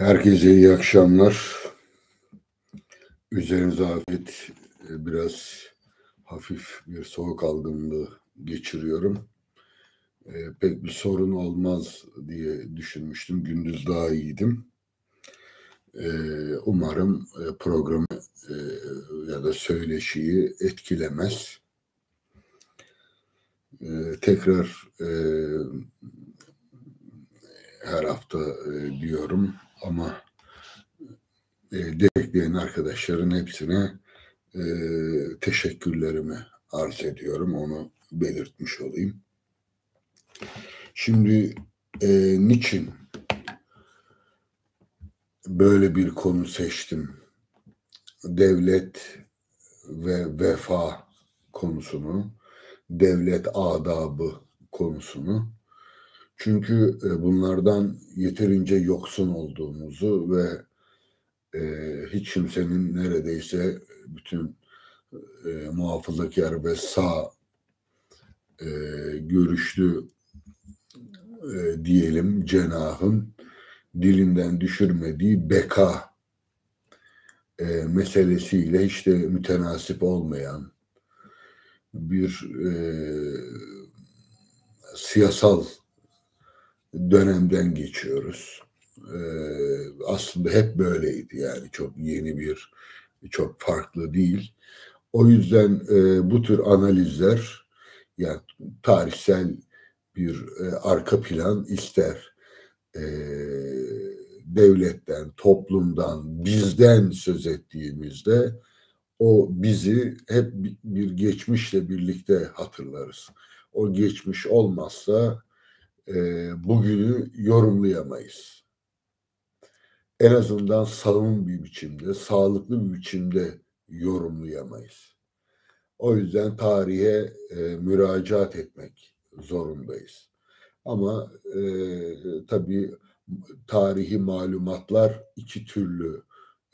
Herkese iyi akşamlar. Üzerinize afiyet. Ee, biraz hafif bir soğuk algınlığı geçiriyorum. Ee, pek bir sorun olmaz diye düşünmüştüm. Gündüz daha iyiydim. Ee, umarım e, programı e, ya da söyleşiyi etkilemez. Ee, tekrar e, her hafta e, diyorum ama e, destekleyen arkadaşların hepsine e, teşekkürlerimi arz ediyorum. Onu belirtmiş olayım. Şimdi e, niçin böyle bir konu seçtim? Devlet ve vefa konusunu, devlet adabı konusunu çünkü e, bunlardan yeterince yoksun olduğumuzu ve e, hiç kimsenin neredeyse bütün e, muhafazakar ve sağ e, görüşlü e, diyelim cenahın dilinden düşürmediği beka e, meselesiyle hiç de mütenasip olmayan bir e, siyasal dönemden geçiyoruz. Ee, aslında hep böyleydi yani çok yeni bir, çok farklı değil. O yüzden e, bu tür analizler yani tarihsel bir e, arka plan ister e, devletten, toplumdan, bizden söz ettiğimizde o bizi hep bir geçmişle birlikte hatırlarız. O geçmiş olmazsa e, bugünü yorumlayamayız. En azından sağım bir biçimde, sağlıklı bir biçimde yorumlayamayız. O yüzden tarihe e, müracaat etmek zorundayız. Ama e, tabii tarihi malumatlar iki türlü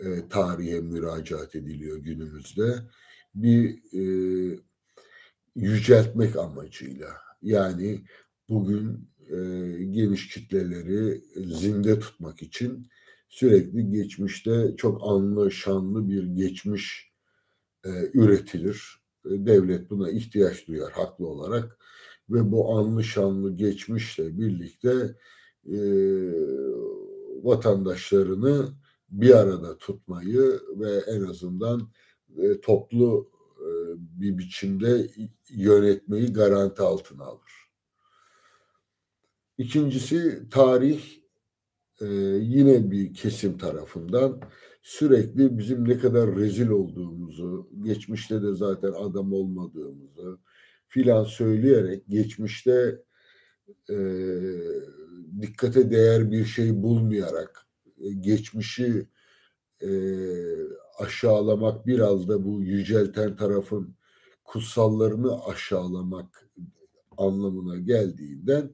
e, tarihe müracaat ediliyor günümüzde. Bir e, yüceltmek amacıyla yani bugün e, geniş kitleleri zinde tutmak için sürekli geçmişte çok anlı şanlı bir geçmiş e, üretilir. E, devlet buna ihtiyaç duyar haklı olarak ve bu anlı şanlı geçmişle birlikte e, vatandaşlarını bir arada tutmayı ve en azından e, toplu e, bir biçimde yönetmeyi garanti altına alır. İkincisi tarih e, yine bir kesim tarafından. Sürekli bizim ne kadar rezil olduğumuzu, geçmişte de zaten adam olmadığımızı filan söyleyerek geçmişte e, dikkate değer bir şey bulmayarak e, geçmişi e, aşağılamak biraz da bu yücelten tarafın kutsallarını aşağılamak anlamına geldiğinden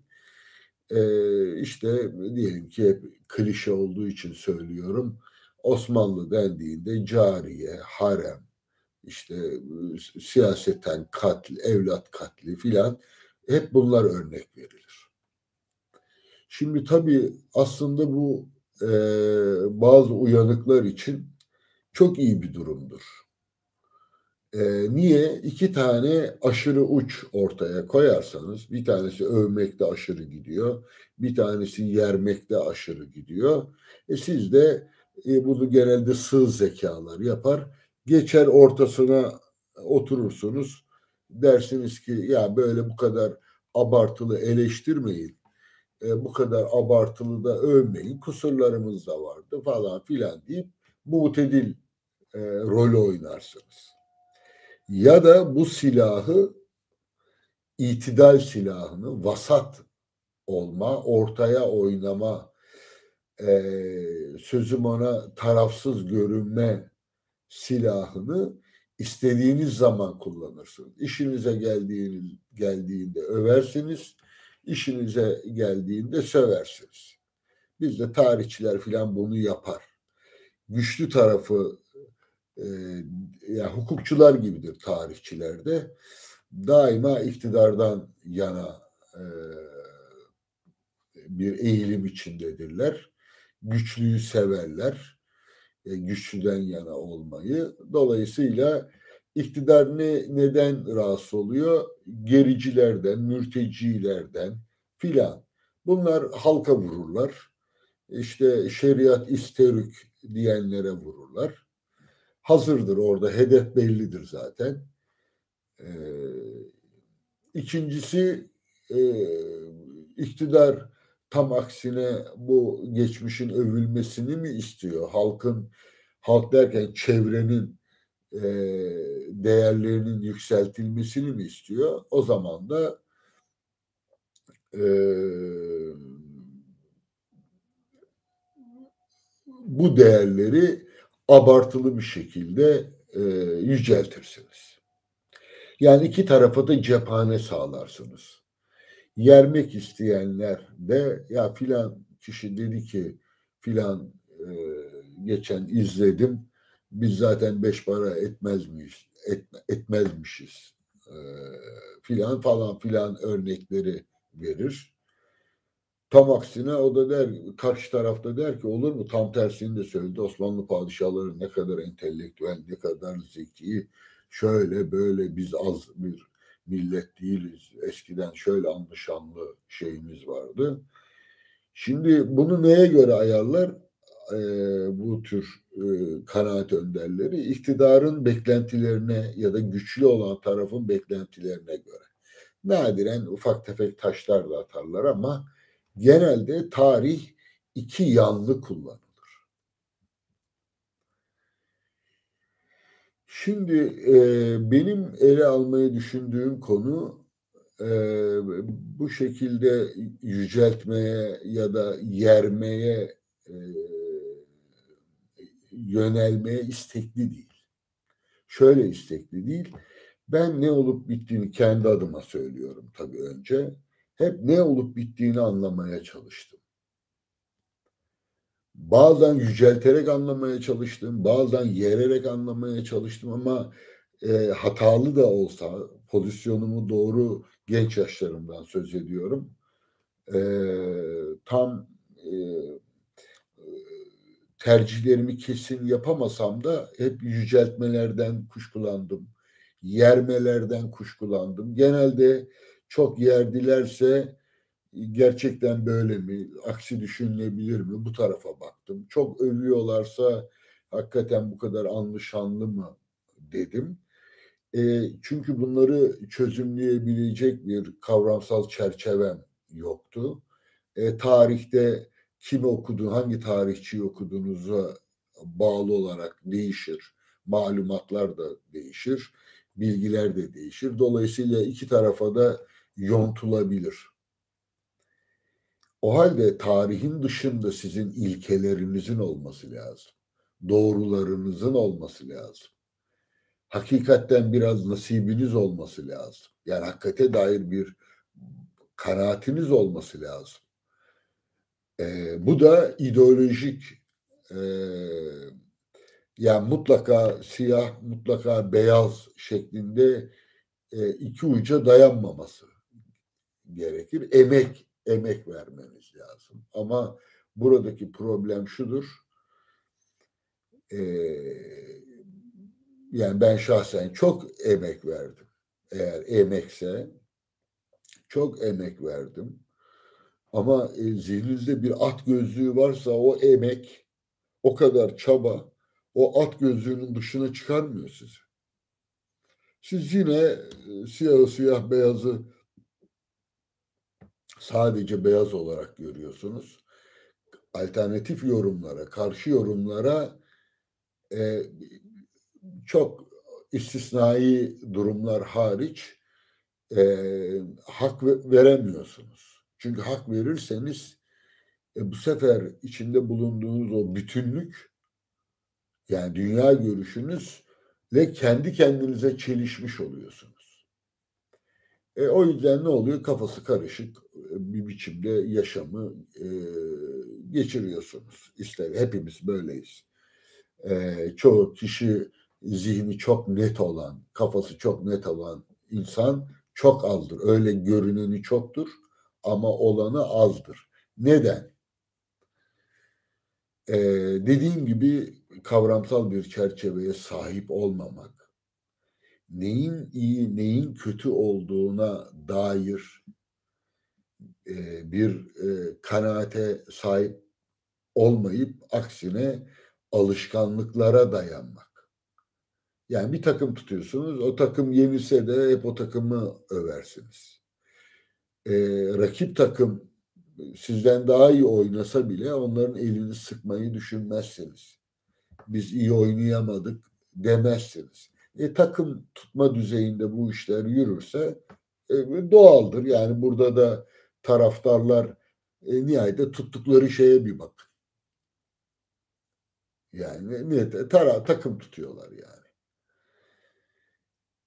e, işte diyelim ki hep klişe olduğu için söylüyorum. Osmanlı dendiğinde cariye, harem, işte siyaseten katli, evlat katli filan hep bunlar örnek verilir. Şimdi tabii aslında bu e, bazı uyanıklar için çok iyi bir durumdur. E, niye? iki tane aşırı uç ortaya koyarsanız bir tanesi övmekte aşırı gidiyor. Bir tanesi yermekte aşırı gidiyor. E siz de e, bunu genelde sığ zekalar yapar. Geçer ortasına oturursunuz. Dersiniz ki ya böyle bu kadar abartılı eleştirmeyin. E, bu kadar abartılı da övmeyin. Kusurlarımız da vardı falan filan deyip mutedil e, rolü oynarsınız ya da bu silahı itidal silahını vasat olma, ortaya oynama, e, sözüm ona tarafsız görünme silahını istediğiniz zaman kullanırsınız. İşinize geldiğiniz, geldiğinde översiniz, işinize geldiğinde söversiniz. Biz de tarihçiler filan bunu yapar. Güçlü tarafı e, yani hukukçular gibidir tarihçilerde. Daima iktidardan yana e, bir eğilim içindedirler. güçlüyü severler. E, güçlüden yana olmayı. Dolayısıyla iktidar ne neden rahatsız oluyor? Gericilerden, mürtecilerden filan. Bunlar halka vururlar. İşte şeriat isterük diyenlere vururlar. Hazırdır orada, hedef bellidir zaten. Ee, ikincisi e, iktidar tam aksine bu geçmişin övülmesini mi istiyor? Halkın, halk derken çevrenin e, değerlerinin yükseltilmesini mi istiyor? O zaman da e, bu değerleri abartılı bir şekilde e, yüceltirsiniz. Yani iki tarafa da cephane sağlarsınız yermek isteyenler de ya filan kişi dedi ki filan e, geçen izledim biz zaten beş para etmez miyiz et, etmezmişiz e, filan falan filan örnekleri verir. Tam aksine o da der, karşı tarafta der ki olur mu? Tam tersini de söyledi. Osmanlı padişahları ne kadar entelektüel, ne kadar zeki, şöyle böyle biz az bir millet değiliz. Eskiden şöyle anlaşanlı şeyimiz vardı. Şimdi bunu neye göre ayarlar? Ee, bu tür e, kanaat önderleri iktidarın beklentilerine ya da güçlü olan tarafın beklentilerine göre. Nadiren ufak tefek taşlar da atarlar ama genelde tarih iki yanlı kullanır. Şimdi e, benim ele almayı düşündüğüm konu e, bu şekilde yüceltmeye ya da yermeye e, yönelmeye istekli değil. Şöyle istekli değil. Ben ne olup bittiğini kendi adıma söylüyorum tabii önce. Hep ne olup bittiğini anlamaya çalıştım. Bazen yücelterek anlamaya çalıştım, bazen yererek anlamaya çalıştım ama e, hatalı da olsa pozisyonumu doğru genç yaşlarımdan söz ediyorum. E, tam e, tercihlerimi kesin yapamasam da hep yüceltmelerden kuşkulandım. Yermelerden kuşkulandım. Genelde çok yerdilerse gerçekten böyle mi? Aksi düşünülebilir mi? Bu tarafa baktım. Çok övüyorlarsa hakikaten bu kadar anlaşanlı mı dedim. E, çünkü bunları çözümleyebilecek bir kavramsal çerçevem yoktu. E, tarihte kimi okudu, hangi tarihçiyi okuduğunuza bağlı olarak değişir. Malumatlar da değişir, bilgiler de değişir. Dolayısıyla iki tarafa da yontulabilir. O halde tarihin dışında sizin ilkelerinizin olması lazım. Doğrularınızın olması lazım. Hakikatten biraz nasibiniz olması lazım. Yani hakikate dair bir kanaatiniz olması lazım. Ee, bu da ideolojik e, yani mutlaka siyah, mutlaka beyaz şeklinde e, iki uca dayanmaması gerekir. Emek emek vermeniz lazım. Ama buradaki problem şudur. Ee, yani ben şahsen çok emek verdim. Eğer emekse çok emek verdim. Ama e, zihninizde bir at gözlüğü varsa o emek, o kadar çaba o at gözlüğünün dışına çıkarmıyor sizi. Siz yine e, siyah siyah beyazı sadece beyaz olarak görüyorsunuz. Alternatif yorumlara, karşı yorumlara e, çok istisnai durumlar hariç e, hak veremiyorsunuz. Çünkü hak verirseniz e, bu sefer içinde bulunduğunuz o bütünlük yani dünya görüşünüzle kendi kendinize çelişmiş oluyorsunuz. E, o yüzden ne oluyor? Kafası karışık e, bir biçimde yaşamı e, geçiriyorsunuz. İster hepimiz böyleyiz. E, çoğu kişi zihni çok net olan, kafası çok net olan insan çok azdır. Öyle görüneni çoktur ama olanı azdır. Neden? Eee, dediğim gibi kavramsal bir çerçeveye sahip olmamak, neyin iyi, neyin kötü olduğuna dair eee, bir, eee, kanaate sahip olmayıp aksine alışkanlıklara dayanmak. Yani bir takım tutuyorsunuz, o takım yenilse de hep o takımı översiniz. Eee, rakip takım sizden daha iyi oynasa bile onların elini sıkmayı düşünmezsiniz. Biz iyi oynayamadık demezsiniz. E, takım tutma düzeyinde bu işler yürürse e, doğaldır. Yani burada da taraftarlar e, nihayet tuttukları şeye bir bakın. Yani niyet tara takım tutuyorlar yani.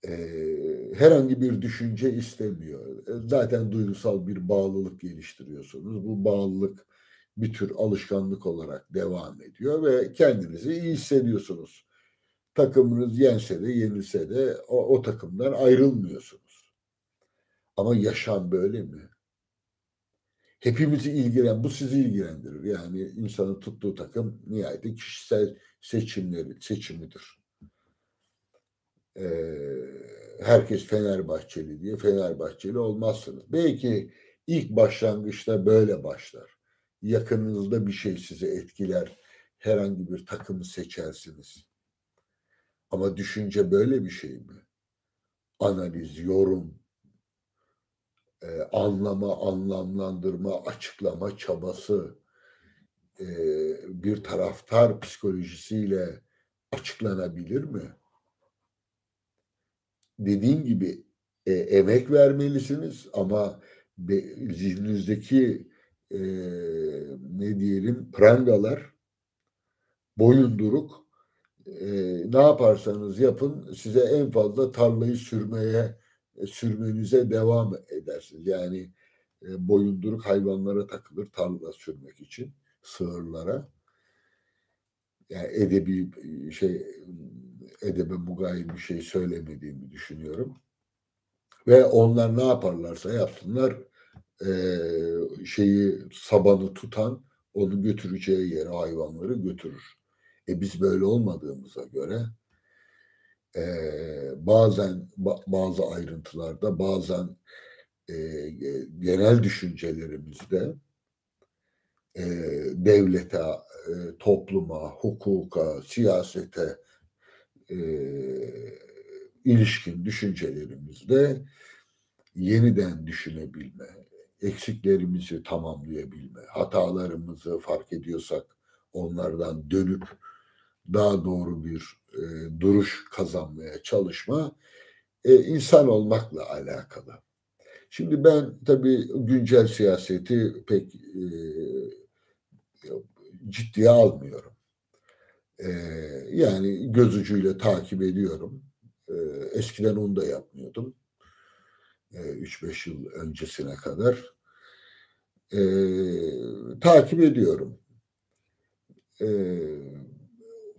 Eee, herhangi bir düşünce istemiyor. E, zaten duygusal bir bağlılık geliştiriyorsunuz. Bu bağlılık bir tür alışkanlık olarak devam ediyor ve kendinizi iyi hissediyorsunuz. Takımınız yense de yenilse de o, o takımdan ayrılmıyorsunuz. Ama yaşam böyle mi? Hepimizi ilgilen, bu sizi ilgilendirir. Yani insanın tuttuğu takım nihayet kişisel seçimleri, seçimidir. Ee, herkes Fenerbahçeli diye Fenerbahçeli olmazsınız. Belki ilk başlangıçta böyle başlar. Yakınınızda bir şey sizi etkiler. Herhangi bir takımı seçersiniz. Ama düşünce böyle bir şey mi? Analiz, yorum, e, anlama, anlamlandırma, açıklama çabası e, bir taraftar psikolojisiyle açıklanabilir mi? Dediğim gibi e, emek vermelisiniz ama be, zihninizdeki e, ne diyelim prangalar boyunduruk e, ne yaparsanız yapın size en fazla tarlayı sürmeye e, sürmenize devam edersiniz. Yani e, boyunduruk hayvanlara takılır tarla sürmek için sığırlara. Yani edebi e, şey edebe mugayir bir şey söylemediğimi düşünüyorum. Ve onlar ne yaparlarsa yapsınlar e, şeyi sabanı tutan onu götüreceği yere hayvanları götürür. E biz böyle olmadığımıza göre e, bazen ba, bazı ayrıntılarda bazen e, genel düşüncelerimizde e, devlete, e, topluma, hukuka, siyasete e, ilişkin düşüncelerimizde yeniden düşünebilme, eksiklerimizi tamamlayabilme, hatalarımızı fark ediyorsak onlardan dönüp daha doğru bir e, duruş kazanmaya çalışma e, insan olmakla alakalı. Şimdi ben tabii güncel siyaseti pek e, ciddiye almıyorum. E, yani göz ucuyla takip ediyorum. E, eskiden onu da yapmıyordum. E, 3-5 yıl öncesine kadar. E, takip ediyorum. E,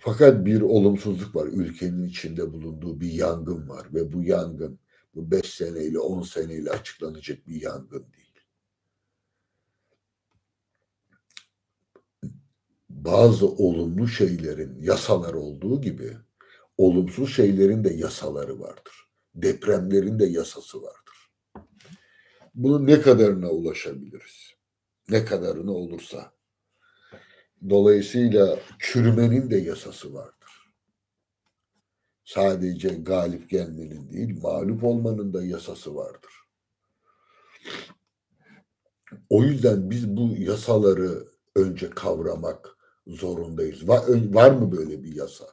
fakat bir olumsuzluk var. Ülkenin içinde bulunduğu bir yangın var ve bu yangın bu 5 seneyle 10 seneyle açıklanacak bir yangın değil. Bazı olumlu şeylerin yasalar olduğu gibi olumsuz şeylerin de yasaları vardır. Depremlerin de yasası vardır. Bunun ne kadarına ulaşabiliriz? Ne kadarını olursa. Dolayısıyla çürümenin de yasası vardır. Sadece galip gelmenin değil, mağlup olmanın da yasası vardır. O yüzden biz bu yasaları önce kavramak zorundayız. Var, var mı böyle bir yasa?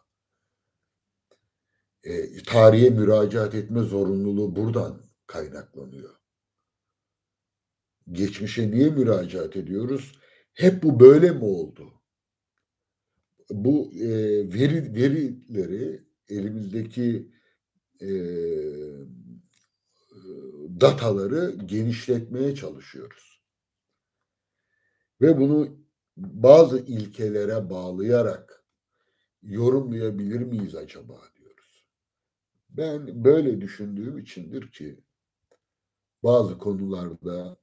E, tarihe müracaat etme zorunluluğu buradan kaynaklanıyor. Geçmişe niye müracaat ediyoruz? Hep bu böyle mi oldu? Bu e, veri verileri elimizdeki e, dataları genişletmeye çalışıyoruz. Ve bunu bazı ilkelere bağlayarak yorumlayabilir miyiz acaba diyoruz. Ben böyle düşündüğüm içindir ki bazı konularda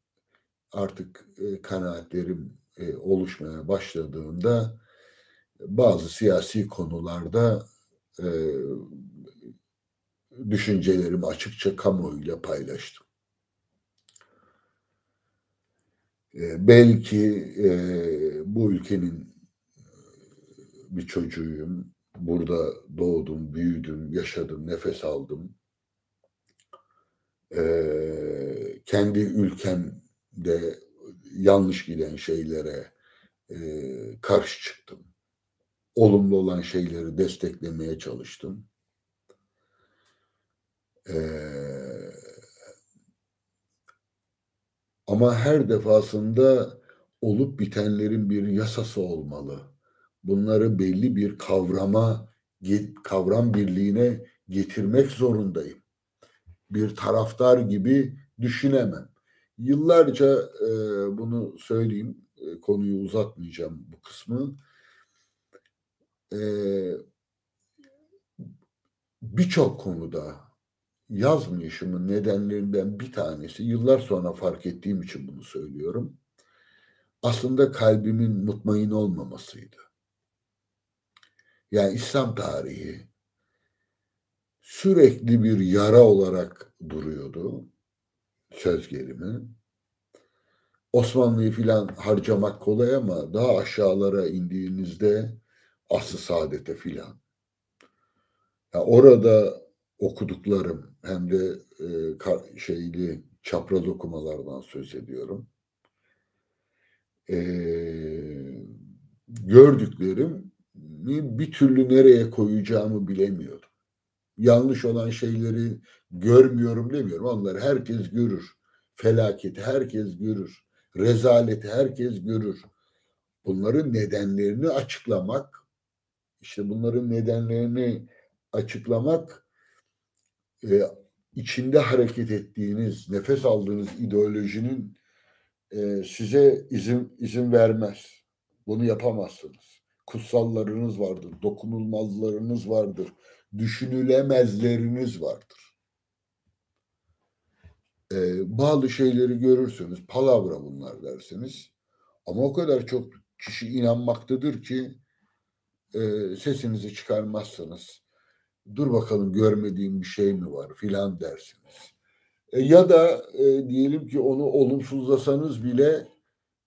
artık e, kanaatlerim e, oluşmaya başladığında bazı siyasi konularda e, düşüncelerimi açıkça kamuoyuyla paylaştım. E, belki e, bu ülkenin bir çocuğuyum. Burada doğdum, büyüdüm, yaşadım, nefes aldım. E, kendi ülkemde yanlış giden şeylere e, karşı çıktım. Olumlu olan şeyleri desteklemeye çalıştım. Ee, ama her defasında olup bitenlerin bir yasası olmalı. Bunları belli bir kavrama, kavram birliğine getirmek zorundayım. Bir taraftar gibi düşünemem. Yıllarca e, bunu söyleyeyim, e, konuyu uzatmayacağım bu kısmı. E, Birçok konuda yazmayışımın nedenlerinden bir tanesi, yıllar sonra fark ettiğim için bunu söylüyorum. Aslında kalbimin mutmain olmamasıydı. Yani İslam tarihi sürekli bir yara olarak duruyordu söz gelimi. Osmanlı'yı filan harcamak kolay ama daha aşağılara indiğinizde aslı saadete filan. Yani orada okuduklarım hem de e, şeyli çapraz okumalardan söz ediyorum. E, gördüklerim bir türlü nereye koyacağımı bilemiyordum. Yanlış olan şeyleri görmüyorum demiyorum. Onları herkes görür. Felaketi herkes görür. Rezaleti herkes görür. Bunların nedenlerini açıklamak, işte bunların nedenlerini açıklamak e, içinde hareket ettiğiniz, nefes aldığınız ideolojinin e, size izin izin vermez. Bunu yapamazsınız. Kutsallarınız vardır, dokunulmazlarınız vardır, düşünülemezleriniz vardır. E, bazı şeyleri görürsünüz, palavra bunlar dersiniz. Ama o kadar çok kişi inanmaktadır ki e, sesinizi çıkarmazsınız dur bakalım görmediğim bir şey mi var filan dersiniz. E, ya da e, diyelim ki onu olumsuzlasanız bile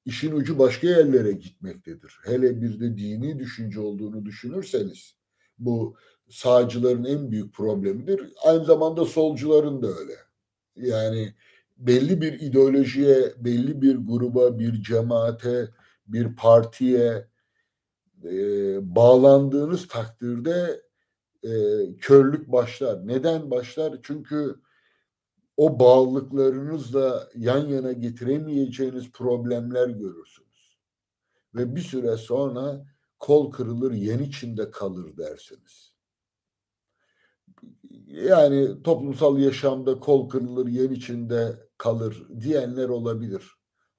işin ucu başka yerlere gitmektedir. Hele bir de dini düşünce olduğunu düşünürseniz bu sağcıların en büyük problemidir. Aynı zamanda solcuların da öyle. Yani belli bir ideolojiye, belli bir gruba, bir cemaate, bir partiye bağlandığınız takdirde e, körlük başlar. Neden başlar? Çünkü o bağlılıklarınızla yan yana getiremeyeceğiniz problemler görürsünüz. Ve bir süre sonra kol kırılır, yen içinde kalır dersiniz. Yani toplumsal yaşamda kol kırılır, yen içinde kalır diyenler olabilir.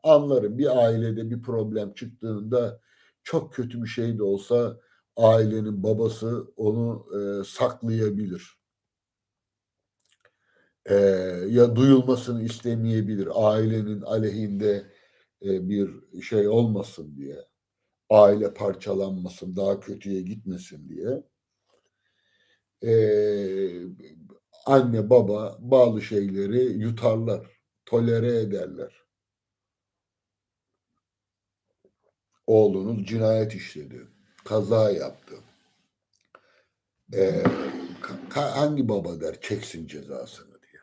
Anlarım bir ailede bir problem çıktığında çok kötü bir şey de olsa ailenin babası onu e, saklayabilir. E, ya duyulmasını istemeyebilir. Ailenin aleyhinde e, bir şey olmasın diye. Aile parçalanmasın, daha kötüye gitmesin diye. E, anne baba bazı şeyleri yutarlar, tolere ederler. Oğlunuz cinayet işledi kaza yaptı. Ee, hangi baba der çeksin cezasını diye.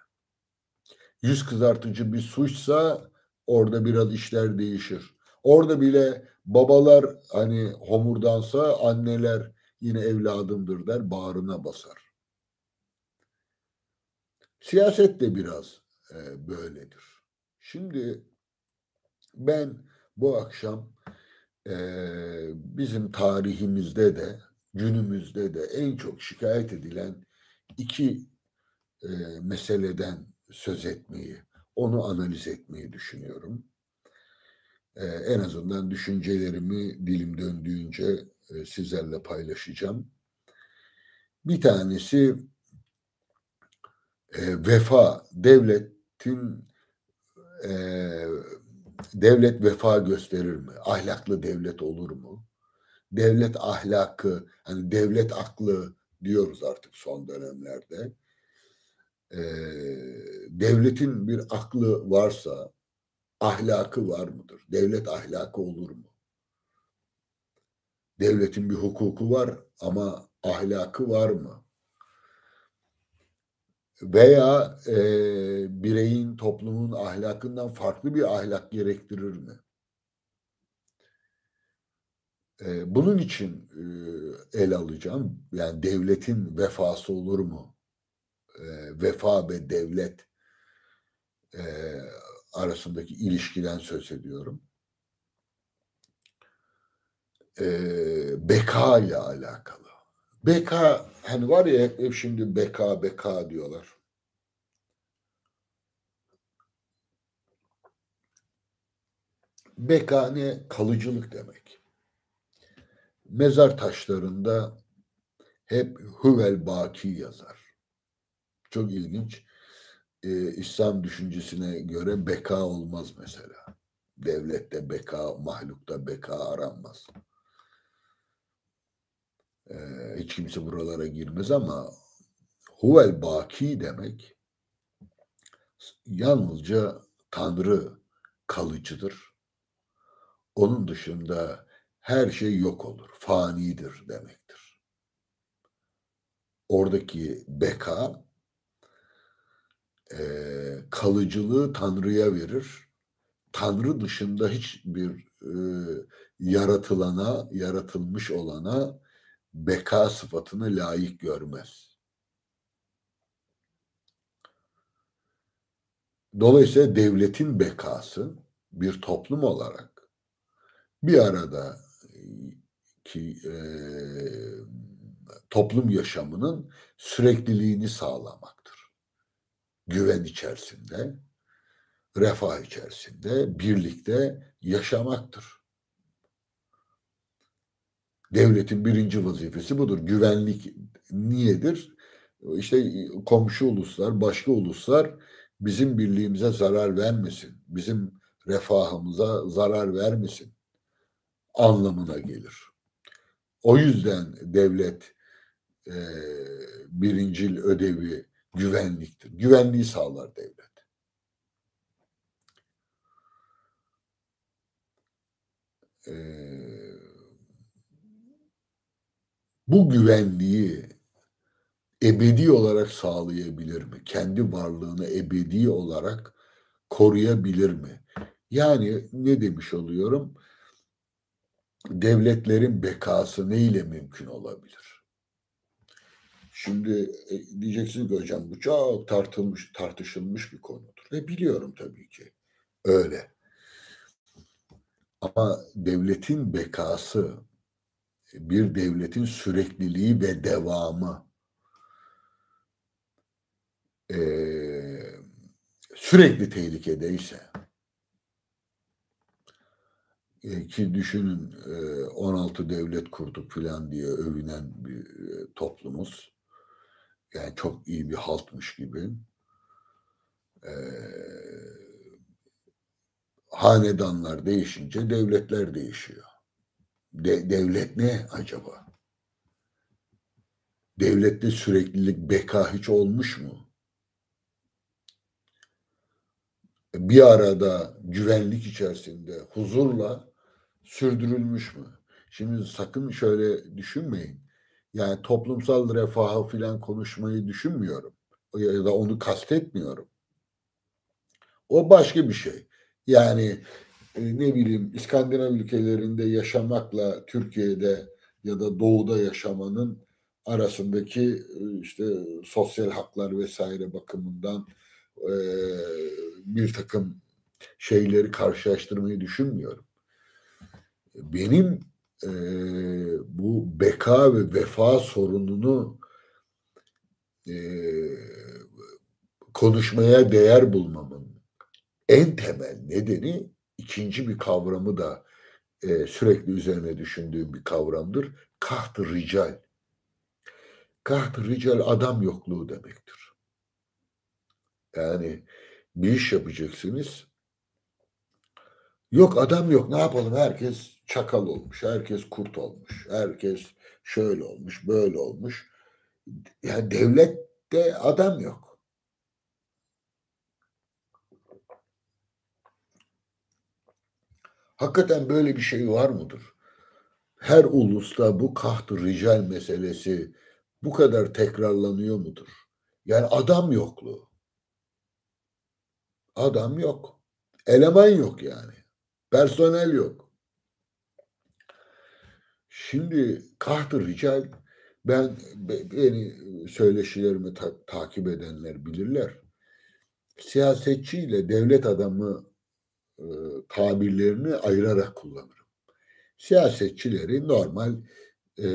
Yüz kızartıcı bir suçsa orada biraz işler değişir. Orada bile babalar hani homurdansa anneler yine evladımdır der bağrına basar. Siyaset de biraz e, böyledir. Şimdi ben bu akşam e, bizim tarihimizde de günümüzde de en çok şikayet edilen iki e, meseleden söz etmeyi, onu analiz etmeyi düşünüyorum. E, en azından düşüncelerimi dilim döndüğünce e, sizlerle paylaşacağım. Bir tanesi e, vefa, devletin e, devlet vefa gösterir mi? Ahlaklı devlet olur mu? devlet ahlakı, hani devlet aklı diyoruz artık son dönemlerde. Ee, devletin bir aklı varsa ahlakı var mıdır? Devlet ahlakı olur mu? Devletin bir hukuku var ama ahlakı var mı? Veya e, bireyin, toplumun ahlakından farklı bir ahlak gerektirir mi? E, bunun için e, el alacağım. Yani devletin vefası olur mu? E, vefa ve devlet e, arasındaki ilişkiden söz ediyorum. E, beka ile alakalı. Beka hani var ya hep şimdi beka beka diyorlar. Beka ne? Kalıcılık demek. Mezar taşlarında hep Huvel Baki yazar. Çok ilginç. Ee, İslam düşüncesine göre beka olmaz mesela. Devlette beka, mahlukta beka aranmaz. Ee, hiç kimse buralara girmez ama huvel baki demek yalnızca Tanrı kalıcıdır. Onun dışında her şey yok olur, fanidir demektir. Oradaki beka e, kalıcılığı Tanrı'ya verir. Tanrı dışında hiçbir e, yaratılana, yaratılmış olana beka sıfatını layık görmez. Dolayısıyla devletin bekası bir toplum olarak bir arada ki e, toplum yaşamının sürekliliğini sağlamaktır. Güven içerisinde, refah içerisinde birlikte yaşamaktır. Devletin birinci vazifesi budur. Güvenlik niyedir? İşte komşu uluslar, başka uluslar bizim birliğimize zarar vermesin. Bizim refahımıza zarar vermesin anlamına gelir. O yüzden devlet e, birincil ödevi güvenliktir. Güvenliği sağlar devlet. Eee bu güvenliği ebedi olarak sağlayabilir mi? Kendi varlığını ebedi olarak koruyabilir mi? Yani ne demiş oluyorum? Devletlerin bekası neyle mümkün olabilir? Şimdi e, diyeceksiniz ki hocam bu çok tartılmış, tartışılmış bir konudur. Ve biliyorum tabii ki öyle. Ama devletin bekası bir devletin sürekliliği ve devamı. E, sürekli tehlikedeyse. E, ki düşünün e, 16 devlet kurduk filan diye övünen bir e, toplumuz. Yani çok iyi bir haltmış gibi. E, hanedanlar değişince devletler değişiyor. De, devlet ne acaba? Devlette süreklilik beka hiç olmuş mu? Bir arada güvenlik içerisinde huzurla sürdürülmüş mü? Şimdi sakın şöyle düşünmeyin. Yani toplumsal refahı filan konuşmayı düşünmüyorum. Ya da onu kastetmiyorum. O başka bir şey. Yani e, ne bileyim İskandinav ülkelerinde yaşamakla Türkiye'de ya da doğuda yaşamanın arasındaki e, işte sosyal haklar vesaire bakımından e, bir takım şeyleri karşılaştırmayı düşünmüyorum. Benim e, bu beka ve vefa sorununu e, konuşmaya değer bulmamın en temel nedeni ikinci bir kavramı da e, sürekli üzerine düşündüğüm bir kavramdır. Kaht-ı rical. Kaht-ı rical adam yokluğu demektir. Yani bir iş yapacaksınız. Yok adam yok ne yapalım herkes çakal olmuş, herkes kurt olmuş, herkes şöyle olmuş, böyle olmuş. Yani devlette adam yok. Hakikaten böyle bir şey var mıdır? Her ulusta bu kaht rical meselesi bu kadar tekrarlanıyor mudur? Yani adam yokluğu. Adam yok. Eleman yok yani. Personel yok. Şimdi kaht rical ben beni söyleşilerimi ta- takip edenler bilirler. Siyasetçiyle devlet adamı tabirlerini ayırarak kullanırım. Siyasetçileri normal e,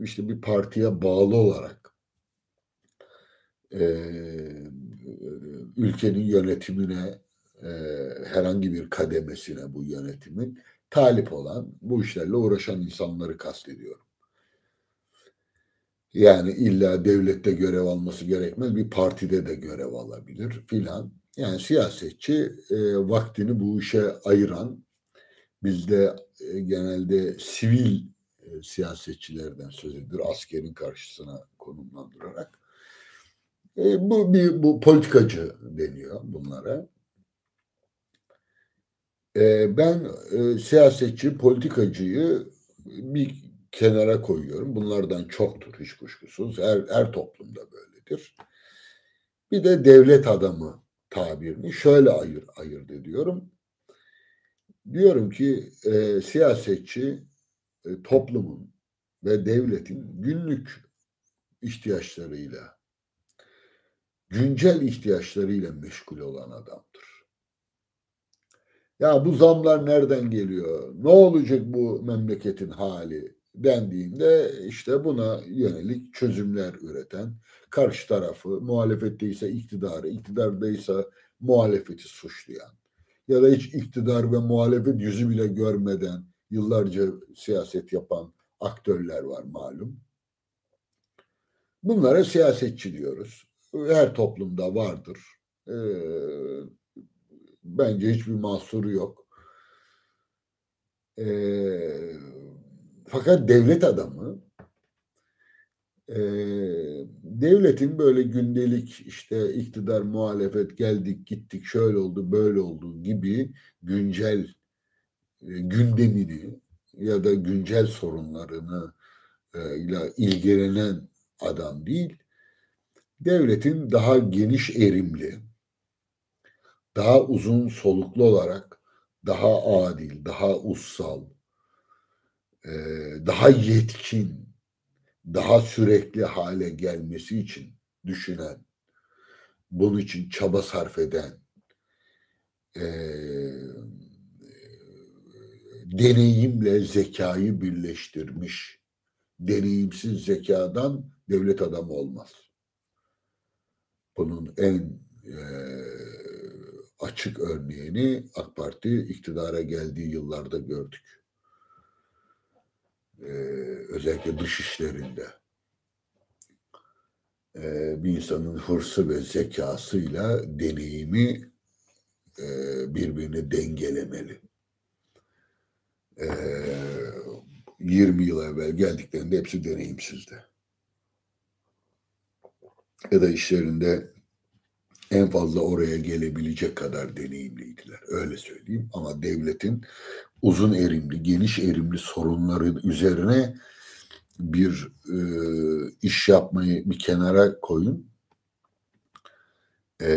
işte bir partiye bağlı olarak e, ülkenin yönetimine e, herhangi bir kademesine bu yönetimin talip olan bu işlerle uğraşan insanları kastediyorum. Yani illa devlette görev alması gerekmez. Bir partide de görev alabilir filan. Yani siyasetçi e, vaktini bu işe ayıran, bizde e, genelde sivil e, siyasetçilerden söz edilir, askerin karşısına konumlandırarak. E, bu bir bu politikacı deniyor bunlara. E, ben e, siyasetçi, politikacıyı bir kenara koyuyorum. Bunlardan çoktur hiç kuşkusuz. Her, her toplumda böyledir. Bir de devlet adamı tabirini şöyle ayır, ayırt ediyorum. Diyorum ki e, siyasetçi e, toplumun ve devletin günlük ihtiyaçlarıyla, güncel ihtiyaçlarıyla meşgul olan adamdır. Ya bu zamlar nereden geliyor? Ne olacak bu memleketin hali? dendiğinde işte buna yönelik çözümler üreten, karşı tarafı, muhalefetteyse iktidarı, iktidardaysa muhalefeti suçlayan ya da hiç iktidar ve muhalefet yüzü bile görmeden yıllarca siyaset yapan aktörler var malum. Bunlara siyasetçi diyoruz. Her toplumda vardır. Ee, bence hiçbir mahsuru yok. Ee, fakat devlet adamı e, devletin böyle gündelik işte iktidar muhalefet geldik gittik şöyle oldu böyle oldu gibi güncel e, gündemini ya da güncel sorunlarını e, ile ilgilenen adam değil. Devletin daha geniş erimli daha uzun soluklu olarak daha adil, daha ussal, daha yetkin, daha sürekli hale gelmesi için düşünen, bunun için çaba sarf eden, e, deneyimle zekayı birleştirmiş, deneyimsiz zekadan devlet adamı olmaz. Bunun en e, açık örneğini AK Parti iktidara geldiği yıllarda gördük e, özellikle dış işlerinde e, bir insanın hırsı ve zekasıyla deneyimi e, birbirini dengelemeli. E, 20 yıl evvel geldiklerinde hepsi deneyimsizdi. Ya da işlerinde en fazla oraya gelebilecek kadar deneyimliydiler. Öyle söyleyeyim. Ama devletin uzun erimli, geniş erimli sorunları üzerine bir e, iş yapmayı bir kenara koyun. E,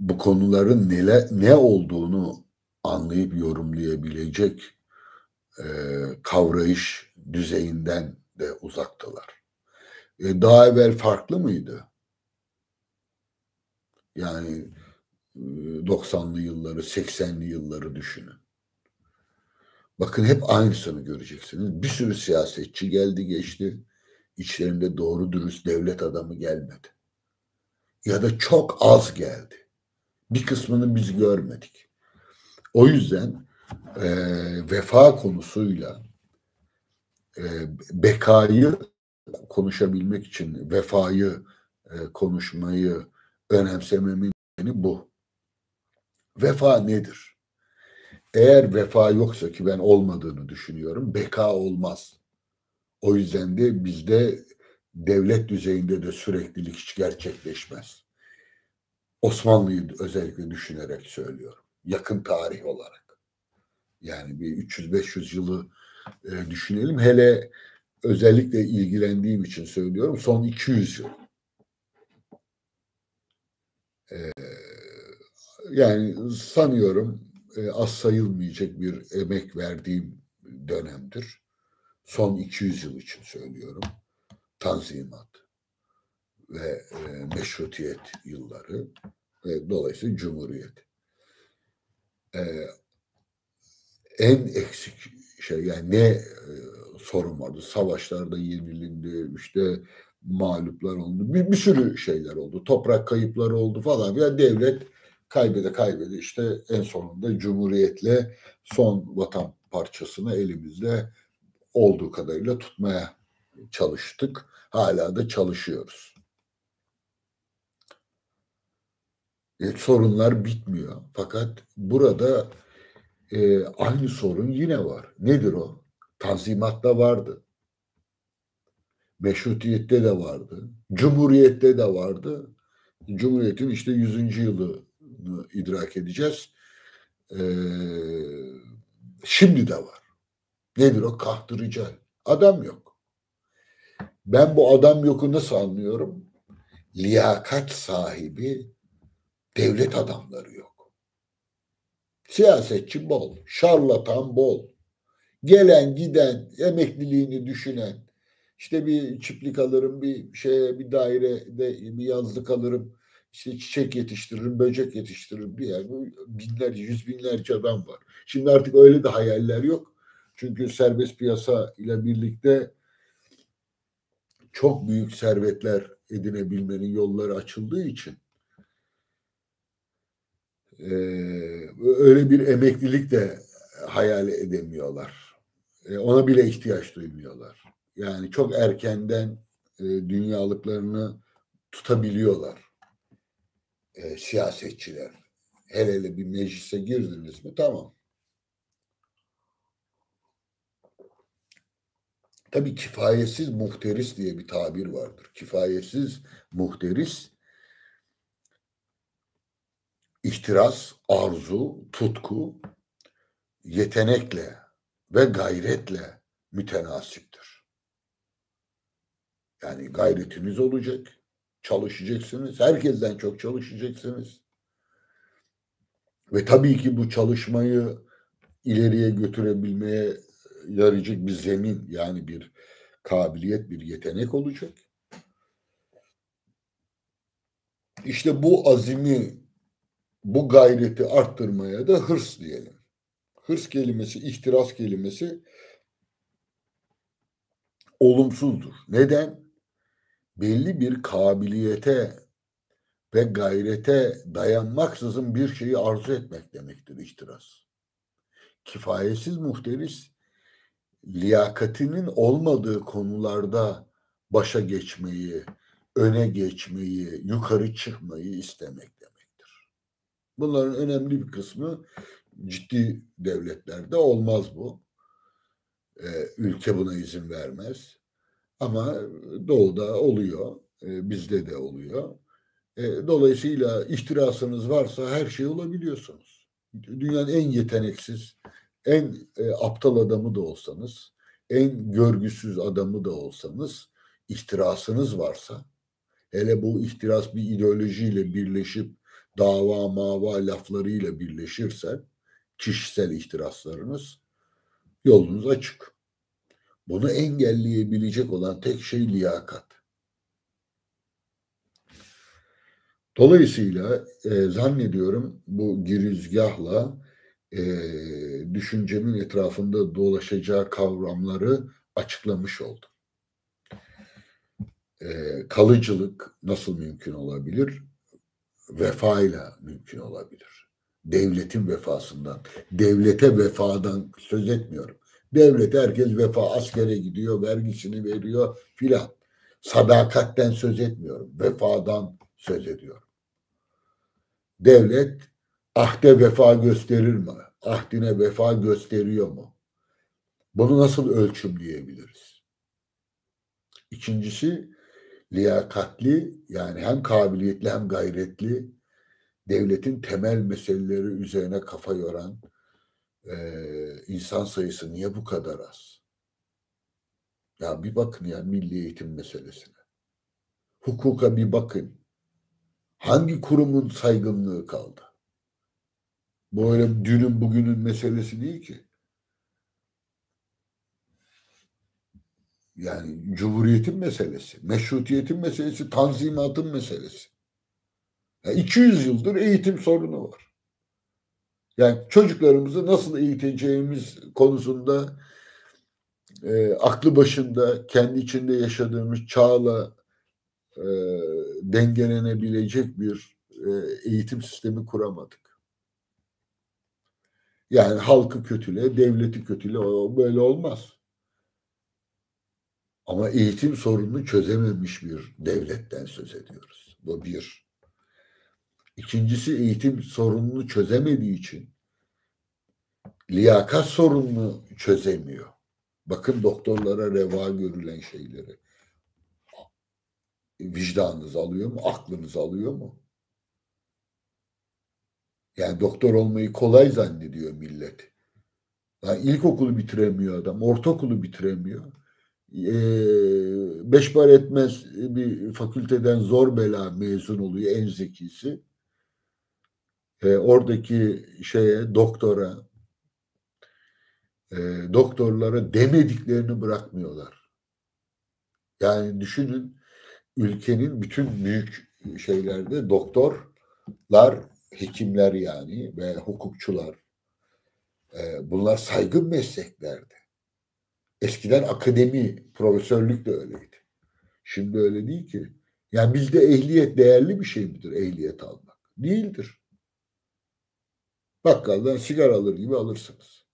bu konuların nele, ne olduğunu anlayıp yorumlayabilecek e, kavrayış düzeyinden de uzaktalar. E, daha evvel farklı mıydı? Yani 90'lı yılları, 80'li yılları düşünün. Bakın hep aynısını göreceksiniz. Bir sürü siyasetçi geldi geçti. İçlerinde doğru dürüst devlet adamı gelmedi. Ya da çok az geldi. Bir kısmını biz görmedik. O yüzden e, vefa konusuyla e, bekayı konuşabilmek için vefayı e, konuşmayı önemsememin bu. Vefa nedir? eğer vefa yoksa ki ben olmadığını düşünüyorum, beka olmaz. O yüzden de bizde devlet düzeyinde de süreklilik hiç gerçekleşmez. Osmanlı'yı özellikle düşünerek söylüyorum. Yakın tarih olarak. Yani bir 300-500 yılı e, düşünelim. Hele özellikle ilgilendiğim için söylüyorum. Son 200 yıl. E, yani sanıyorum e, az sayılmayacak bir emek verdiğim dönemdir. Son 200 yıl için söylüyorum. Tanzimat ve e, meşrutiyet yılları ve dolayısıyla cumhuriyet. E, en eksik şey yani ne e, sorun vardı? Savaşlarda yenilindi, işte mağluplar oldu. Bir, bir sürü şeyler oldu. Toprak kayıpları oldu falan. Ya devlet kaybede kaybede işte en sonunda Cumhuriyet'le son vatan parçasını elimizde olduğu kadarıyla tutmaya çalıştık. Hala da çalışıyoruz. E, sorunlar bitmiyor. Fakat burada e, aynı sorun yine var. Nedir o? Tanzimatta vardı. Meşrutiyette de vardı. Cumhuriyette de vardı. Cumhuriyetin işte 100. yılını idrak edeceğiz. Ee, şimdi de var. Nedir o? Kahtırıcı. Adam yok. Ben bu adam yoku nasıl anlıyorum? Liyakat sahibi devlet adamları yok. Siyasetçi bol, şarlatan bol. Gelen giden, emekliliğini düşünen, işte bir çiftlik alırım, bir şeye bir dairede bir yazlık alırım, işte çiçek yetiştiririm, böcek yetiştiririm bir yer. Binlerce, yüz binlerce adam var. Şimdi artık öyle de hayaller yok. Çünkü serbest piyasa ile birlikte çok büyük servetler edinebilmenin yolları açıldığı için e, öyle bir emeklilik de hayal edemiyorlar. E, ona bile ihtiyaç duymuyorlar. Yani çok erkenden e, dünyalıklarını tutabiliyorlar e, siyasetçiler. Hele hele bir meclise girdiniz mi tamam. Tabii kifayetsiz muhteris diye bir tabir vardır. Kifayetsiz muhteris ihtiras, arzu, tutku, yetenekle ve gayretle mütenasiptir. Yani gayretiniz olacak, çalışacaksınız. Herkesten çok çalışacaksınız. Ve tabii ki bu çalışmayı ileriye götürebilmeye yarayacak bir zemin yani bir kabiliyet, bir yetenek olacak. İşte bu azimi, bu gayreti arttırmaya da hırs diyelim. Hırs kelimesi, ihtiras kelimesi olumsuzdur. Neden? Belli bir kabiliyete ve gayrete dayanmaksızın bir şeyi arzu etmek demektir ihtiras. Kifayetsiz muhteris liyakatinin olmadığı konularda başa geçmeyi, öne geçmeyi, yukarı çıkmayı istemek demektir. Bunların önemli bir kısmı ciddi devletlerde olmaz bu. Ee, ülke buna izin vermez. Ama doğuda oluyor, e, bizde de oluyor. E, dolayısıyla ihtirasınız varsa her şey olabiliyorsunuz. Dünyanın en yeteneksiz, en e, aptal adamı da olsanız, en görgüsüz adamı da olsanız, ihtirasınız varsa, hele bu ihtiras bir ideolojiyle birleşip dava mava laflarıyla birleşirse, kişisel ihtiraslarınız, yolunuz açık. Bunu engelleyebilecek olan tek şey liyakat. Dolayısıyla e, zannediyorum bu girizgahla e, düşüncemin etrafında dolaşacağı kavramları açıklamış oldum. E, kalıcılık nasıl mümkün olabilir? Vefayla mümkün olabilir. Devletin vefasından, devlete vefadan söz etmiyorum. Devlet herkes vefa askere gidiyor, vergisini veriyor filan. Sadakatten söz etmiyorum. Vefadan söz ediyorum. Devlet ahde vefa gösterir mi? ahdine vefa gösteriyor mu? Bunu nasıl ölçümleyebiliriz? İkincisi liyakatli yani hem kabiliyetli hem gayretli devletin temel meseleleri üzerine kafa yoran e, insan sayısı niye bu kadar az? Ya bir bakın ya milli eğitim meselesine. Hukuka bir bakın. Hangi kurumun saygınlığı kaldı? Bu öyle dünün bugünün meselesi değil ki. Yani cumhuriyetin meselesi, meşrutiyetin meselesi, tanzimatın meselesi. Yani 200 yıldır eğitim sorunu var. Yani çocuklarımızı nasıl eğiteceğimiz konusunda e, aklı başında kendi içinde yaşadığımız çağla e, dengelenebilecek bir e, eğitim sistemi kuramadık. Yani halkı kötüle, devleti kötüle o böyle olmaz. Ama eğitim sorununu çözememiş bir devletten söz ediyoruz. Bu bir. İkincisi eğitim sorununu çözemediği için liyakat sorununu çözemiyor. Bakın doktorlara reva görülen şeyleri. Vicdanınız alıyor mu? Aklınız alıyor mu? Yani doktor olmayı kolay zannediyor millet. Yani ilkokulu bitiremiyor adam, ortaokulu bitiremiyor. Ee, beş bar etmez bir fakülteden zor bela mezun oluyor en zekisi. Ee, oradaki şeye doktora e, doktorlara demediklerini bırakmıyorlar. Yani düşünün ülkenin bütün büyük şeylerde doktorlar hekimler yani ve hukukçular e, bunlar saygın mesleklerdi. Eskiden akademi, profesörlük de öyleydi. Şimdi öyle değil ki. Yani bizde ehliyet değerli bir şey midir ehliyet almak? Değildir. Bakkaldan sigara alır gibi alırsınız.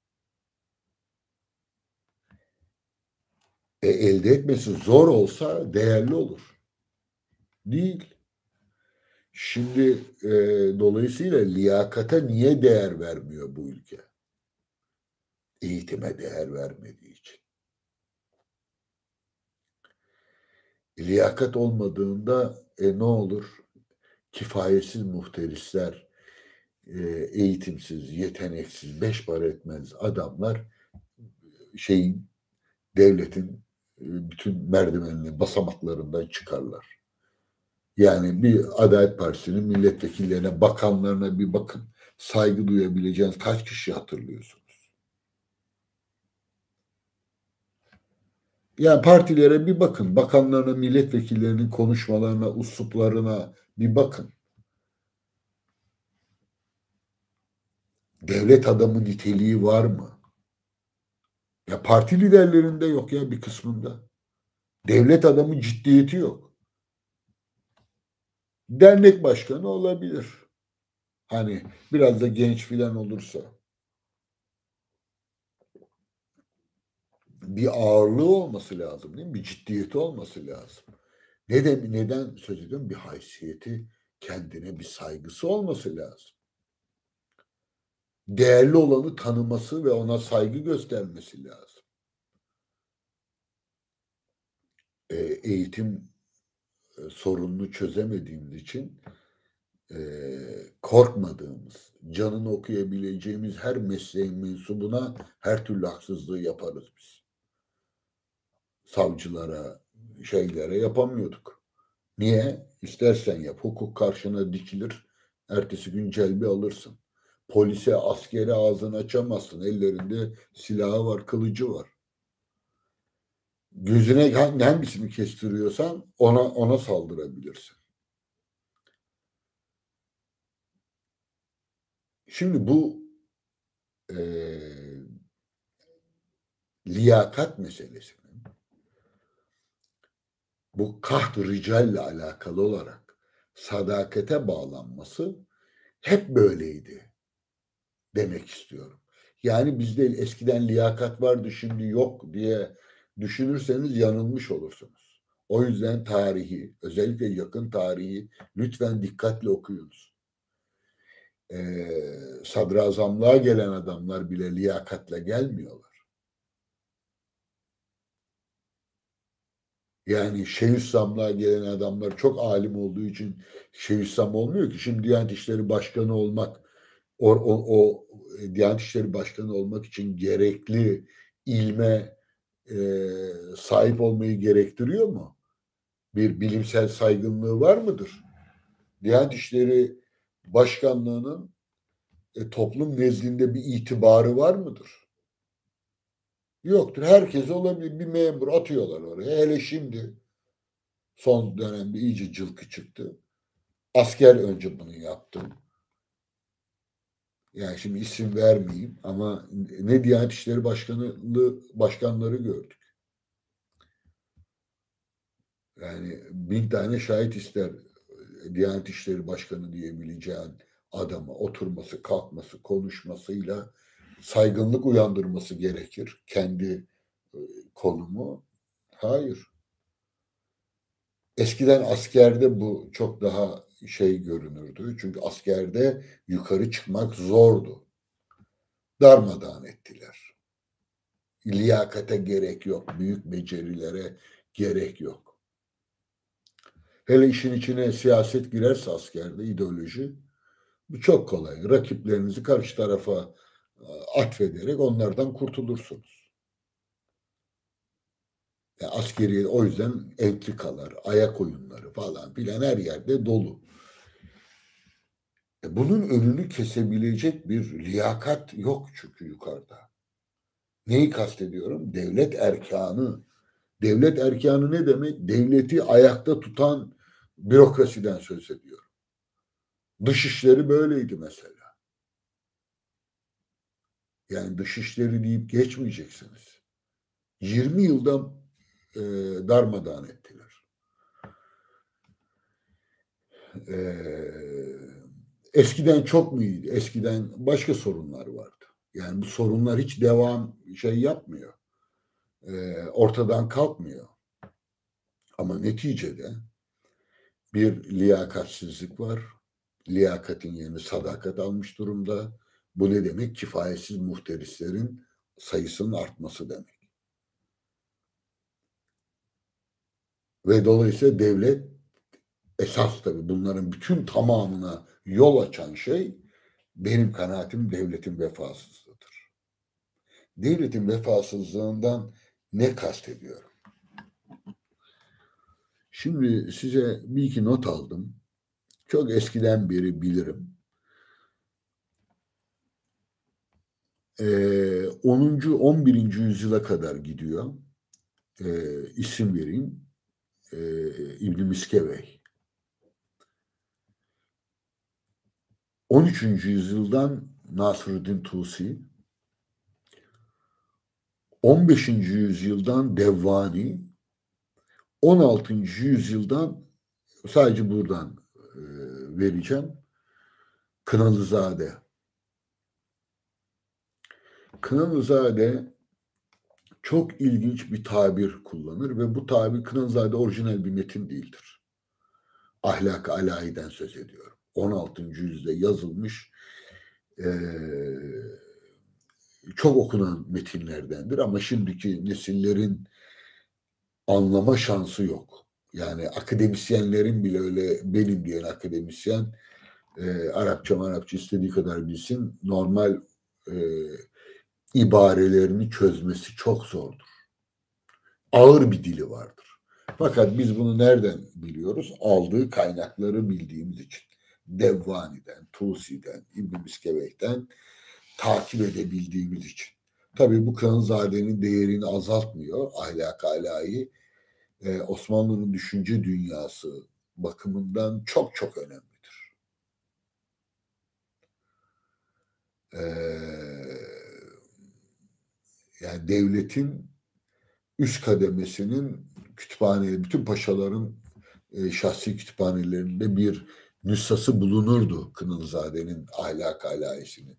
E, elde etmesi zor olsa değerli olur. Değil. Şimdi e, dolayısıyla liyakata niye değer vermiyor bu ülke? Eğitime değer vermediği için. Liyakat olmadığında e, ne olur? Kifayetsiz muhterisler, eğitimsiz, yeteneksiz, beş para etmez adamlar şeyin devletin e, bütün merdivenli basamaklarından çıkarlar. Yani bir Adalet Partisi'nin milletvekillerine, bakanlarına bir bakın. Saygı duyabileceğiniz kaç kişi hatırlıyorsunuz? Yani partilere bir bakın. Bakanlarına, milletvekillerinin konuşmalarına, usluplarına bir bakın. Devlet adamı niteliği var mı? Ya parti liderlerinde yok ya bir kısmında. Devlet adamı ciddiyeti yok dernek başkanı olabilir. Hani biraz da genç filan olursa. Bir ağırlığı olması lazım değil mi? Bir ciddiyeti olması lazım. Neden, neden söz ediyorum? Bir haysiyeti, kendine bir saygısı olması lazım. Değerli olanı tanıması ve ona saygı göstermesi lazım. E, eğitim e, sorununu çözemediğimiz için e, korkmadığımız, canını okuyabileceğimiz her mesleğin mensubuna her türlü haksızlığı yaparız biz. Savcılara, şeylere yapamıyorduk. Niye? İstersen yap. Hukuk karşına dikilir. Ertesi gün celbi alırsın. Polise, askere ağzını açamazsın. Ellerinde silahı var, kılıcı var gözüne hangisini kestiriyorsan ona ona saldırabilirsin. Şimdi bu e, liyakat meselesinin bu kaht ricalle alakalı olarak sadakete bağlanması hep böyleydi demek istiyorum. Yani bizde eskiden liyakat vardı şimdi yok diye düşünürseniz yanılmış olursunuz. O yüzden tarihi, özellikle yakın tarihi lütfen dikkatle okuyunuz. e, sadrazamlığa gelen adamlar bile liyakatle gelmiyorlar. Yani Şeyhülislamlığa gelen adamlar çok alim olduğu için Şeyhülislam olmuyor ki. Şimdi Diyanet İşleri Başkanı olmak, o, o, o Diyanet İşleri Başkanı olmak için gerekli ilme e, sahip olmayı gerektiriyor mu? Bir bilimsel saygınlığı var mıdır? Diyanet İşleri Başkanlığı'nın e, toplum nezdinde bir itibarı var mıdır? Yoktur. Herkes olabilir. Bir memur atıyorlar oraya. Hele şimdi son dönemde iyice cılkı çıktı. Asker önce bunu yaptı. Yani şimdi isim vermeyeyim ama ne Diyanet İşleri Başkanlığı başkanları gördük. Yani bin tane şahit ister Diyanet İşleri Başkanı diyebileceğin adama oturması, kalkması, konuşmasıyla saygınlık uyandırması gerekir. Kendi e, konumu. Hayır. Eskiden askerde bu çok daha şey görünürdü. Çünkü askerde yukarı çıkmak zordu. Darmadağın ettiler. Liyakate gerek yok. Büyük becerilere gerek yok. Hele işin içine siyaset girerse askerde ideoloji bu çok kolay. Rakiplerinizi karşı tarafa e, atfederek onlardan kurtulursunuz. Yani askeri o yüzden entrikalar, ayak oyunları falan filan her yerde dolu. E bunun önünü kesebilecek bir liyakat yok çünkü yukarıda. Neyi kastediyorum? Devlet erkanı. Devlet erkanı ne demek? Devleti ayakta tutan bürokrasiden söz ediyorum. Dışişleri böyleydi mesela. Yani dışişleri deyip geçmeyeceksiniz. 20 yıldan e, darmadağın ettiler. E, eskiden çok mu iyiydi? Eskiden başka sorunlar vardı. Yani bu sorunlar hiç devam şey yapmıyor. E, ortadan kalkmıyor. Ama neticede bir liyakatsizlik var. Liyakatin yerini sadakat almış durumda. Bu ne demek? Kifayetsiz muhterislerin sayısının artması demek. Ve dolayısıyla devlet esas tabii bunların bütün tamamına yol açan şey benim kanaatim devletin vefasızlığıdır. Devletin vefasızlığından ne kastediyorum? Şimdi size bir iki not aldım. Çok eskiden beri bilirim. Ee, 10. 11. yüzyıla kadar gidiyor. Ee, isim vereyim. Ee, İbn Miskevey. 13. yüzyıldan Nasruddin Tusi, 15. yüzyıldan Devvani, 16. yüzyıldan sadece buradan e, vereceğim. Kınalızade. Kınalızade çok ilginç bir tabir kullanır ve bu tabir Kınalızade orijinal bir metin değildir. Ahlak alayiden söz ediyorum. 16. yüzyılda yazılmış e, çok okunan metinlerdendir ama şimdiki nesillerin anlama şansı yok. Yani akademisyenlerin bile öyle benim diyen akademisyen e, Arapça Arapça istediği kadar bilsin normal e, ibarelerini çözmesi çok zordur. Ağır bir dili vardır. Fakat biz bunu nereden biliyoruz? Aldığı kaynakları bildiğimiz için. Devvani'den, Tusi'den, İbn Miskevek'ten takip edebildiğimiz için. Tabii bu Kınzade'nin değerini azaltmıyor ahlak alayı. Ee, Osmanlı'nın düşünce dünyası bakımından çok çok önemlidir. Ee, yani devletin üst kademesinin kütüphane, bütün paşaların e, şahsi kütüphanelerinde bir nüshası bulunurdu Kınılzade'nin ahlak alayisinin.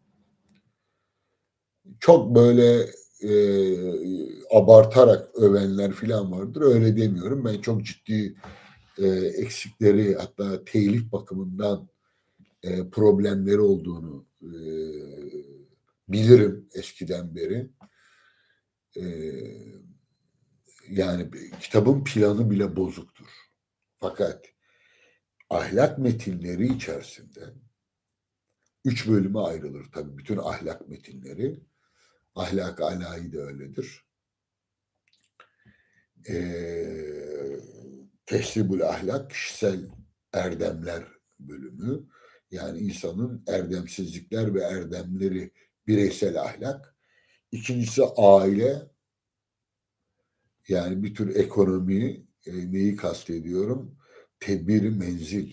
Çok böyle e, abartarak övenler filan vardır. Öyle demiyorum. Ben çok ciddi e, eksikleri hatta telif bakımından e, problemleri olduğunu e, bilirim eskiden beri. E, yani kitabın planı bile bozuktur. Fakat ahlak metinleri içerisinde üç bölüme ayrılır tabii bütün ahlak metinleri. Ahlak alayı da öyledir. Ee, Teslibul ahlak kişisel erdemler bölümü. Yani insanın erdemsizlikler ve erdemleri bireysel ahlak. İkincisi aile. Yani bir tür ekonomi e, neyi kastediyorum? Tedbiri menzil.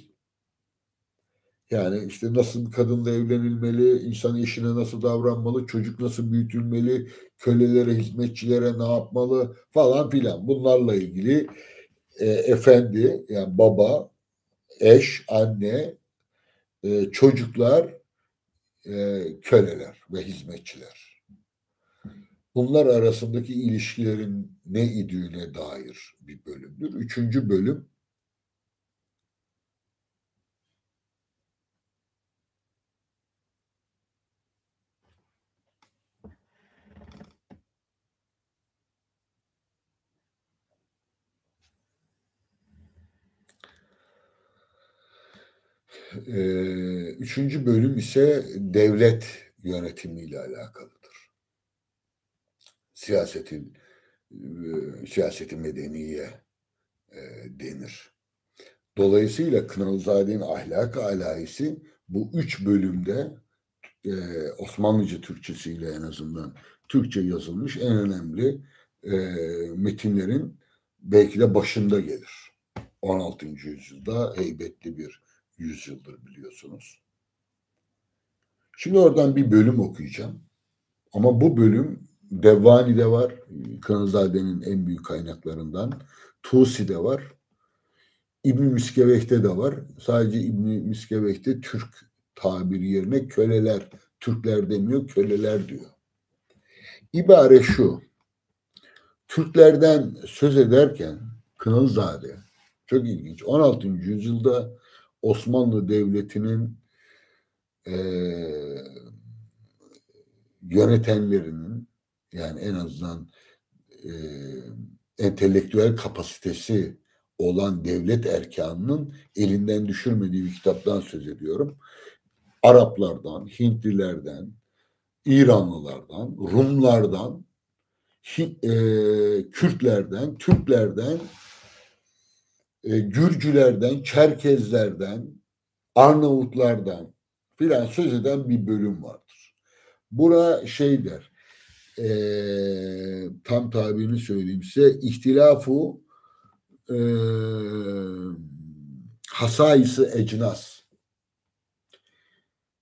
Yani işte nasıl bir kadınla evlenilmeli, insan eşine nasıl davranmalı, çocuk nasıl büyütülmeli, kölelere, hizmetçilere ne yapmalı falan filan. Bunlarla ilgili e, efendi, yani baba, eş, anne, e, çocuklar, e, köleler ve hizmetçiler. Bunlar arasındaki ilişkilerin ne idüğüne dair bir bölümdür. Üçüncü bölüm üçüncü bölüm ise devlet yönetimiyle alakalıdır. Siyasetin siyaseti medeniye denir. Dolayısıyla Kınalızade'nin ahlak alayisi bu üç bölümde e, Osmanlıca Türkçesiyle en azından Türkçe yazılmış en önemli e, metinlerin belki de başında gelir. 16. yüzyılda heybetli bir yüzyıldır biliyorsunuz. Şimdi oradan bir bölüm okuyacağım. Ama bu bölüm Devvani'de var. Kanızade'nin en büyük kaynaklarından. Tusi'de var. İbn Miskeveh'te de var. Sadece İbn Miskeveh'te Türk tabiri yerine köleler, Türkler demiyor, köleler diyor. İbare şu. Türklerden söz ederken Kınalzade çok ilginç. 16. yüzyılda Osmanlı Devleti'nin e, yönetenlerinin yani en azından e, entelektüel kapasitesi olan devlet erkanının elinden düşürmediği bir kitaptan söz ediyorum. Araplardan, Hintlilerden, İranlılardan, Rumlardan, e, Kürtlerden, Türklerden e, Gürcülerden, Çerkezlerden, Arnavutlardan filan söz eden bir bölüm vardır. Bura şey der, e, tam tabirini söyleyeyim size, ihtilafu e, hasayısı ecnas.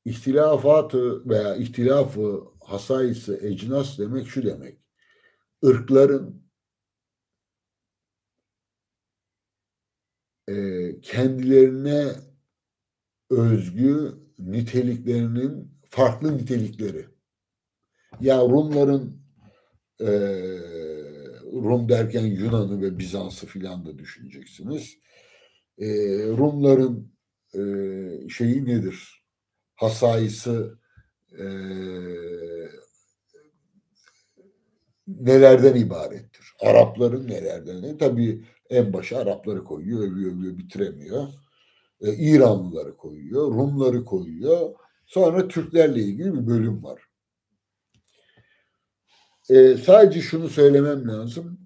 İhtilafatı veya ihtilafı hasayısı ecnas demek şu demek. Irkların e, kendilerine özgü niteliklerinin farklı nitelikleri. Ya Rumların e, Rum derken Yunan'ı ve Bizans'ı filan da düşüneceksiniz. E, Rumların e, şeyi nedir? Hasayısı e, nelerden ibarettir? Arapların nelerden? Tabii en başa Arapları koyuyor, övüyor, övüyor, bitiremiyor. E, İranlıları koyuyor, Rumları koyuyor. Sonra Türklerle ilgili bir bölüm var. E, sadece şunu söylemem lazım.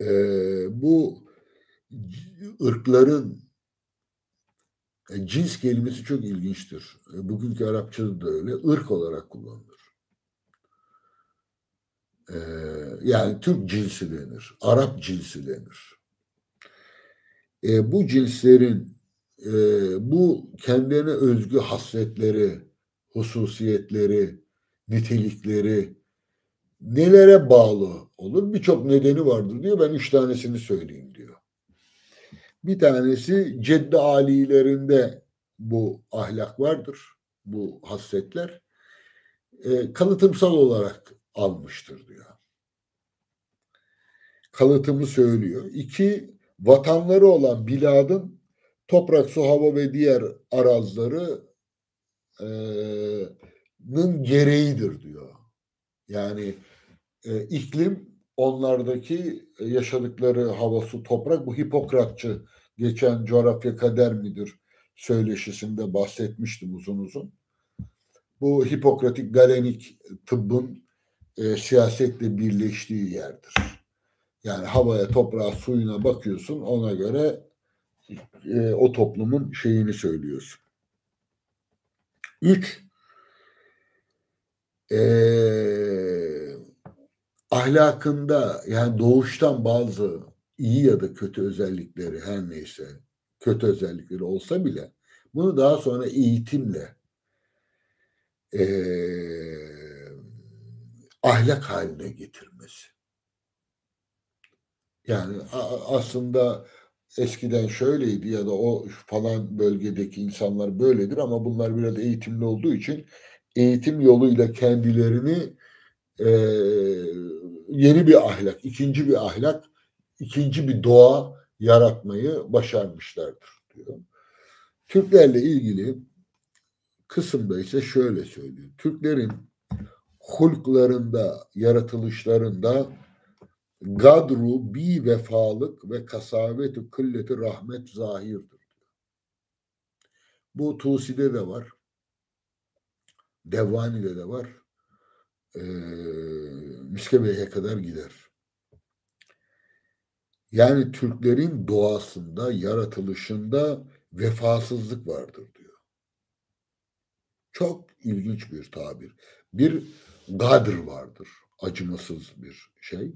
E, bu ırkların e, cins kelimesi çok ilginçtir. E, bugünkü Arapçada da öyle. ırk olarak kullanılır. Ee, yani Türk cinsi denir, Arap cinsi denir. E, bu cinslerin e, bu kendine özgü hasletleri, hususiyetleri, nitelikleri nelere bağlı olur? Birçok nedeni vardır diyor. Ben üç tanesini söyleyeyim diyor. Bir tanesi ceddi alilerinde bu ahlak vardır, bu hasletler. E, kalıtımsal olarak almıştır diyor. Kalıtımı söylüyor. İki, vatanları olan biladın toprak, su, hava ve diğer arazları nın gereğidir diyor. Yani e, iklim onlardaki yaşadıkları hava, su, toprak bu Hipokratçı geçen coğrafya kader midir söyleşisinde bahsetmiştim uzun uzun. Bu Hipokratik Galenik tıbbın e, siyasetle birleştiği yerdir. Yani havaya, toprağa, suyuna bakıyorsun ona göre e, o toplumun şeyini söylüyorsun. Üç, e, ahlakında yani doğuştan bazı iyi ya da kötü özellikleri her neyse kötü özellikleri olsa bile bunu daha sonra eğitimle e, ahlak haline getirmesi. Yani aslında eskiden şöyleydi ya da o falan bölgedeki insanlar böyledir ama bunlar biraz eğitimli olduğu için eğitim yoluyla kendilerini e, yeni bir ahlak, ikinci bir ahlak, ikinci bir doğa yaratmayı başarmışlardır diyor. Türklerle ilgili kısımda ise şöyle söylüyor. Türklerin hulklarında, yaratılışlarında gadru, bi vefalık ve kasaveti kılleti rahmet zahirdir. Bu Tusi'de de var. Devani'de de var. E, Miskebe'ye kadar gider. Yani Türklerin doğasında, yaratılışında vefasızlık vardır diyor. Çok ilginç bir tabir. Bir gadr vardır. Acımasız bir şey.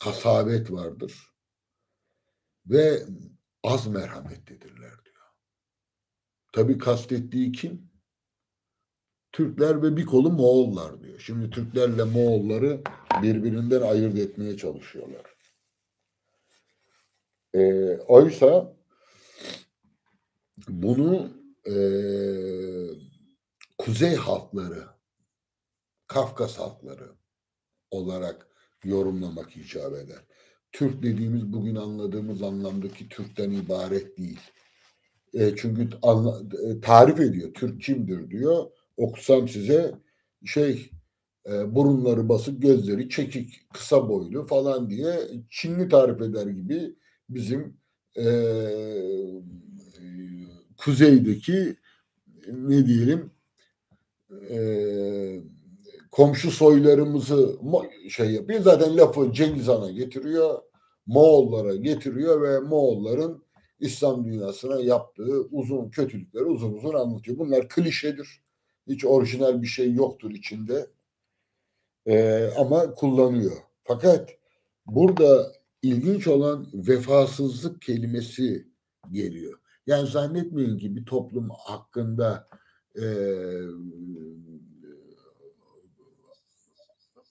Kasabet vardır. Ve az merhametlidirler diyor. Tabii kastettiği kim? Türkler ve bir kolu Moğollar diyor. Şimdi Türklerle Moğolları birbirinden ayırt etmeye çalışıyorlar. E, oysa bunu e, kuzey halkları, Kafkas halkları olarak yorumlamak icap eder. Türk dediğimiz bugün anladığımız anlamdaki Türk'ten ibaret değil. E, çünkü anla, e, tarif ediyor. Türk kimdir diyor. Okusam size şey e, burunları basık, gözleri çekik, kısa boylu falan diye Çinli tarif eder gibi bizim e, kuzeydeki ne diyelim e, komşu soylarımızı şey yapıyor. Zaten lafı Cengiz Han'a getiriyor. Moğollara getiriyor ve Moğolların İslam dünyasına yaptığı uzun kötülükleri uzun uzun anlatıyor. Bunlar klişedir. Hiç orijinal bir şey yoktur içinde. Ee, ama kullanıyor. Fakat burada ilginç olan vefasızlık kelimesi geliyor. Yani zannetmeyin ki bir toplum hakkında e,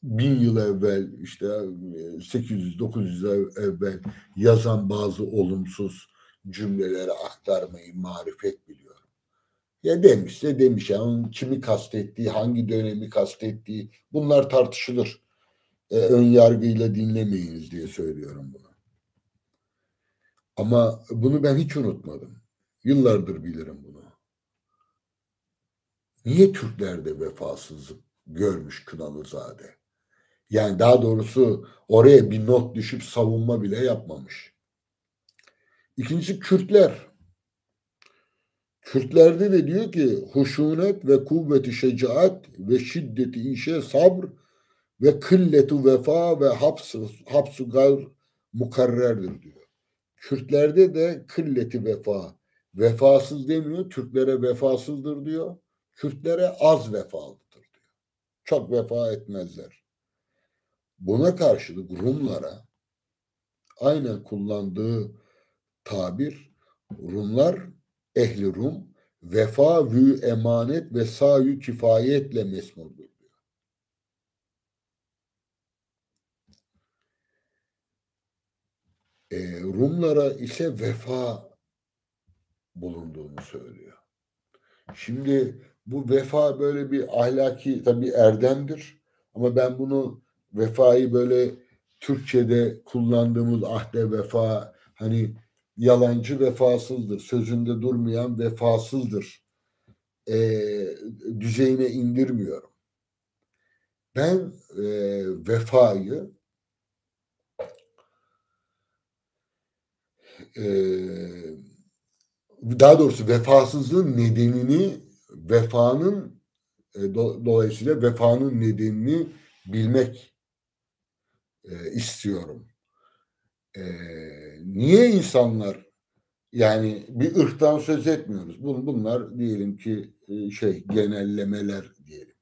bin yıl evvel işte 800-900 evvel yazan bazı olumsuz cümleleri aktarmayı marifet biliyorum. Ya demişse demiş ya onun kimi kastettiği, hangi dönemi kastettiği bunlar tartışılır e, ön yargıyla dinlemeyiniz diye söylüyorum bunu. Ama bunu ben hiç unutmadım. Yıllardır bilirim bunu. Niye Türklerde vefasızlık görmüş Kınalızade? Yani daha doğrusu oraya bir not düşüp savunma bile yapmamış. İkincisi Kürtler. Kürtlerde de diyor ki huşunet ve kuvveti şecaat ve şiddeti işe sabr ve kılletu vefa ve hapsu, hapsu gayr mukarrerdir diyor. Kürtlerde de kılleti vefa. Vefasız demiyor. Türklere vefasızdır diyor. Kürtlere az vefalıdır diyor. Çok vefa etmezler. Buna karşılık Rumlara aynen kullandığı tabir Rumlar ehli Rum vefa vü emanet ve sayü kifayetle mesmurdur. E, Rumlara ise vefa bulunduğunu söylüyor. Şimdi bu vefa böyle bir ahlaki tabi erdemdir ama ben bunu vefayı böyle Türkçe'de kullandığımız ahde vefa hani yalancı vefasızdır, sözünde durmayan vefasızdır e, düzeyine indirmiyorum. Ben e, vefayı e, daha doğrusu vefasızlığın nedenini vefanın e, do, dolayısıyla vefanın nedenini bilmek e, istiyorum. E, niye insanlar yani bir ırktan söz etmiyoruz. Bunlar diyelim ki e, şey genellemeler diyelim.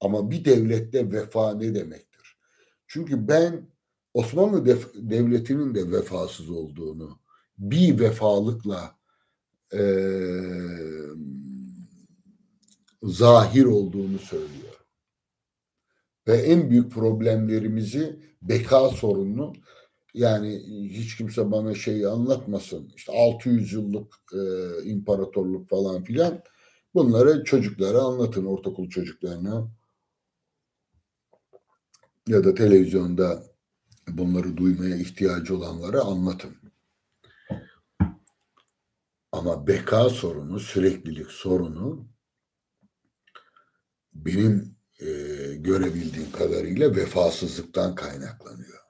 Ama bir devlette vefa ne demektir? Çünkü ben Osmanlı Devleti'nin de vefasız olduğunu, bir vefalıkla e, zahir olduğunu söylüyor. Ve en büyük problemlerimizi beka sorununu yani hiç kimse bana şeyi anlatmasın. İşte 600 yıllık e, imparatorluk falan filan. Bunları çocuklara anlatın ortaokul çocuklarına. Ya da televizyonda bunları duymaya ihtiyacı olanlara anlatın. Ama beka sorunu, süreklilik sorunu benim e, görebildiğim kadarıyla vefasızlıktan kaynaklanıyor.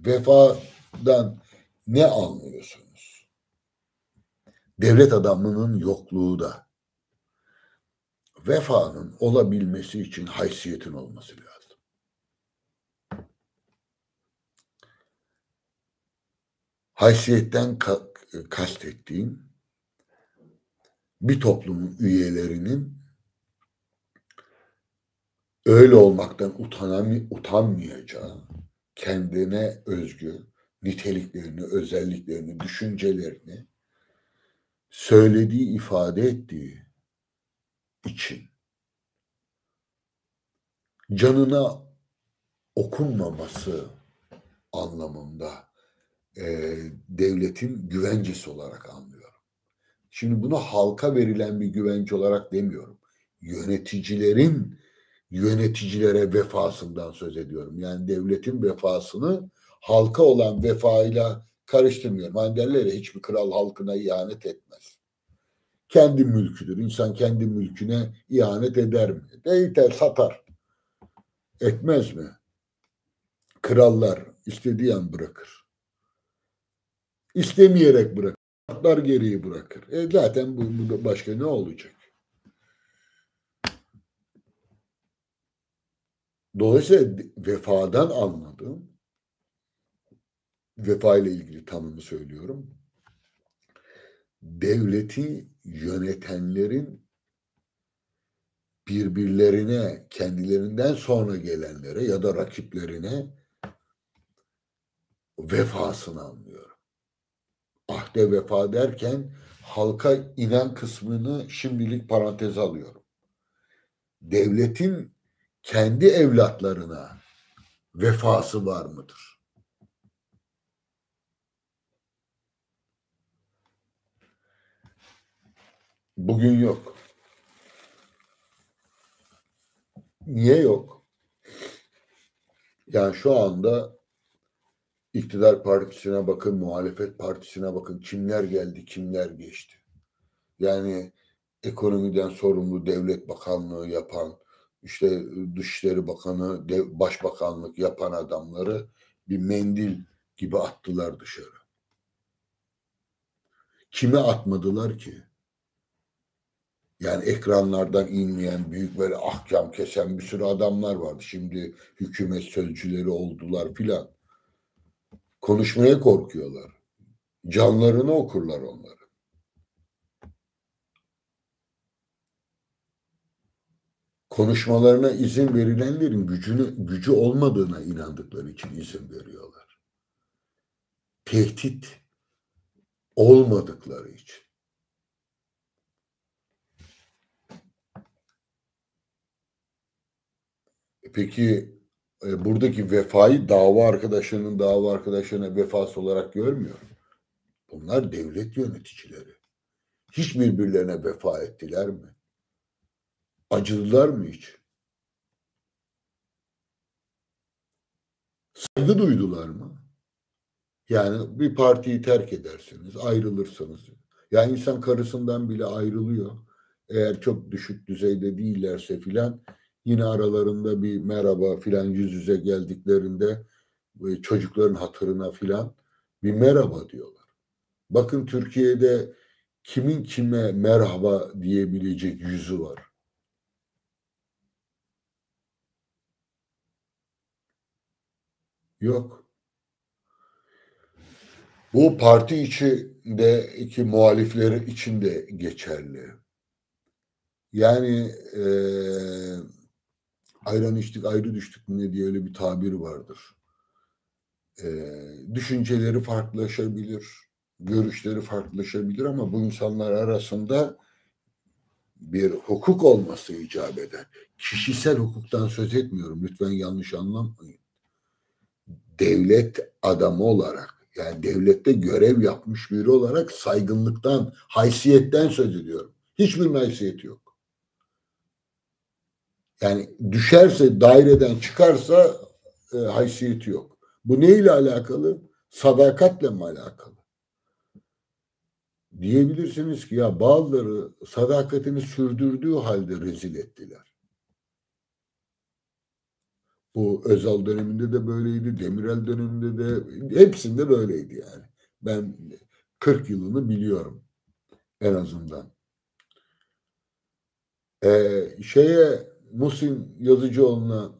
Vefadan ne anlıyorsunuz? Devlet adamının yokluğu da vefanın olabilmesi için haysiyetin olması lazım. Haysiyetten ka kastettiğim bir toplumun üyelerinin öyle olmaktan utanam utanmayacağı, kendine özgü niteliklerini, özelliklerini, düşüncelerini söylediği, ifade ettiği için canına okunmaması anlamında e, devletin güvencesi olarak anlıyorum. Şimdi bunu halka verilen bir güvence olarak demiyorum. Yöneticilerin yöneticilere vefasından söz ediyorum. Yani devletin vefasını halka olan vefayla karıştırmıyorum. Hani derler ya hiçbir kral halkına ihanet etmez. Kendi mülküdür. İnsan kendi mülküne ihanet eder mi? Deyter, satar. Etmez mi? Krallar istediği an bırakır. İstemeyerek bırakır. Şartlar gereği bırakır. E zaten bu, bu başka ne olacak? Dolayısıyla vefadan anladığım vefa ile ilgili tanımı söylüyorum. Devleti yönetenlerin birbirlerine, kendilerinden sonra gelenlere ya da rakiplerine vefasını anlıyorum. Ahde vefa derken halka inen kısmını şimdilik paranteze alıyorum. Devletin kendi evlatlarına vefası var mıdır? Bugün yok. Niye yok? Yani şu anda iktidar partisine bakın, muhalefet partisine bakın. Kimler geldi, kimler geçti. Yani ekonomiden sorumlu devlet bakanlığı yapan, işte Dışişleri Bakanı, Başbakanlık yapan adamları bir mendil gibi attılar dışarı. Kime atmadılar ki? Yani ekranlardan inmeyen, büyük böyle ahkam kesen bir sürü adamlar vardı. Şimdi hükümet sözcüleri oldular filan. Konuşmaya korkuyorlar. Canlarını okurlar onlar. Konuşmalarına izin verilenlerin gücünü gücü olmadığına inandıkları için izin veriyorlar. Tehdit olmadıkları için. Peki e, buradaki vefayı dava arkadaşının dava arkadaşına vefası olarak görmüyorum. Bunlar devlet yöneticileri. Hiç birbirlerine vefa ettiler mi? Acıdılar mı hiç? Saygı duydular mı? Yani bir partiyi terk edersiniz, ayrılırsınız. Yani insan karısından bile ayrılıyor. Eğer çok düşük düzeyde değillerse filan yine aralarında bir merhaba filan yüz yüze geldiklerinde çocukların hatırına filan bir merhaba diyorlar. Bakın Türkiye'de kimin kime merhaba diyebilecek yüzü var. Yok. Bu parti içindeki muhalifleri için de geçerli. Yani e, ayran içtik ayrı düştük mü diye öyle bir tabir vardır. E, düşünceleri farklılaşabilir, görüşleri farklılaşabilir ama bu insanlar arasında bir hukuk olması icap eder. Kişisel hukuktan söz etmiyorum. Lütfen yanlış anlamayın. Devlet adamı olarak yani devlette görev yapmış biri olarak saygınlıktan, haysiyetten söz ediyorum. Hiçbir haysiyeti yok. Yani düşerse daireden çıkarsa e, haysiyeti yok. Bu neyle alakalı? Sadakatle mi alakalı? Diyebilirsiniz ki ya bazıları sadakatini sürdürdüğü halde rezil ettiler. Bu Özal döneminde de böyleydi, Demirel döneminde de hepsinde böyleydi yani. Ben 40 yılını biliyorum en azından. Ee, şeye Musin Yazıcıoğlu'na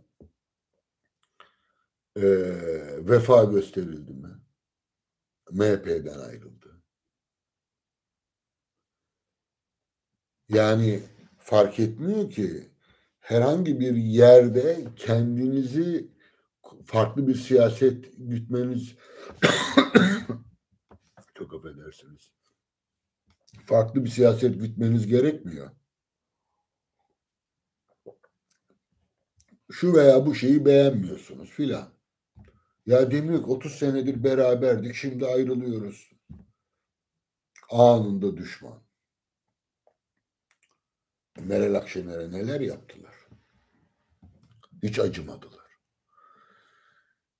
e, vefa gösterildi mi? MHP'den ayrıldı. Yani fark etmiyor ki herhangi bir yerde kendinizi farklı bir siyaset gütmeniz çok affedersiniz. Farklı bir siyaset gütmeniz gerekmiyor. Şu veya bu şeyi beğenmiyorsunuz filan. Ya demiyor ki 30 senedir beraberdik şimdi ayrılıyoruz. Anında düşman. Meral Akşener'e neler yaptılar? Hiç acımadılar.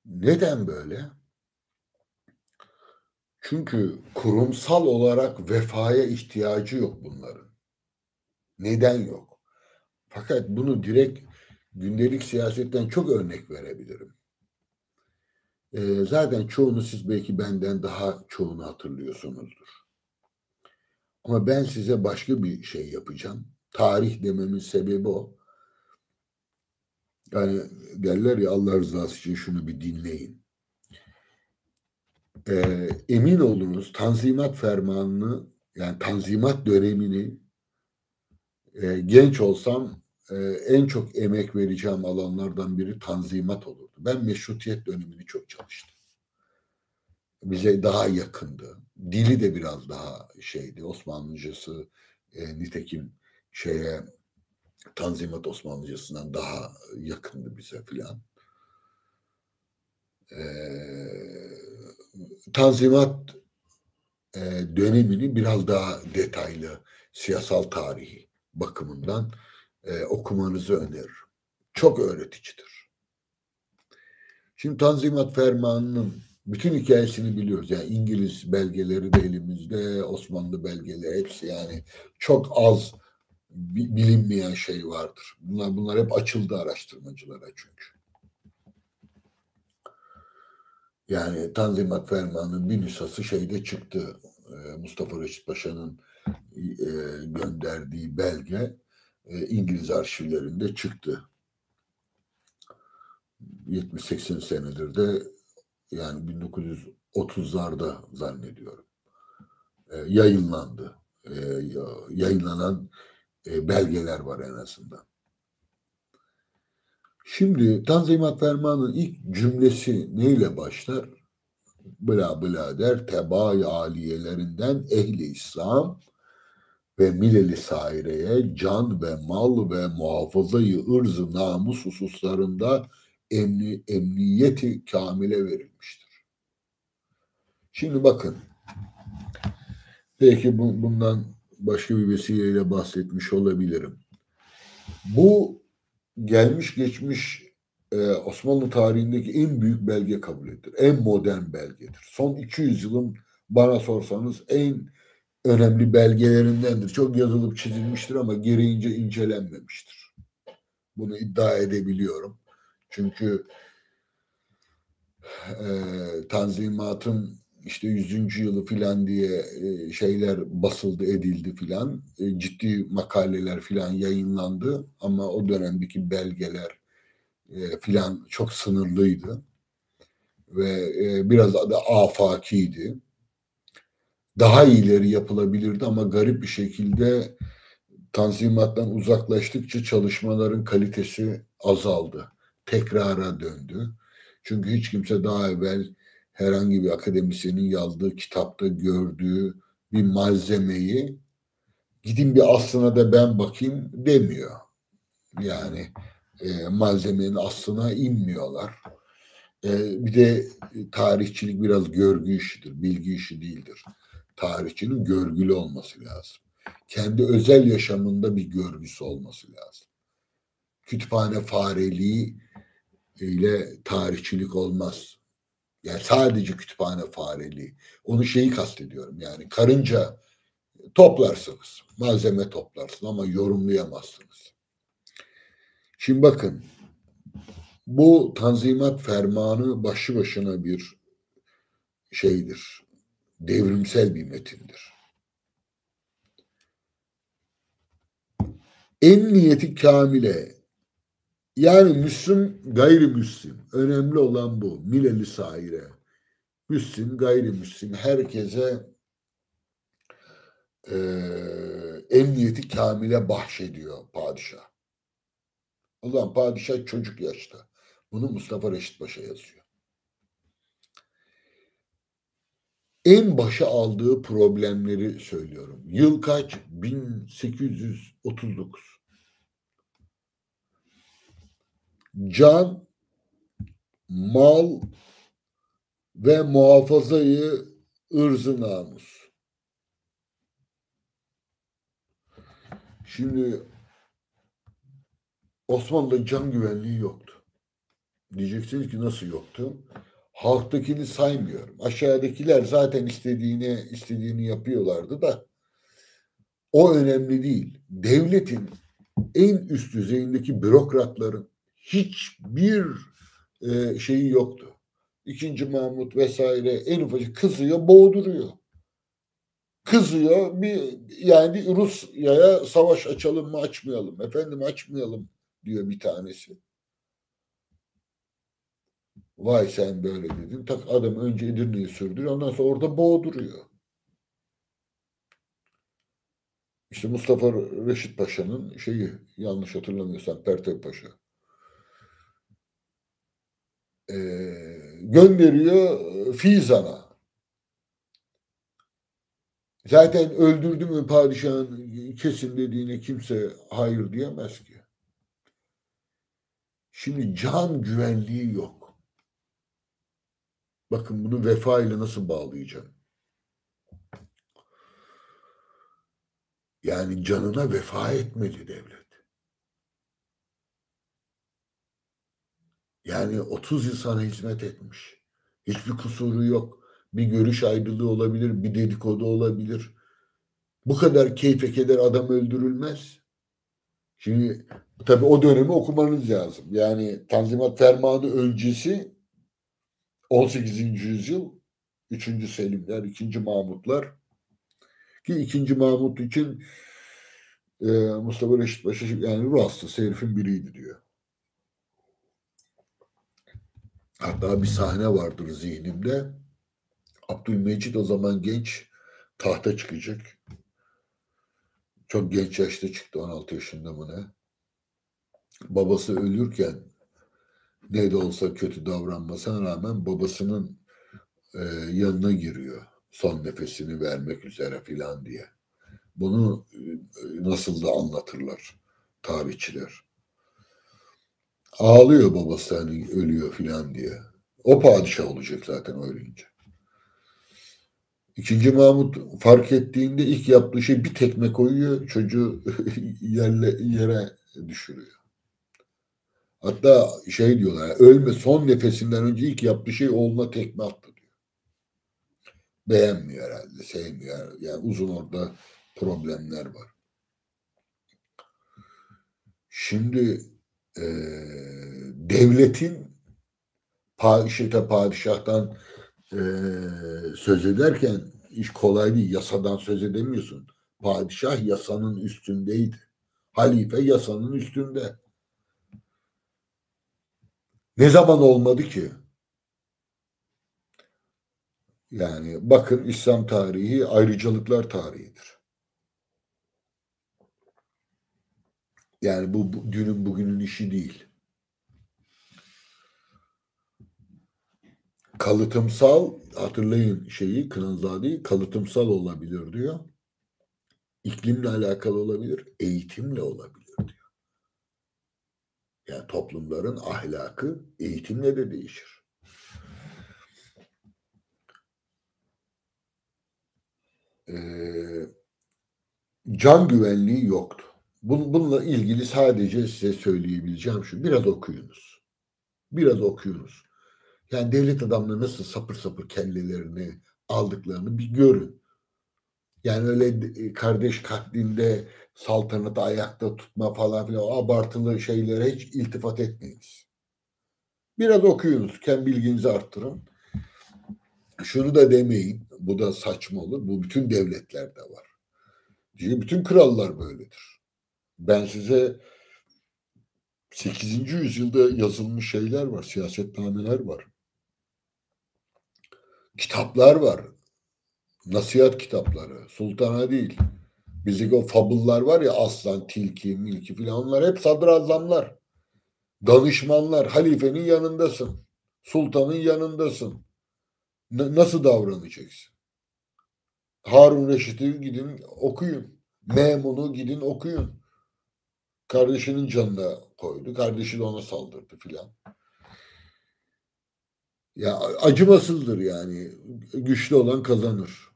Neden böyle? Çünkü kurumsal olarak vefaya ihtiyacı yok bunların. Neden yok? Fakat bunu direkt gündelik siyasetten çok örnek verebilirim. Ee, zaten çoğunu siz belki benden daha çoğunu hatırlıyorsunuzdur. Ama ben size başka bir şey yapacağım. Tarih dememin sebebi o. Yani derler ya Allah rızası için şunu bir dinleyin. Ee, emin olunuz Tanzimat Fermanı'nı yani Tanzimat dönemini e, genç olsam e, en çok emek vereceğim alanlardan biri Tanzimat olurdu. Ben meşrutiyet dönemini çok çalıştım. Bize daha yakındı. Dili de biraz daha şeydi. Osmanlıcası e, nitekim şeye Tanzimat Osmanlıcasından daha yakındı bize filan. Ee, Tanzimat e, dönemini biraz daha detaylı siyasal tarihi bakımından e, okumanızı öneririm. Çok öğreticidir. Şimdi Tanzimat Fermanı'nın bütün hikayesini biliyoruz. Yani İngiliz belgeleri de elimizde, Osmanlı belgeleri hepsi yani çok az bilinmeyen şey vardır. Bunlar bunlar hep açıldı araştırmacılara çünkü. Yani Tanzimat Fermanı'nın bir nüshası şeyde çıktı. Ee, Mustafa Reşit Paşa'nın e, gönderdiği belge e, İngiliz arşivlerinde çıktı. 70-80 senedir de yani 1930'larda zannediyorum e, yayınlandı. Yayınlanan belgeler var en azından. Şimdi Tanzimat Fermanı'nın ilk cümlesi neyle başlar? Bla bla der tebaayı aliyelerinden ehli İslam ve mileli saireye can ve mal ve muhafazayı ırzı namus hususlarında emni, emniyeti kamile verilmiştir. Şimdi bakın belki bu, bundan başka bir vesileyle bahsetmiş olabilirim. Bu gelmiş geçmiş e, Osmanlı tarihindeki en büyük belge kabul edilir. En modern belgedir. Son 200 yılın bana sorsanız en önemli belgelerindendir. Çok yazılıp çizilmiştir ama gereğince incelenmemiştir. Bunu iddia edebiliyorum. Çünkü e, Tanzimat'ın işte 100. yılı filan diye e, şeyler basıldı edildi filan. E, ciddi makaleler filan yayınlandı ama o dönemdeki belgeler e, filan çok sınırlıydı ve biraz da afakiydi. Daha iyileri yapılabilirdi ama garip bir şekilde tanzimattan uzaklaştıkça çalışmaların kalitesi azaldı. Tekrara döndü. Çünkü hiç kimse daha evvel herhangi bir akademisyenin yazdığı kitapta gördüğü bir malzemeyi gidin bir aslına da ben bakayım demiyor. Yani e, malzemenin aslına inmiyorlar. E, bir de tarihçilik biraz görgü işidir, bilgi işi değildir. Tarihçinin görgülü olması lazım. Kendi özel yaşamında bir görgüsü olması lazım. Kütüphane fareliği ile tarihçilik olmaz. Yani sadece kütüphane fareliği. Onu şeyi kastediyorum yani karınca toplarsınız. Malzeme toplarsın ama yorumlayamazsınız. Şimdi bakın bu tanzimat fermanı başlı başına bir şeydir. Devrimsel bir metindir. En niyeti kamile yani Müslüm gayrimüslim. Önemli olan bu. Mileli saire. Müslim gayrimüslim. Herkese e, emniyeti kamile bahşediyor padişah. O zaman padişah çocuk yaşta. Bunu Mustafa Reşit Paşa yazıyor. En başa aldığı problemleri söylüyorum. Yıl kaç? 1839. Can, mal ve muhafazayı ırzı namus. Şimdi Osmanlı'da can güvenliği yoktu. Diyeceksiniz ki nasıl yoktu? Halktakini saymıyorum. Aşağıdakiler zaten istediğini istediğini yapıyorlardı da o önemli değil. Devletin en üst düzeyindeki bürokratların hiçbir e, şeyi yoktu. İkinci Mahmut vesaire en ufacık kızıyor, boğduruyor. Kızıyor bir yani Rusya'ya savaş açalım mı açmayalım. Efendim açmayalım diyor bir tanesi. Vay sen böyle dedin. Tak adam önce Edirne'yi sürdürüyor. Ondan sonra orada boğduruyor. İşte Mustafa Reşit Paşa'nın şeyi yanlış hatırlamıyorsam Pertev Paşa. Ee, gönderiyor Fizan'a. Zaten öldürdü mü padişahın kesin dediğine kimse hayır diyemez ki. Şimdi can güvenliği yok. Bakın bunu vefa ile nasıl bağlayacağım? Yani canına vefa etmeli devlet. Yani 30 yıl sana hizmet etmiş. Hiçbir kusuru yok. Bir görüş ayrılığı olabilir, bir dedikodu olabilir. Bu kadar keyfe keder adam öldürülmez. Şimdi tabi o dönemi okumanız lazım. Yani Tanzimat Fermanı öncesi 18. yüzyıl 3. Selimler, 2. Mahmutlar ki 2. Mahmut için e, Mustafa Reşit Paşa yani ruh hastası herifin biriydi diyor. Hatta bir sahne vardır zihnimde. Abdülmecid o zaman genç tahta çıkacak. Çok genç yaşta çıktı 16 yaşında mı ne? Babası ölürken ne de olsa kötü davranmasına rağmen babasının e, yanına giriyor. Son nefesini vermek üzere filan diye. Bunu e, nasıl da anlatırlar tarihçiler. Ağlıyor babası hani ölüyor filan diye. O padişah olacak zaten ölünce. İkinci Mahmut fark ettiğinde ilk yaptığı şey bir tekme koyuyor, çocuğu yerle, yere düşürüyor. Hatta şey diyorlar, ölme son nefesinden önce ilk yaptığı şey oğluna tekme attı diyor. Beğenmiyor herhalde, sevmiyor. Yani uzun orada problemler var. Şimdi e, devletin işte padişahtan e, söz ederken iş kolay değil. Yasadan söz edemiyorsun. Padişah yasanın üstündeydi. Halife yasanın üstünde. Ne zaman olmadı ki? Yani bakın İslam tarihi ayrıcalıklar tarihidir. Yani bu, bu dünün bugünün işi değil. Kalıtımsal hatırlayın şeyi Kınanzade'yi kalıtımsal olabilir diyor. İklimle alakalı olabilir, eğitimle olabilir diyor. Yani toplumların ahlakı eğitimle de değişir. Ee, can güvenliği yoktu. Bununla ilgili sadece size söyleyebileceğim şu. Biraz okuyunuz. Biraz okuyunuz. Yani devlet adamları nasıl sapır sapır kellelerini aldıklarını bir görün. Yani öyle e, kardeş katlinde saltanatı ayakta tutma falan filan abartılı şeylere hiç iltifat etmeyiniz. Biraz okuyunuz. Kendi bilginizi arttırın. Şunu da demeyin. Bu da saçma olur. Bu bütün devletlerde var. Diye bütün krallar böyledir. Ben size 8. yüzyılda yazılmış şeyler var, siyasetnameler var. Kitaplar var. Nasihat kitapları. Sultana değil. Bizdeki o fabullar var ya aslan, tilki, milki filan onlar hep sadrazamlar. Danışmanlar. Halifenin yanındasın. Sultanın yanındasın. N- nasıl davranacaksın? Harun Reşit'i gidin okuyun. Memun'u gidin okuyun. Kardeşinin canına koydu. Kardeşi de ona saldırdı filan. Ya acımasızdır yani. Güçlü olan kazanır.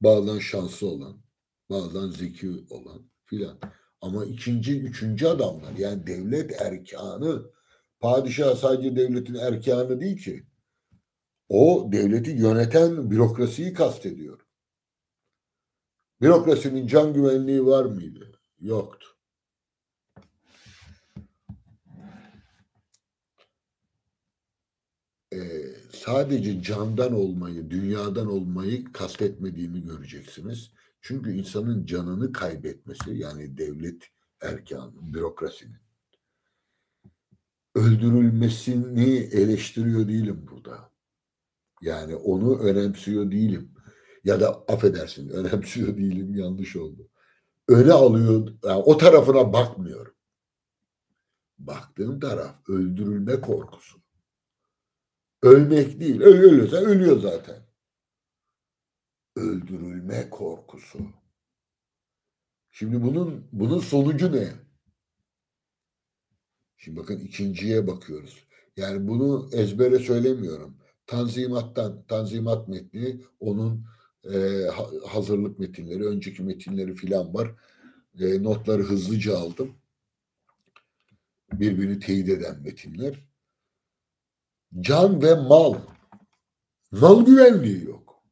Bazen şanslı olan, bazen zeki olan filan. Ama ikinci, üçüncü adamlar yani devlet erkanı, padişah sadece devletin erkanı değil ki. O devleti yöneten bürokrasiyi kastediyor. Bürokrasinin can güvenliği var mıydı? Yoktu. e, sadece candan olmayı, dünyadan olmayı kastetmediğimi göreceksiniz. Çünkü insanın canını kaybetmesi yani devlet erkanı, bürokrasinin öldürülmesini eleştiriyor değilim burada. Yani onu önemsiyor değilim. Ya da affedersin önemsiyor değilim yanlış oldu. Öne alıyor, yani o tarafına bakmıyorum. Baktığım taraf öldürülme korkusu. Ölmek değil. Öl ölüyorsa ölüyor zaten. Öldürülme korkusu. Şimdi bunun bunun sonucu ne? Şimdi bakın ikinciye bakıyoruz. Yani bunu ezbere söylemiyorum. Tanzimattan, Tanzimat metni, onun e, hazırlık metinleri, önceki metinleri filan var. E, notları hızlıca aldım. Birbirini teyit eden metinler. Can ve mal. Mal güvenliği yok.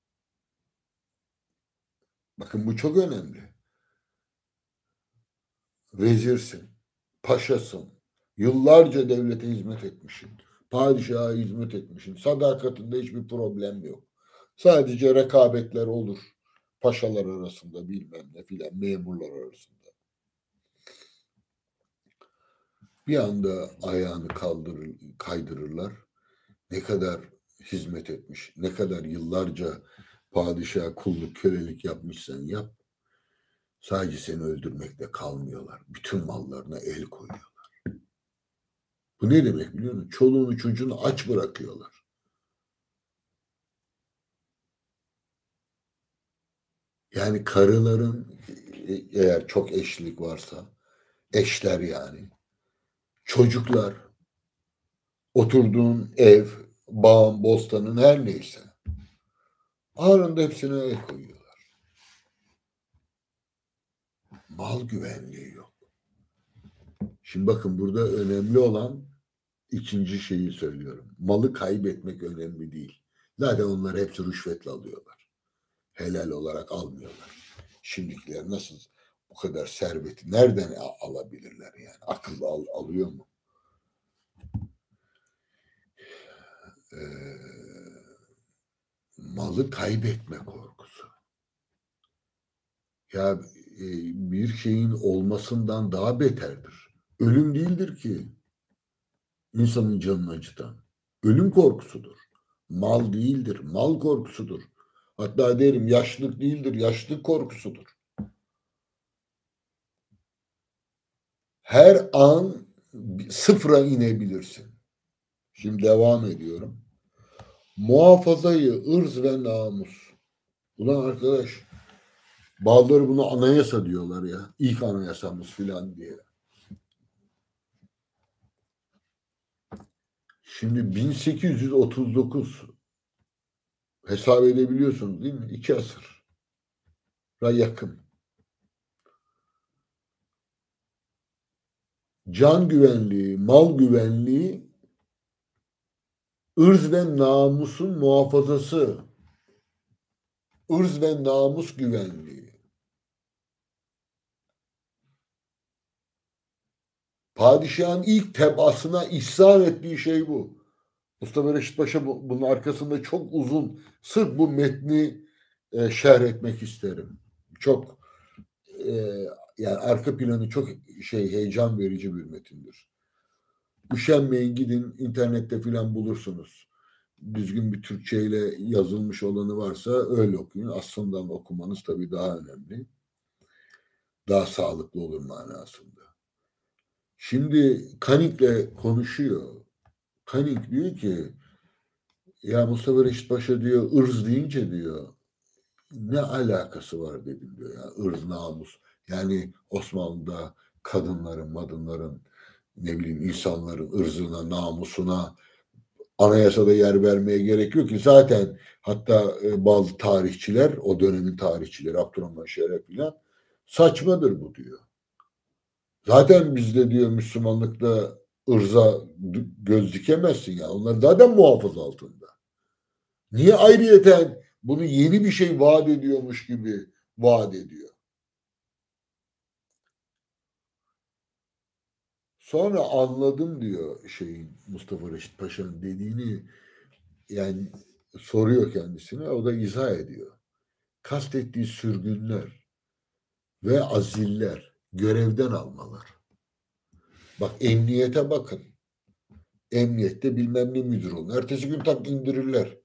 Bakın bu çok önemli. Vezirsin, paşasın, yıllarca devlete hizmet etmişsin, padişaha hizmet etmişsin, sadakatinde hiçbir problem yok. Sadece rekabetler olur paşalar arasında bilmem ne filan memurlar arasında. Bir anda ayağını kaldırır, kaydırırlar ne kadar hizmet etmiş, ne kadar yıllarca padişaha kulluk, kölelik yapmışsan yap. Sadece seni öldürmekle kalmıyorlar. Bütün mallarına el koyuyorlar. Bu ne demek biliyor musun? Çoluğunu çocuğunu aç bırakıyorlar. Yani karıların eğer çok eşlik varsa eşler yani çocuklar oturduğun ev, bağın, bostanın her neyse. Anında hepsine el koyuyorlar. Mal güvenliği yok. Şimdi bakın burada önemli olan ikinci şeyi söylüyorum. Malı kaybetmek önemli değil. Zaten onlar hepsi rüşvetle alıyorlar. Helal olarak almıyorlar. Şimdikiler nasıl bu kadar serveti nereden alabilirler yani? Akıl al, alıyor mu? Ee, malı kaybetme korkusu. Ya e, bir şeyin olmasından daha beterdir. Ölüm değildir ki insanın canını acıtan. Ölüm korkusudur. Mal değildir. Mal korkusudur. Hatta derim yaşlılık değildir. Yaşlılık korkusudur. Her an sıfıra inebilirsin. Şimdi devam ediyorum. Muhafazayı, ırz ve namus. Ulan arkadaş bazıları bunu anayasa diyorlar ya. İlk anayasamız filan diye. Şimdi 1839 hesap edebiliyorsunuz değil mi? İki asır yakın. Can güvenliği, mal güvenliği, ırz ve namusun muhafazası, ırz ve namus güvenliği. Padişahın ilk tebasına ihsan ettiği şey bu. Mustafa Reşit Paşa bunun arkasında çok uzun, sırf bu metni e, şerh etmek isterim. Çok e, yani arka planı çok şey heyecan verici bir metindir. Üşenmeyin gidin internette filan bulursunuz. Düzgün bir Türkçe ile yazılmış olanı varsa öyle okuyun. Aslında okumanız tabii daha önemli. Daha sağlıklı olur manasında. Şimdi Kanik'le konuşuyor. Kanik diyor ki ya Mustafa Reşit Paşa diyor ırz deyince diyor ne alakası var dedim diyor ya ırz namus. Yani Osmanlı'da kadınların, madınların ne bileyim insanların ırzına, namusuna anayasada yer vermeye gerek yok ki zaten hatta e, bazı tarihçiler o dönemin tarihçileri Abdurrahman Şeref filan saçmadır bu diyor. Zaten bizde diyor Müslümanlıkta ırza göz dikemezsin ya. Onlar zaten muhafaza altında. Niye ayrıyeten bunu yeni bir şey vaat ediyormuş gibi vaat ediyor? Sonra anladım diyor şeyin Mustafa Reşit Paşa'nın dediğini yani soruyor kendisine o da izah ediyor. Kastettiği sürgünler ve aziller görevden almalar. Bak emniyete bakın. Emniyette bilmem ne müdür olun. Ertesi gün tak indirirler.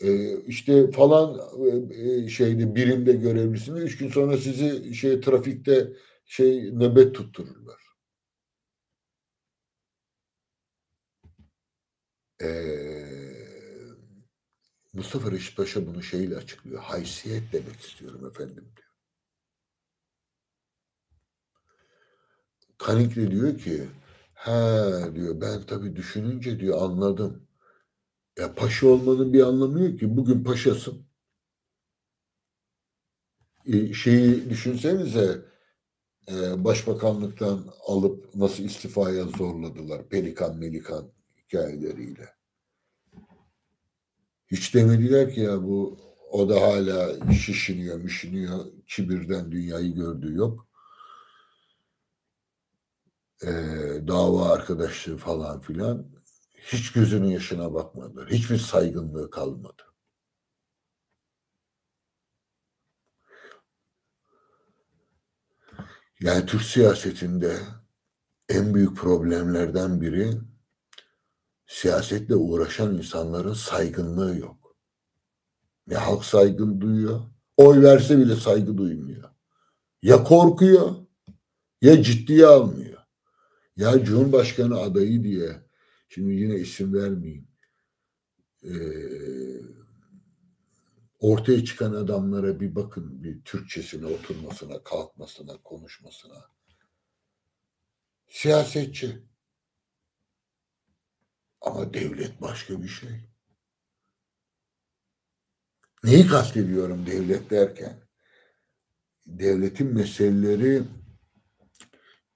Ee, işte falan e, e, şeyde birimde görevlisini üç gün sonra sizi şey trafikte şey nöbet tuttururlar. Mustafa Reşit Paşa bunu şeyle açıklıyor. Haysiyet demek istiyorum efendim diyor. Kanikli diyor ki ha diyor ben tabii düşününce diyor anladım. Ya paşa olmanın bir anlamı yok ki. Bugün paşasın. Şeyi düşünsenize başbakanlıktan alıp nasıl istifaya zorladılar. Pelikan Melikan hikayeleriyle. Hiç demediler ki ya bu o da hala şişiniyor, mişiniyor. Kibirden dünyayı gördüğü yok e, dava arkadaşlığı falan filan hiç gözünün yaşına bakmadılar. Hiçbir saygınlığı kalmadı. Yani Türk siyasetinde en büyük problemlerden biri siyasetle uğraşan insanların saygınlığı yok. Ne halk saygın duyuyor, oy verse bile saygı duymuyor. Ya korkuyor ya ciddiye almıyor. Ya Cumhurbaşkanı adayı diye şimdi yine isim vermeyeyim. Ortaya çıkan adamlara bir bakın bir Türkçesine oturmasına, kalkmasına, konuşmasına. Siyasetçi. Ama devlet başka bir şey. Neyi kastediyorum devlet derken? Devletin meseleleri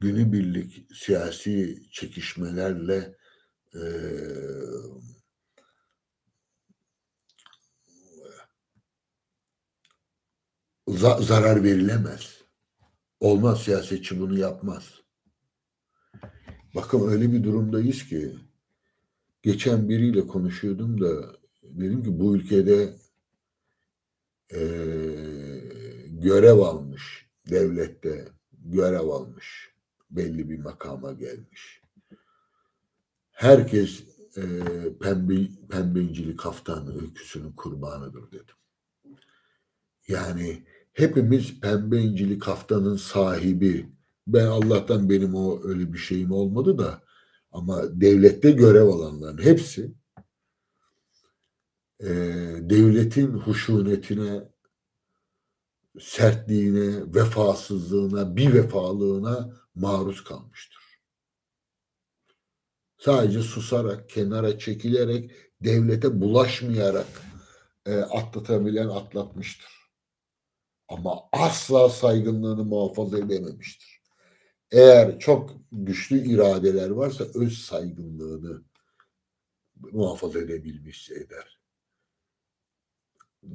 günübirlik siyasi çekişmelerle e, za- zarar verilemez. Olmaz siyasetçi bunu yapmaz. Bakın öyle bir durumdayız ki geçen biriyle konuşuyordum da dedim ki bu ülkede e, görev almış devlette görev almış belli bir makama gelmiş. Herkes e, pembe, pembencilik kaftanı öyküsünün kurbanıdır dedim. Yani hepimiz pembe incili kaftanın sahibi. Ben Allah'tan benim o öyle bir şeyim olmadı da ama devlette görev alanların hepsi e, devletin huşunetine, sertliğine, vefasızlığına, bir vefalığına maruz kalmıştır. Sadece susarak, kenara çekilerek, devlete bulaşmayarak e, atlatabilen atlatmıştır. Ama asla saygınlığını muhafaza edememiştir. Eğer çok güçlü iradeler varsa öz saygınlığını muhafaza edebilmişse eder.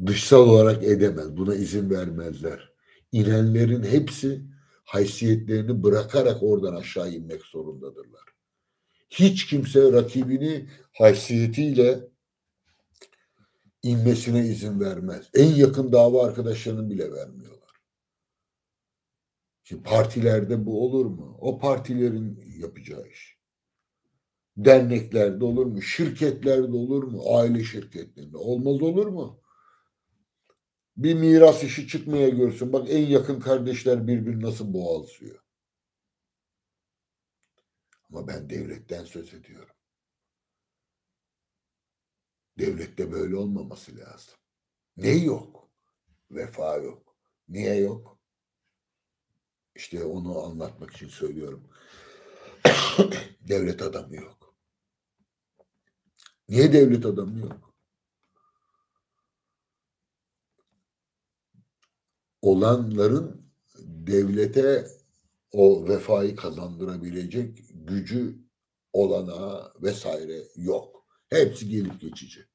Dışsal olarak edemez. Buna izin vermezler. İnenlerin hepsi haysiyetlerini bırakarak oradan aşağı inmek zorundadırlar. Hiç kimse rakibini haysiyetiyle inmesine izin vermez. En yakın dava arkadaşlarının bile vermiyorlar. Şimdi partilerde bu olur mu? O partilerin yapacağı iş. Derneklerde olur mu? Şirketlerde olur mu? Aile şirketlerinde. Olmaz olur mu? Bir miras işi çıkmaya görsün. Bak en yakın kardeşler birbirini nasıl boğazlıyor. Ama ben devletten söz ediyorum. Devlette böyle olmaması lazım. Ne yok? Vefa yok. Niye yok? İşte onu anlatmak için söylüyorum. devlet adamı yok. Niye devlet adamı yok? Olanların devlete o vefayı kazandırabilecek gücü olana vesaire yok. Hepsi gelip geçici.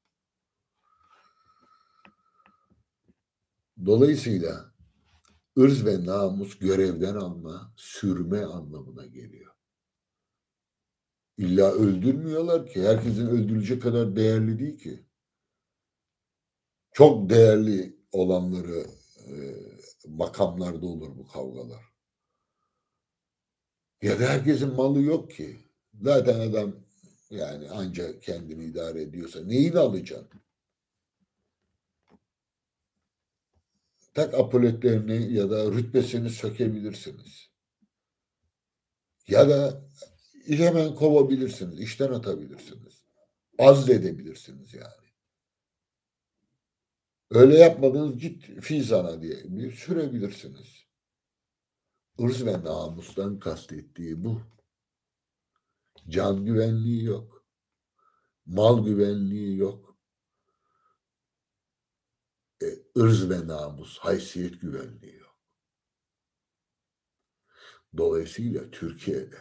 Dolayısıyla ırz ve namus görevden alma, sürme anlamına geliyor. İlla öldürmüyorlar ki. Herkesin öldürülecek kadar değerli değil ki. Çok değerli olanları e, makamlarda olur bu kavgalar. Ya da herkesin malı yok ki. Zaten adam yani ancak kendini idare ediyorsa neyini alacaksın? Tak apoletlerini ya da rütbesini sökebilirsiniz. Ya da hemen kovabilirsiniz, işten atabilirsiniz. Azledebilirsiniz yani. Öyle yapmadınız git fizana diye bir sürebilirsiniz. Irz ve namustan kastettiği bu. Can güvenliği yok. Mal güvenliği yok e, ırz ve namus, haysiyet güvenliği yok. Dolayısıyla Türkiye'de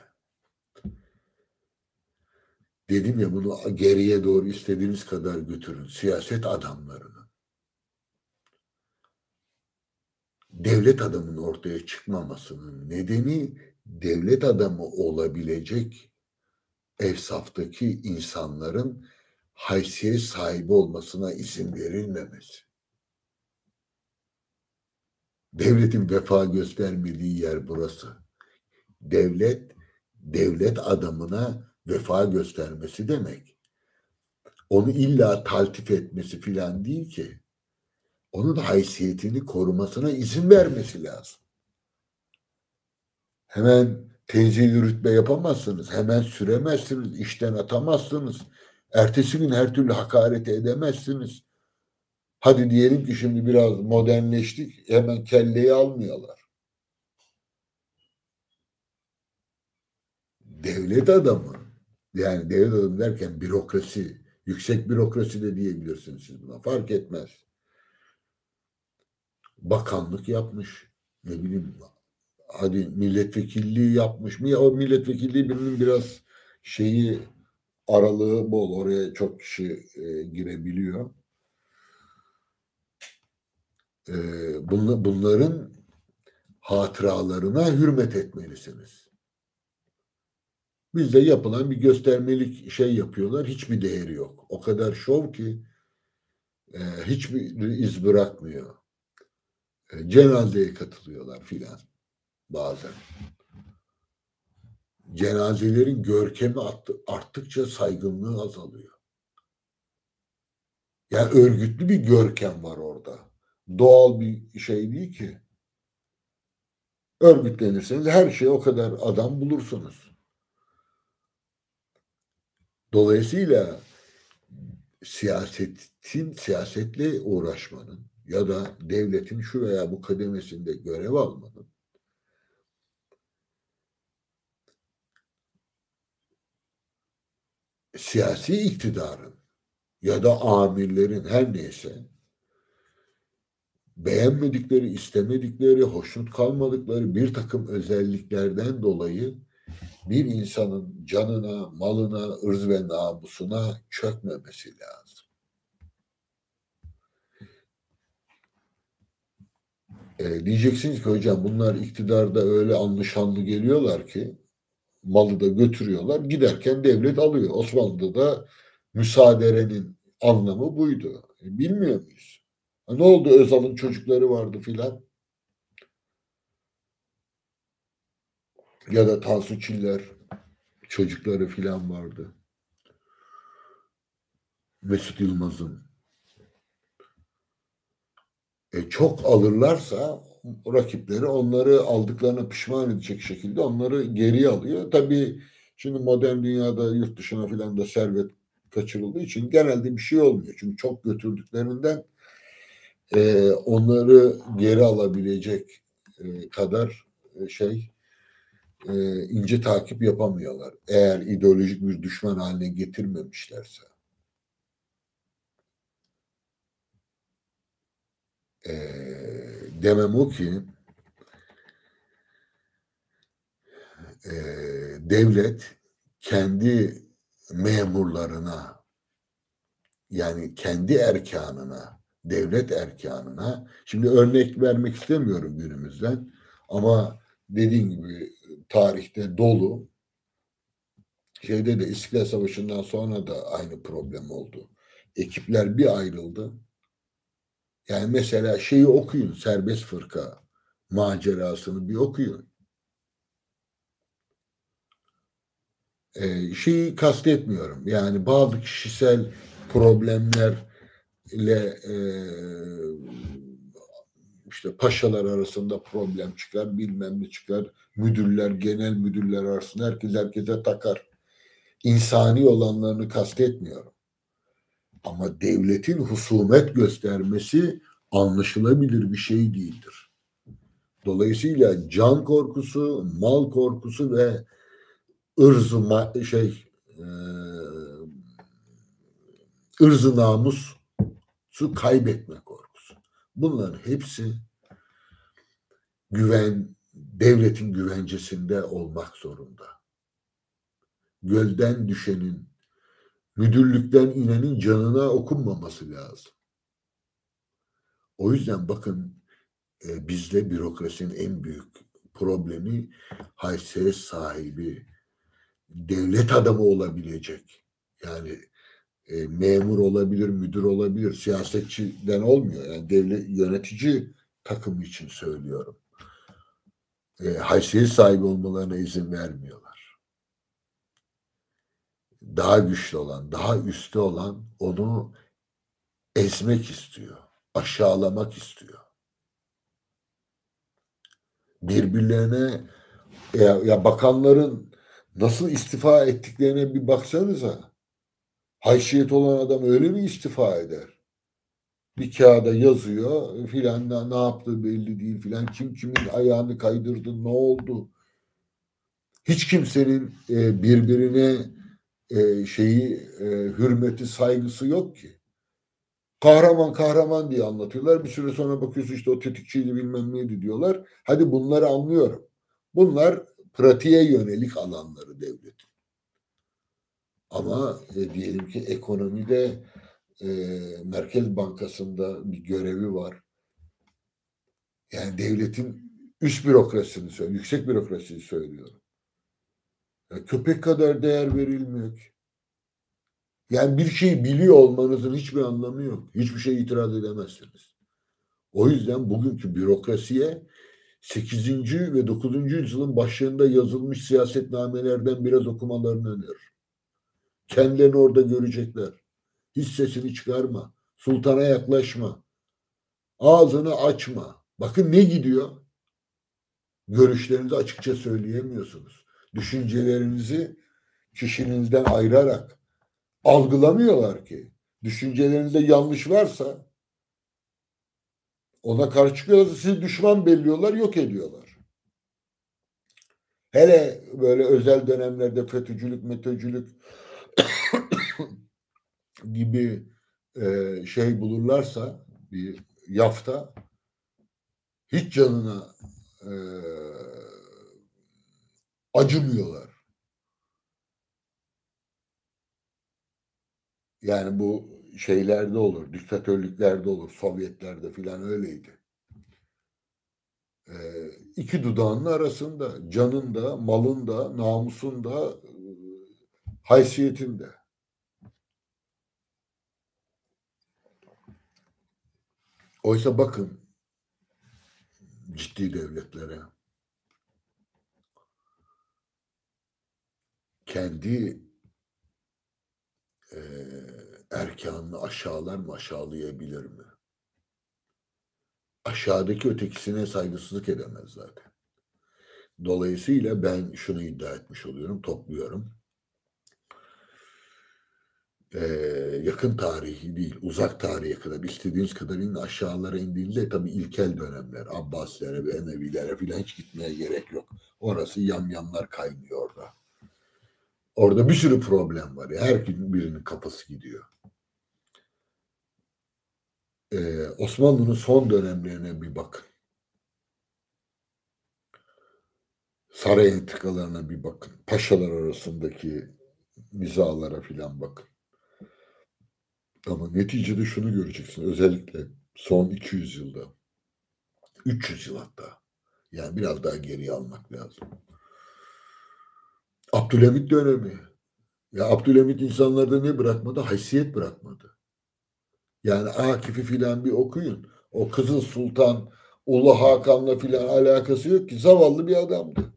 dedim ya bunu geriye doğru istediğiniz kadar götürün. Siyaset adamlarının devlet adamının ortaya çıkmamasının nedeni devlet adamı olabilecek efsaftaki insanların haysiyet sahibi olmasına izin verilmemesi. Devletin vefa göstermediği yer burası. Devlet, devlet adamına vefa göstermesi demek. Onu illa taltif etmesi filan değil ki. Onun haysiyetini korumasına izin vermesi lazım. Hemen tenzili rütbe yapamazsınız. Hemen süremezsiniz. işten atamazsınız. Ertesi gün her türlü hakaret edemezsiniz. Hadi diyelim ki şimdi biraz modernleştik hemen kelleyi almıyorlar. Devlet adamı yani devlet adamı derken bürokrasi, yüksek bürokrasi de diyebilirsiniz siz buna. Fark etmez. Bakanlık yapmış. Ne bileyim hadi milletvekilliği yapmış mı? Ya o milletvekilliği birinin biraz şeyi aralığı bol. Oraya çok kişi e, girebiliyor. E, bunla, bunların hatıralarına hürmet etmelisiniz. Bizde yapılan bir göstermelik şey yapıyorlar. Hiçbir değeri yok. O kadar şov ki e, hiçbir iz bırakmıyor. E, cenazeye katılıyorlar filan bazen. Cenazelerin görkemi arttıkça saygınlığı azalıyor. Yani örgütlü bir görkem var orada. Doğal bir şey değil ki. Örgütlenirseniz her şeye o kadar adam bulursunuz. Dolayısıyla siyasetin siyasetle uğraşmanın ya da devletin şu veya bu kademesinde görev almanın siyasi iktidarın ya da amirlerin her neyse beğenmedikleri, istemedikleri, hoşnut kalmadıkları bir takım özelliklerden dolayı bir insanın canına, malına, ırz ve namusuna çökmemesi lazım. E, diyeceksiniz ki hocam bunlar iktidarda öyle anlaşanlı geliyorlar ki malı da götürüyorlar. Giderken devlet alıyor. Osmanlı'da da müsaaderenin anlamı buydu. E, bilmiyor muyuz? Ne oldu Özal'ın çocukları vardı filan. Ya da Tansu Çiller çocukları filan vardı. Mesut Yılmaz'ın. E, çok alırlarsa rakipleri onları aldıklarına pişman edecek şekilde onları geriye alıyor. Tabii şimdi modern dünyada yurt dışına filan da servet kaçırıldığı için genelde bir şey olmuyor. Çünkü çok götürdüklerinden e, onları geri alabilecek e, kadar e, şey e, ince takip yapamıyorlar. Eğer ideolojik bir düşman haline getirmemişlerse. E, demem o ki e, devlet kendi memurlarına yani kendi erkanına devlet erkanına şimdi örnek vermek istemiyorum günümüzden ama dediğim gibi tarihte dolu şeyde de İstiklal Savaşı'ndan sonra da aynı problem oldu. Ekipler bir ayrıldı. Yani mesela şeyi okuyun serbest fırka macerasını bir okuyun. Ee, şeyi kastetmiyorum. Yani bazı kişisel problemler ile e, işte paşalar arasında problem çıkar, bilmem ne çıkar, müdürler, genel müdürler arasında herkes herkese takar. İnsani olanlarını kastetmiyorum. Ama devletin husumet göstermesi anlaşılabilir bir şey değildir. Dolayısıyla can korkusu, mal korkusu ve ırzı şey e, ırzı namus su kaybetme korkusu. Bunların hepsi güven, devletin güvencesinde olmak zorunda. Gölden düşenin, müdürlükten inenin canına okunmaması lazım. O yüzden bakın e, bizde bürokrasinin en büyük problemi haysiyet sahibi, devlet adamı olabilecek. Yani e, memur olabilir, müdür olabilir, siyasetçiden olmuyor. Yani devlet yönetici takımı için söylüyorum. E, haysiyet sahibi olmalarına izin vermiyorlar. Daha güçlü olan, daha üstte olan onu ezmek istiyor, aşağılamak istiyor. Birbirlerine ya, ya bakanların nasıl istifa ettiklerine bir baksanıza haysiyet olan adam öyle mi istifa eder? Bir kağıda yazıyor filan ne, yaptığı belli değil filan kim kimin ayağını kaydırdı ne oldu? Hiç kimsenin e, birbirine e, şeyi e, hürmeti saygısı yok ki. Kahraman kahraman diye anlatıyorlar. Bir süre sonra bakıyorsun işte o tetikçiydi bilmem neydi diyorlar. Hadi bunları anlıyorum. Bunlar pratiğe yönelik alanları devletin. Ama e, diyelim ki ekonomide e, Merkez Bankası'nda bir görevi var. Yani devletin üst bürokrasisini söylüyorum, yüksek bürokrasiyi söylüyorum. Ya köpek kadar değer verilmiyor ki. Yani bir şeyi biliyor olmanızın hiçbir anlamı yok. Hiçbir şey itiraz edemezsiniz. O yüzden bugünkü bürokrasiye 8. ve 9. yüzyılın başlarında yazılmış siyasetnamelerden biraz okumalarını öneririm. Kendilerini orada görecekler. Hiç sesini çıkarma. Sultana yaklaşma. Ağzını açma. Bakın ne gidiyor? Görüşlerinizi açıkça söyleyemiyorsunuz. Düşüncelerinizi kişinizden ayırarak algılamıyorlar ki. Düşüncelerinizde yanlış varsa ona karşı çıkıyorlar. Sizi düşman belliyorlar, yok ediyorlar. Hele böyle özel dönemlerde FETÖ'cülük, METÖ'cülük gibi e, şey bulurlarsa bir yafta hiç canına e, acımıyorlar. Yani bu şeylerde olur, diktatörlüklerde olur, Sovyetlerde filan öyleydi. Ee, iki dudağının arasında, canında, malında, namusunda, haysiyetinde. Oysa bakın ciddi devletlere kendi e, erkanını aşağılar mı aşağılayabilir mi? Aşağıdaki ötekisine saygısızlık edemez zaten. Dolayısıyla ben şunu iddia etmiş oluyorum, topluyorum. Ee, yakın tarihi değil, uzak tarihe kadar istediğiniz kadar inin aşağılara indiğinde tabii ilkel dönemler, Abbasilere ve Emevilere filan hiç gitmeye gerek yok. Orası yamyamlar kaynıyor orada. Orada bir sürü problem var. Her birinin kafası gidiyor. Ee, Osmanlı'nın son dönemlerine bir bakın. Saray entrikalarına bir bakın. Paşalar arasındaki nizalara filan bakın. Ama neticede şunu göreceksin. Özellikle son 200 yılda. 300 yıl hatta. Yani biraz daha geriye almak lazım. Abdülhamit dönemi. Ya Abdülhamit insanlarda ne bırakmadı? Haysiyet bırakmadı. Yani Akif'i filan bir okuyun. O Kızıl Sultan Ulu Hakan'la filan alakası yok ki. Zavallı bir adamdı.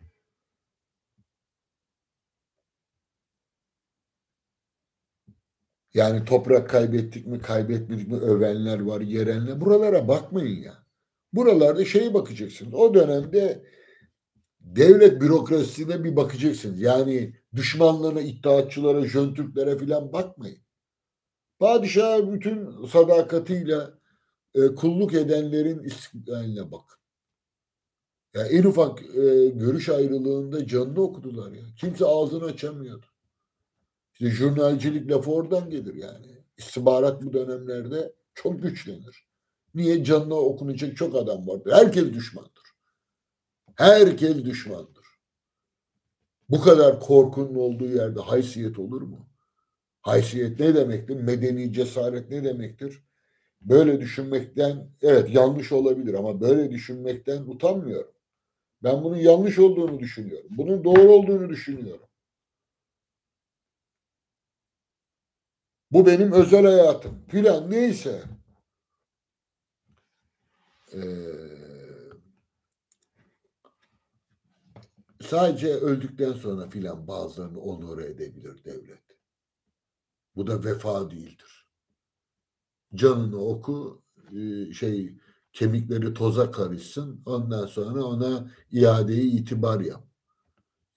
Yani toprak kaybettik mi kaybetmedik mi övenler var, yerenler. Buralara bakmayın ya. Buralarda şeye bakacaksınız. O dönemde devlet bürokrasisine bir bakacaksınız. Yani düşmanlarına, iddiatçılara, jöntürklere filan bakmayın. Padişah bütün sadakatiyle e, kulluk edenlerin istiklaline bakın. Ya en ufak e, görüş ayrılığında canını okudular ya. Kimse ağzını açamıyordu. İşte jurnalcilik lafı oradan gelir yani. İstihbarat bu dönemlerde çok güçlenir. Niye canına okunacak çok adam vardır. Herkes düşmandır. Herkes düşmandır. Bu kadar korkunun olduğu yerde haysiyet olur mu? Haysiyet ne demektir? Medeni cesaret ne demektir? Böyle düşünmekten evet yanlış olabilir ama böyle düşünmekten utanmıyorum. Ben bunun yanlış olduğunu düşünüyorum. Bunun doğru olduğunu düşünüyorum. Bu benim özel hayatım. Filan neyse. Ee, sadece öldükten sonra filan bazılarını onur edebilir devlet. Bu da vefa değildir. Canını oku, e, şey kemikleri toza karışsın. Ondan sonra ona iadeyi itibar yap.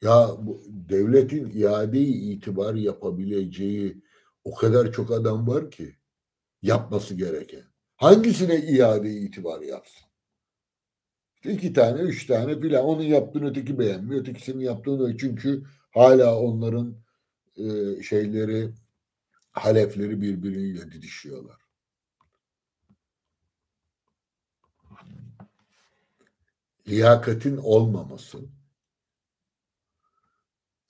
Ya bu devletin iadeyi itibar yapabileceği o kadar çok adam var ki yapması gereken. Hangisine iadeyi itibar yapsın? İşte iki tane, üç tane filan. Onun yaptığını öteki beğenmiyor. Ötekisinin yaptığını çünkü hala onların e, şeyleri halefleri birbiriyle didişiyorlar. Liyakatin olmaması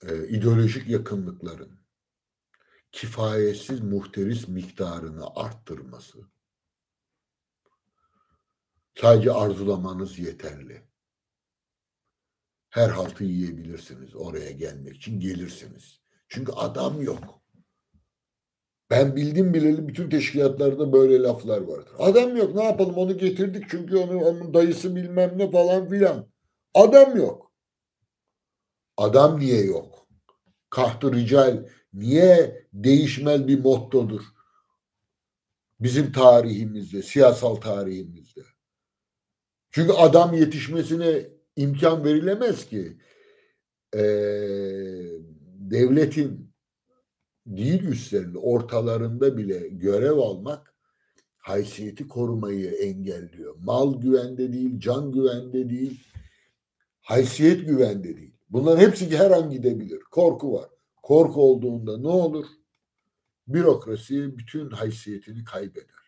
e, ideolojik yakınlıkların kifayetsiz muhteris miktarını arttırması sadece arzulamanız yeterli. Her haltı yiyebilirsiniz oraya gelmek için gelirsiniz. Çünkü adam yok. Ben bildim bileli bütün teşkilatlarda böyle laflar vardır. Adam yok ne yapalım onu getirdik çünkü onu, onun dayısı bilmem ne falan filan. Adam yok. Adam niye yok? Kahtı rical niye değişmez bir mottodur? Bizim tarihimizde, siyasal tarihimizde. Çünkü adam yetişmesine imkan verilemez ki. Ee, devletin değil üstlerinde ortalarında bile görev almak haysiyeti korumayı engelliyor. Mal güvende değil, can güvende değil, haysiyet güvende değil. Bunların hepsi her an gidebilir. Korku var. Korku olduğunda ne olur? Bürokrasi bütün haysiyetini kaybeder.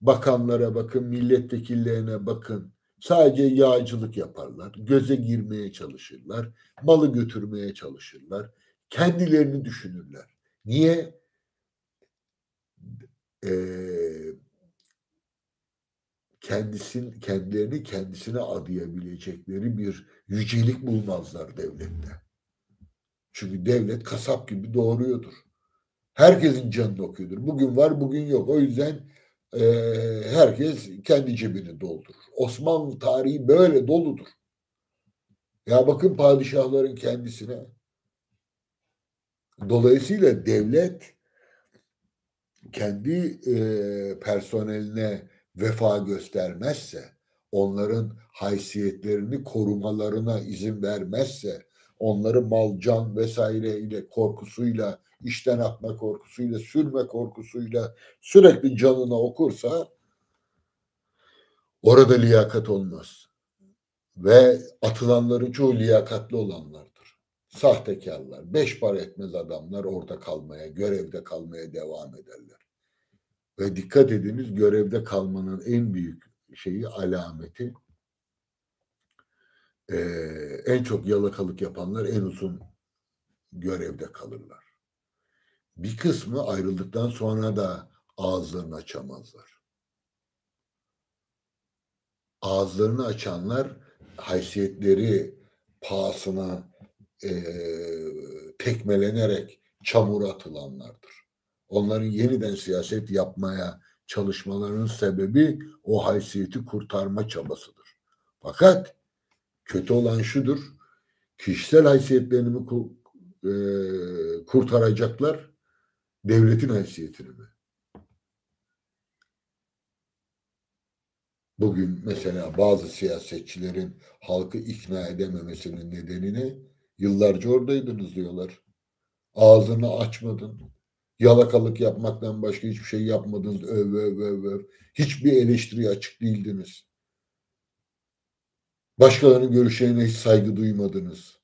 Bakanlara bakın, milletvekillerine bakın. Sadece yağcılık yaparlar. Göze girmeye çalışırlar. Malı götürmeye çalışırlar. Kendilerini düşünürler. Niye? Ee, kendisin, kendilerini kendisine adayabilecekleri bir yücelik bulmazlar devlette. Çünkü devlet kasap gibi doğuruyordur. Herkesin canını okuyordur. Bugün var, bugün yok. O yüzden e, herkes kendi cebini doldurur. Osmanlı tarihi böyle doludur. Ya bakın padişahların kendisine. Dolayısıyla devlet kendi e, personeline vefa göstermezse, onların haysiyetlerini korumalarına izin vermezse, onları mal, can vesaire ile korkusuyla, işten atma korkusuyla, sürme korkusuyla sürekli canına okursa orada liyakat olmaz. Ve atılanların çoğu liyakatli olanlardır. Sahtekarlar, beş para etmez adamlar orada kalmaya, görevde kalmaya devam ederler. Ve dikkat ediniz görevde kalmanın en büyük şeyi alameti e, en çok yalakalık yapanlar en uzun görevde kalırlar. Bir kısmı ayrıldıktan sonra da ağızlarını açamazlar. Ağızlarını açanlar haysiyetleri pahasına e, tekmelenerek çamura atılanlardır. Onların yeniden siyaset yapmaya çalışmalarının sebebi o haysiyeti kurtarma çabasıdır. Fakat kötü olan şudur. Kişisel haysiyetlerini mi e, kurtaracaklar? Devletin haysiyetini mi? Bugün mesela bazı siyasetçilerin halkı ikna edememesinin nedenini yıllarca oradaydınız diyorlar. Ağzını açmadın. Yalakalık yapmaktan başka hiçbir şey yapmadınız. Öv öv öv öv. Hiçbir eleştiriye açık değildiniz. Başkalarının görüşlerine hiç saygı duymadınız.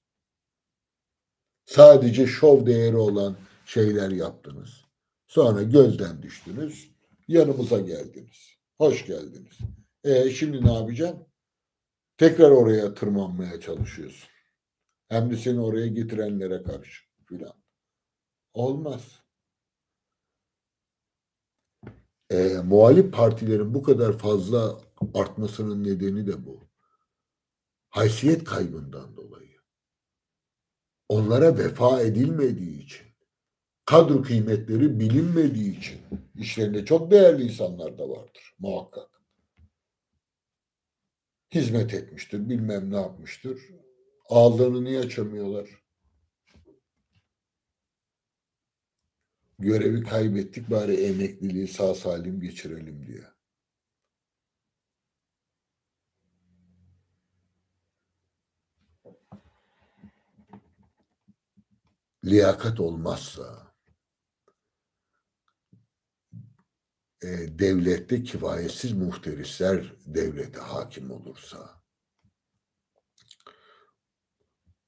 Sadece şov değeri olan şeyler yaptınız. Sonra gözden düştünüz. Yanımıza geldiniz. Hoş geldiniz. E şimdi ne yapacaksın? Tekrar oraya tırmanmaya çalışıyorsun. Hem de seni oraya getirenlere karşı filan. Olmaz. E, muhalif partilerin bu kadar fazla artmasının nedeni de bu. Haysiyet kaybından dolayı. Onlara vefa edilmediği için. Kadro kıymetleri bilinmediği için. İşlerinde çok değerli insanlar da vardır muhakkak. Hizmet etmiştir, bilmem ne yapmıştır. Ağlarını niye açamıyorlar? görevi kaybettik bari emekliliği sağ salim geçirelim diye. Liyakat olmazsa e, devlette kifayetsiz muhterisler devlete hakim olursa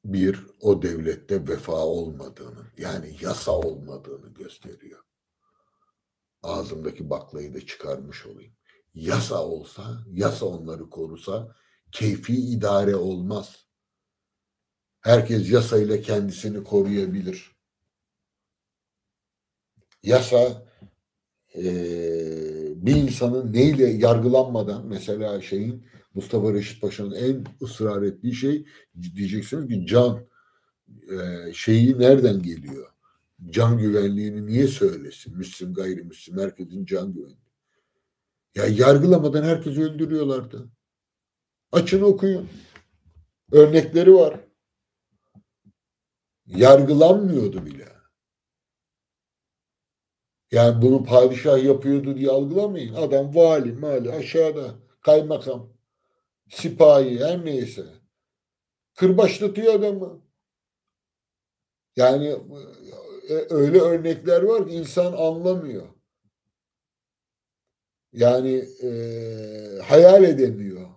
bir o devlette vefa olmadığını yani yasa olmadığını gösteriyor. Ağzımdaki baklayı da çıkarmış olayım. Yasa olsa, yasa onları korusa keyfi idare olmaz. Herkes yasayla kendisini koruyabilir. Yasa e, bir insanın neyle yargılanmadan mesela şeyin Mustafa Reşit Paşa'nın en ısrar ettiği şey diyeceksiniz ki can e, şeyi nereden geliyor? Can güvenliğini niye söylesin? Müslüm gayrimüslim herkesin can güvenliği. Ya yargılamadan herkesi öldürüyorlardı. Açın okuyun. Örnekleri var. Yargılanmıyordu bile. Yani bunu padişah yapıyordu diye algılamayın. Adam vali, mali aşağıda, kaymakam, sipahi her neyse. Kırbaçlatıyor adamı. Yani e, öyle örnekler var ki insan anlamıyor. Yani e, hayal edemiyor.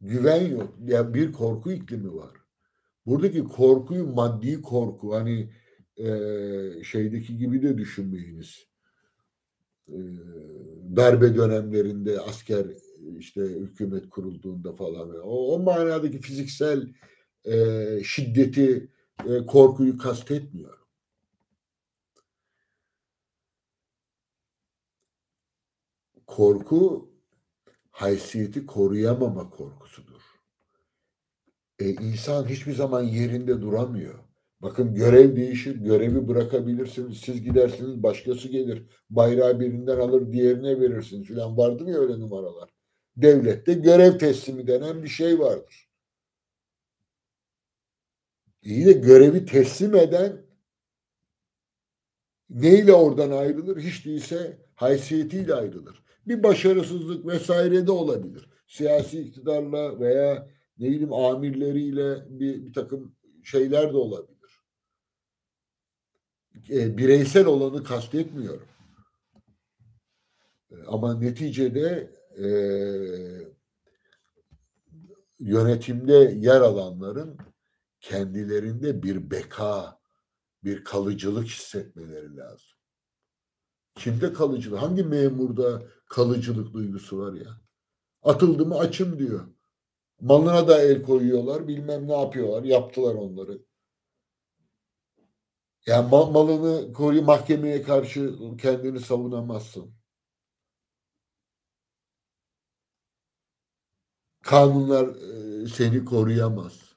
Güven yok. Yani bir korku iklimi var. Buradaki korkuyu maddi korku hani e, şeydeki gibi de düşünmeyiniz. E, darbe dönemlerinde asker işte hükümet kurulduğunda falan o, o manadaki fiziksel e, şiddeti e, korkuyu kastetmiyorum. Korku haysiyeti koruyamama korkusudur. E, insan hiçbir zaman yerinde duramıyor. Bakın görev değişir, görevi bırakabilirsiniz, siz gidersiniz, başkası gelir, bayrağı birinden alır, diğerine verirsiniz filan. Vardı mı öyle numaralar? Devlette görev teslimi denen bir şey vardır. İyi de görevi teslim eden neyle oradan ayrılır? Hiç değilse haysiyetiyle ayrılır. Bir başarısızlık vesaire de olabilir. Siyasi iktidarla veya ne bileyim amirleriyle bir, bir takım şeyler de olabilir e, bireysel olanı kastetmiyorum. E, ama neticede e, yönetimde yer alanların kendilerinde bir beka, bir kalıcılık hissetmeleri lazım. Kimde kalıcılık? Hangi memurda kalıcılık duygusu var ya? Atıldı mı açım diyor. Malına da el koyuyorlar, bilmem ne yapıyorlar, yaptılar onları. Yani mal, malını koruyu mahkemeye karşı kendini savunamazsın. Kanunlar e, seni koruyamaz.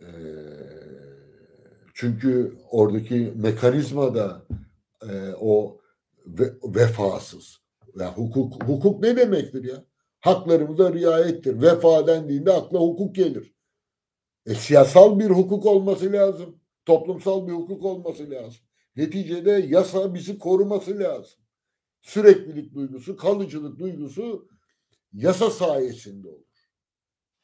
E, çünkü oradaki mekanizma da e, o ve, vefasız. Yani hukuk hukuk ne demektir ya? Haklarımıza riayettir. Vefa dendiğinde akla hukuk gelir. E, siyasal bir hukuk olması lazım. Toplumsal bir hukuk olması lazım. Neticede yasa bizi koruması lazım. Süreklilik duygusu, kalıcılık duygusu yasa sayesinde olur.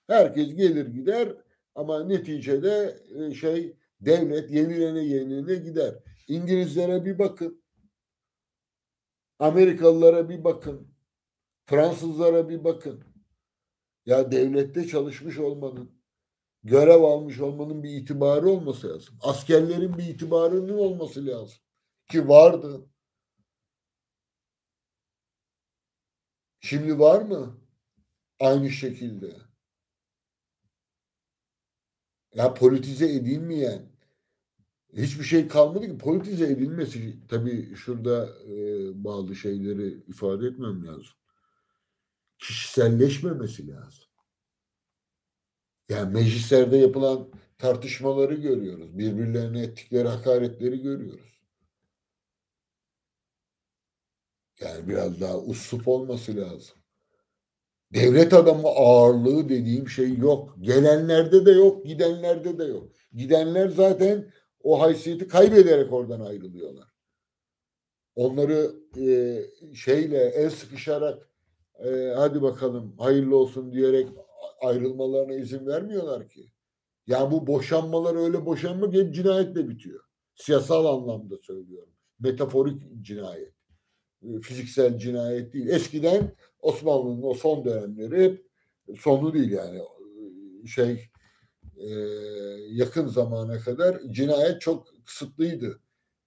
Herkes gelir gider ama neticede e, şey devlet yenilene yenilene gider. İngilizlere bir bakın. Amerikalılara bir bakın. Fransızlara bir bakın. Ya devlette çalışmış olmanın görev almış olmanın bir itibarı olması lazım. Askerlerin bir itibarının olması lazım. Ki vardı. Şimdi var mı? Aynı şekilde. Ya politize edilmeyen hiçbir şey kalmadı ki politize edilmesi tabii şurada e, bazı şeyleri ifade etmem lazım. Kişiselleşmemesi lazım. Yani meclislerde yapılan tartışmaları görüyoruz. Birbirlerine ettikleri hakaretleri görüyoruz. Yani biraz daha uslup olması lazım. Devlet adamı ağırlığı dediğim şey yok. Gelenlerde de yok, gidenlerde de yok. Gidenler zaten o haysiyeti kaybederek oradan ayrılıyorlar. Onları e, şeyle el sıkışarak e, hadi bakalım hayırlı olsun diyerek ayrılmalarına izin vermiyorlar ki. Yani bu boşanmalar öyle boşanma hep cinayetle bitiyor. Siyasal anlamda söylüyorum. Metaforik cinayet. Ee, fiziksel cinayet değil. Eskiden Osmanlı'nın o son dönemleri hep sonu değil yani şey e, yakın zamana kadar cinayet çok kısıtlıydı.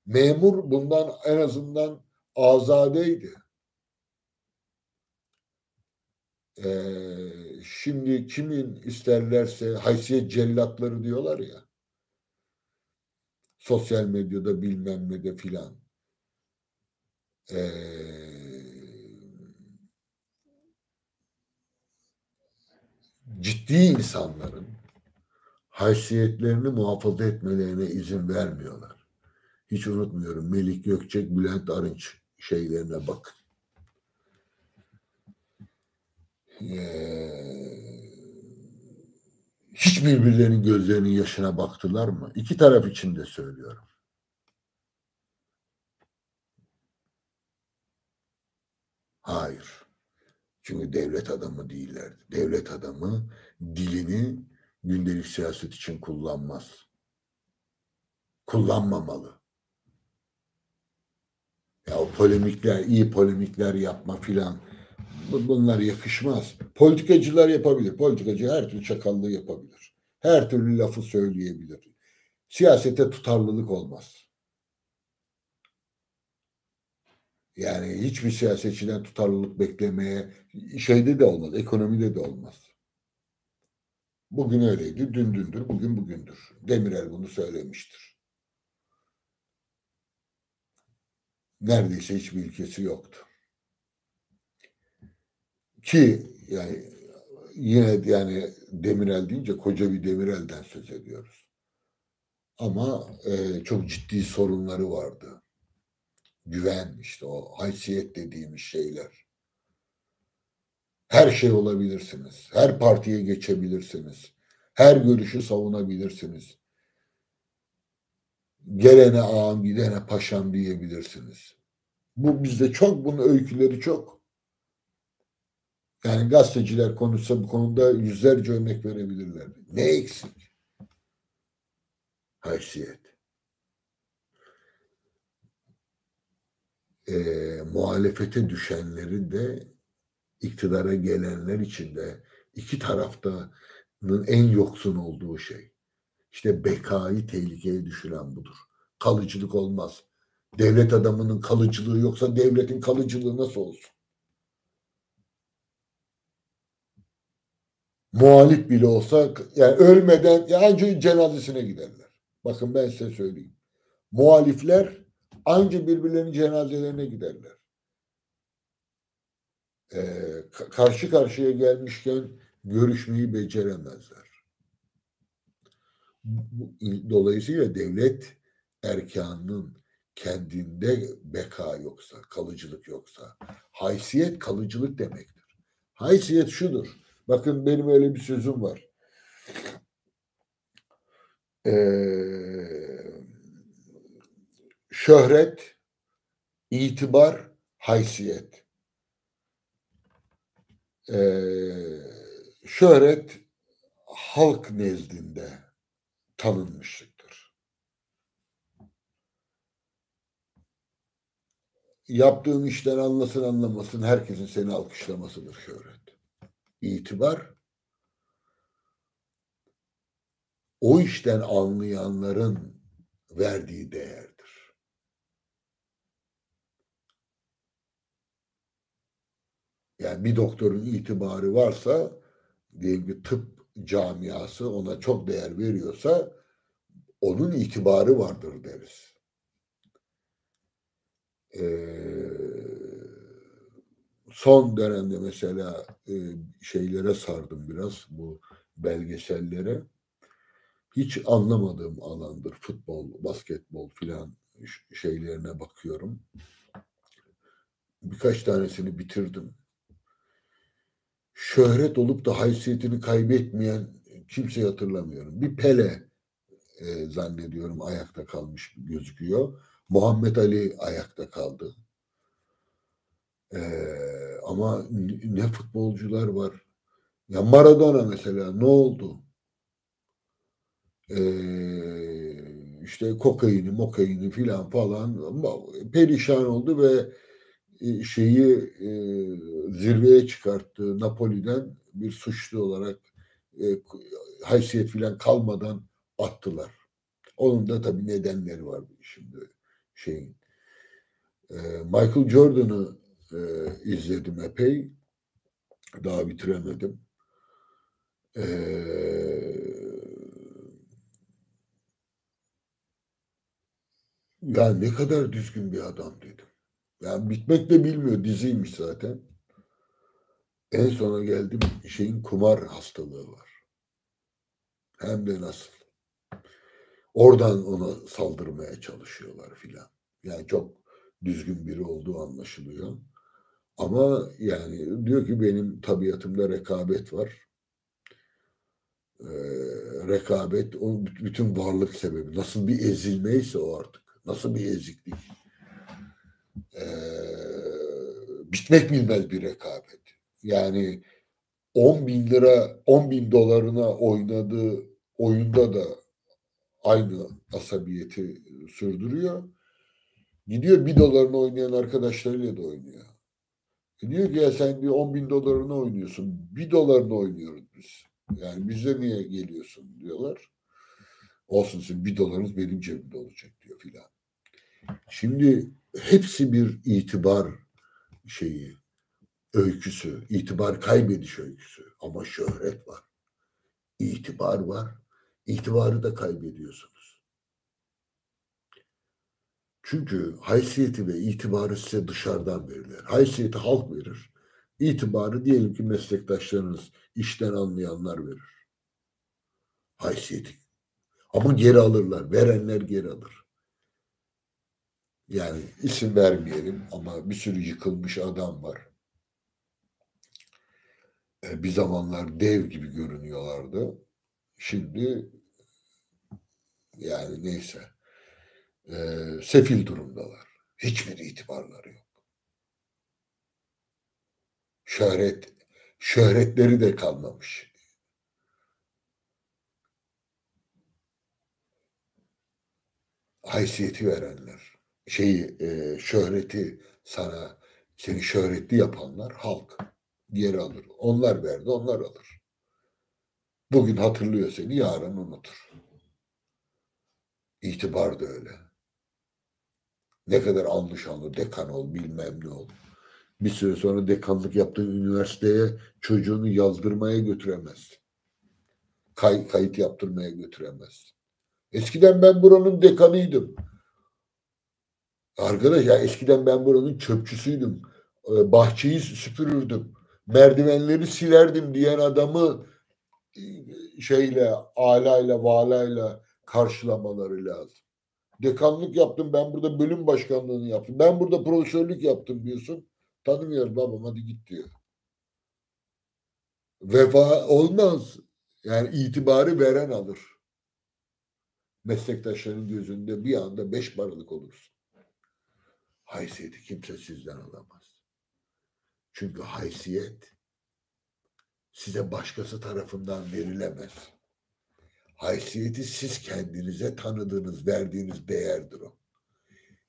Memur bundan en azından azadeydi. Ee, şimdi kimin isterlerse haysiyet cellatları diyorlar ya. Sosyal medyada bilmem ne de filan. Ee, ciddi insanların haysiyetlerini muhafaza etmelerine izin vermiyorlar. Hiç unutmuyorum Melik Gökçek, Bülent Arınç şeylerine bakın. Ee, hiç birbirlerinin gözlerinin yaşına baktılar mı? İki taraf için de söylüyorum. Hayır. Çünkü devlet adamı değillerdi. Devlet adamı dilini gündelik siyaset için kullanmaz. Kullanmamalı. Ya o polemikler, iyi polemikler yapma filan bunlar yakışmaz. Politikacılar yapabilir. Politikacı her türlü çakallığı yapabilir. Her türlü lafı söyleyebilir. Siyasete tutarlılık olmaz. Yani hiçbir siyasetçiden tutarlılık beklemeye şeyde de olmaz, ekonomide de olmaz. Bugün öyleydi, dün dündür, bugün bugündür. Demirel bunu söylemiştir. Neredeyse hiçbir ilkesi yoktu. Ki yani yine yani Demirel deyince koca bir Demirel'den söz ediyoruz. Ama e, çok ciddi sorunları vardı. Güven işte o haysiyet dediğimiz şeyler. Her şey olabilirsiniz. Her partiye geçebilirsiniz. Her görüşü savunabilirsiniz. Gelene ağam gidene paşam diyebilirsiniz. Bu bizde çok bunun öyküleri çok. Yani gazeteciler konuşsa bu konuda yüzlerce örnek verebilirler. Ne eksik? Haysiyet. Ee, muhalefete düşenleri de iktidara gelenler için de iki taraftanın en yoksun olduğu şey. İşte bekayı tehlikeye düşüren budur. Kalıcılık olmaz. Devlet adamının kalıcılığı yoksa devletin kalıcılığı nasıl olsun? Muhalif bile olsa yani ölmeden ya ancak cenazesine giderler. Bakın ben size söyleyeyim. Muhalifler ancak birbirlerinin cenazelerine giderler e, karşı karşıya gelmişken görüşmeyi beceremezler. Dolayısıyla devlet erkanının kendinde beka yoksa, kalıcılık yoksa, haysiyet kalıcılık demektir. Haysiyet şudur. Bakın benim öyle bir sözüm var. Ee, şöhret, itibar, haysiyet e, şöhret halk nezdinde tanınmışlıktır. Yaptığın işten anlasın anlamasın herkesin seni alkışlamasıdır şöhret. İtibar o işten anlayanların verdiği değer. Yani bir doktorun itibarı varsa diyelim ki tıp camiası ona çok değer veriyorsa onun itibarı vardır deriz. Ee, son dönemde mesela e, şeylere sardım biraz bu belgesellere. Hiç anlamadığım alandır. Futbol, basketbol filan şeylerine bakıyorum. Birkaç tanesini bitirdim şöhret olup da haysiyetini kaybetmeyen kimseyi hatırlamıyorum. Bir Pele e, zannediyorum ayakta kalmış gözüküyor. Muhammed Ali ayakta kaldı. E, ama ne futbolcular var. Ya Maradona mesela ne oldu? E, işte kokaini, mokaini filan falan perişan oldu ve e, şeyi e, zirveye çıkarttığı Napoli'den bir suçlu olarak e, haysiyet filan kalmadan attılar. Onun da tabii nedenleri var şimdi şeyin. E, Michael Jordan'ı e, izledim epey. Daha bitiremedim. Ee, ya ne kadar düzgün bir adam dedim. Yani bitmek de bilmiyor diziymiş zaten. En sona geldim şeyin kumar hastalığı var. Hem de nasıl. Oradan ona saldırmaya çalışıyorlar filan. Yani çok düzgün biri olduğu anlaşılıyor. Ama yani diyor ki benim tabiatımda rekabet var. Ee, rekabet o bütün varlık sebebi. Nasıl bir ezilmeyse o artık. Nasıl bir eziklik. Ee, bitmek bilmez bir rekabet. Yani 10 bin lira 10 bin dolarına oynadığı oyunda da aynı asabiyeti sürdürüyor. Gidiyor bir dolarını oynayan arkadaşlarıyla da oynuyor. Diyor ki ya sen diyor 10 bin dolarını oynuyorsun. Bir dolarını oynuyoruz biz. Yani bize niye geliyorsun diyorlar. Olsun sizin bir dolarınız benim cebimde olacak diyor filan. Şimdi hepsi bir itibar şeyi, öyküsü, itibar kaybediş öyküsü. Ama şöhret var. İtibar var. İtibarı da kaybediyorsunuz. Çünkü haysiyeti ve itibarı size dışarıdan verirler. Haysiyeti halk verir. İtibarı diyelim ki meslektaşlarınız, işten anlayanlar verir. Haysiyeti. Ama geri alırlar. Verenler geri alır. Yani isim vermeyelim ama bir sürü yıkılmış adam var. E, bir zamanlar dev gibi görünüyorlardı. Şimdi yani neyse e, sefil durumdalar. Hiçbir itibarları yok. Şöhret, şöhretleri de kalmamış. Haysiyeti verenler, şeyi, e, şöhreti sana, seni şöhretli yapanlar halk geri alır. Onlar verdi, onlar alır. Bugün hatırlıyor seni, yarın unutur. İtibar da öyle. Ne kadar anlı şanlı dekan ol, bilmem ne ol. Bir süre sonra dekanlık yaptığın üniversiteye çocuğunu yazdırmaya götüremez. Kay, kayıt yaptırmaya götüremez. Eskiden ben buranın dekanıydım. Arkadaş ya eskiden ben buranın çöpçüsüydüm. Ee, bahçeyi süpürürdüm. Merdivenleri silerdim diyen adamı e, şeyle, alayla, valayla karşılamaları lazım. Dekanlık yaptım, ben burada bölüm başkanlığını yaptım. Ben burada profesörlük yaptım diyorsun. Tanımıyorum babam hadi git diyor. Vefa olmaz. Yani itibarı veren alır. Meslektaşların gözünde bir anda beş paralık olursun. Haysiyeti kimse sizden alamaz. Çünkü haysiyet size başkası tarafından verilemez. Haysiyeti siz kendinize tanıdığınız, verdiğiniz değerdir o.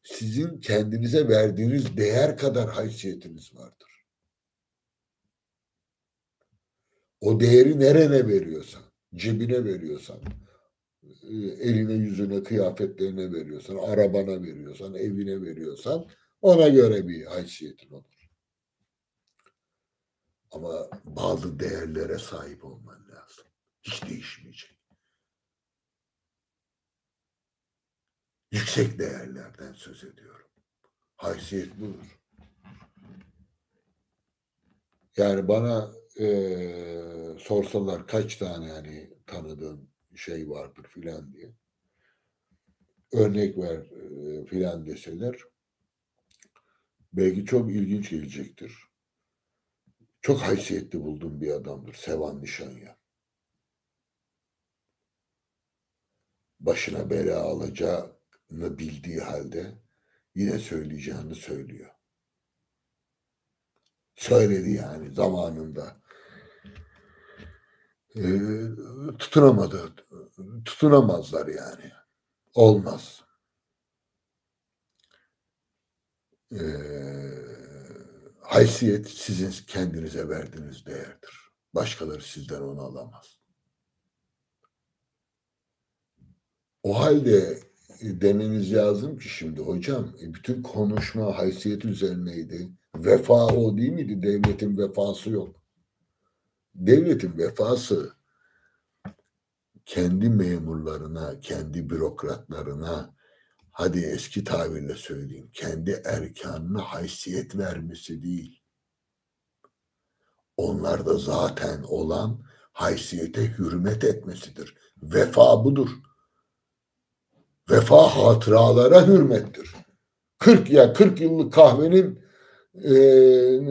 Sizin kendinize verdiğiniz değer kadar haysiyetiniz vardır. O değeri nerene veriyorsan, cebine veriyorsan, e, eline, yüzüne, kıyafetlerine veriyorsan, arabana veriyorsan, evine veriyorsan ona göre bir haysiyetin olur. Ama bazı değerlere sahip olman lazım. Hiç değişmeyecek. Yüksek değerlerden söz ediyorum. Haysiyet budur. Yani bana e, sorsalar kaç tane hani tanıdığın şey vardır filan diye örnek ver e, filan deseler belki çok ilginç gelecektir. Çok haysiyetli bulduğum bir adamdır Sevan Nişanya. Başına bela alacağını bildiği halde yine söyleyeceğini söylüyor. Söyledi yani zamanında. Ee, tutunamadı. Tutunamazlar yani. Olmaz. Ee, haysiyet sizin kendinize verdiğiniz değerdir. Başkaları sizden onu alamaz. O halde demeniz lazım ki şimdi hocam e, bütün konuşma haysiyet üzerineydi. Vefa o değil miydi? Devletin vefası yok. Devletin vefası kendi memurlarına, kendi bürokratlarına, hadi eski tabirle söyleyeyim, kendi erkanına haysiyet vermesi değil. Onlarda zaten olan haysiyete hürmet etmesidir. Vefa budur. Vefa hatıralara hürmettir. 40 ya 40 yıllık kahvenin e,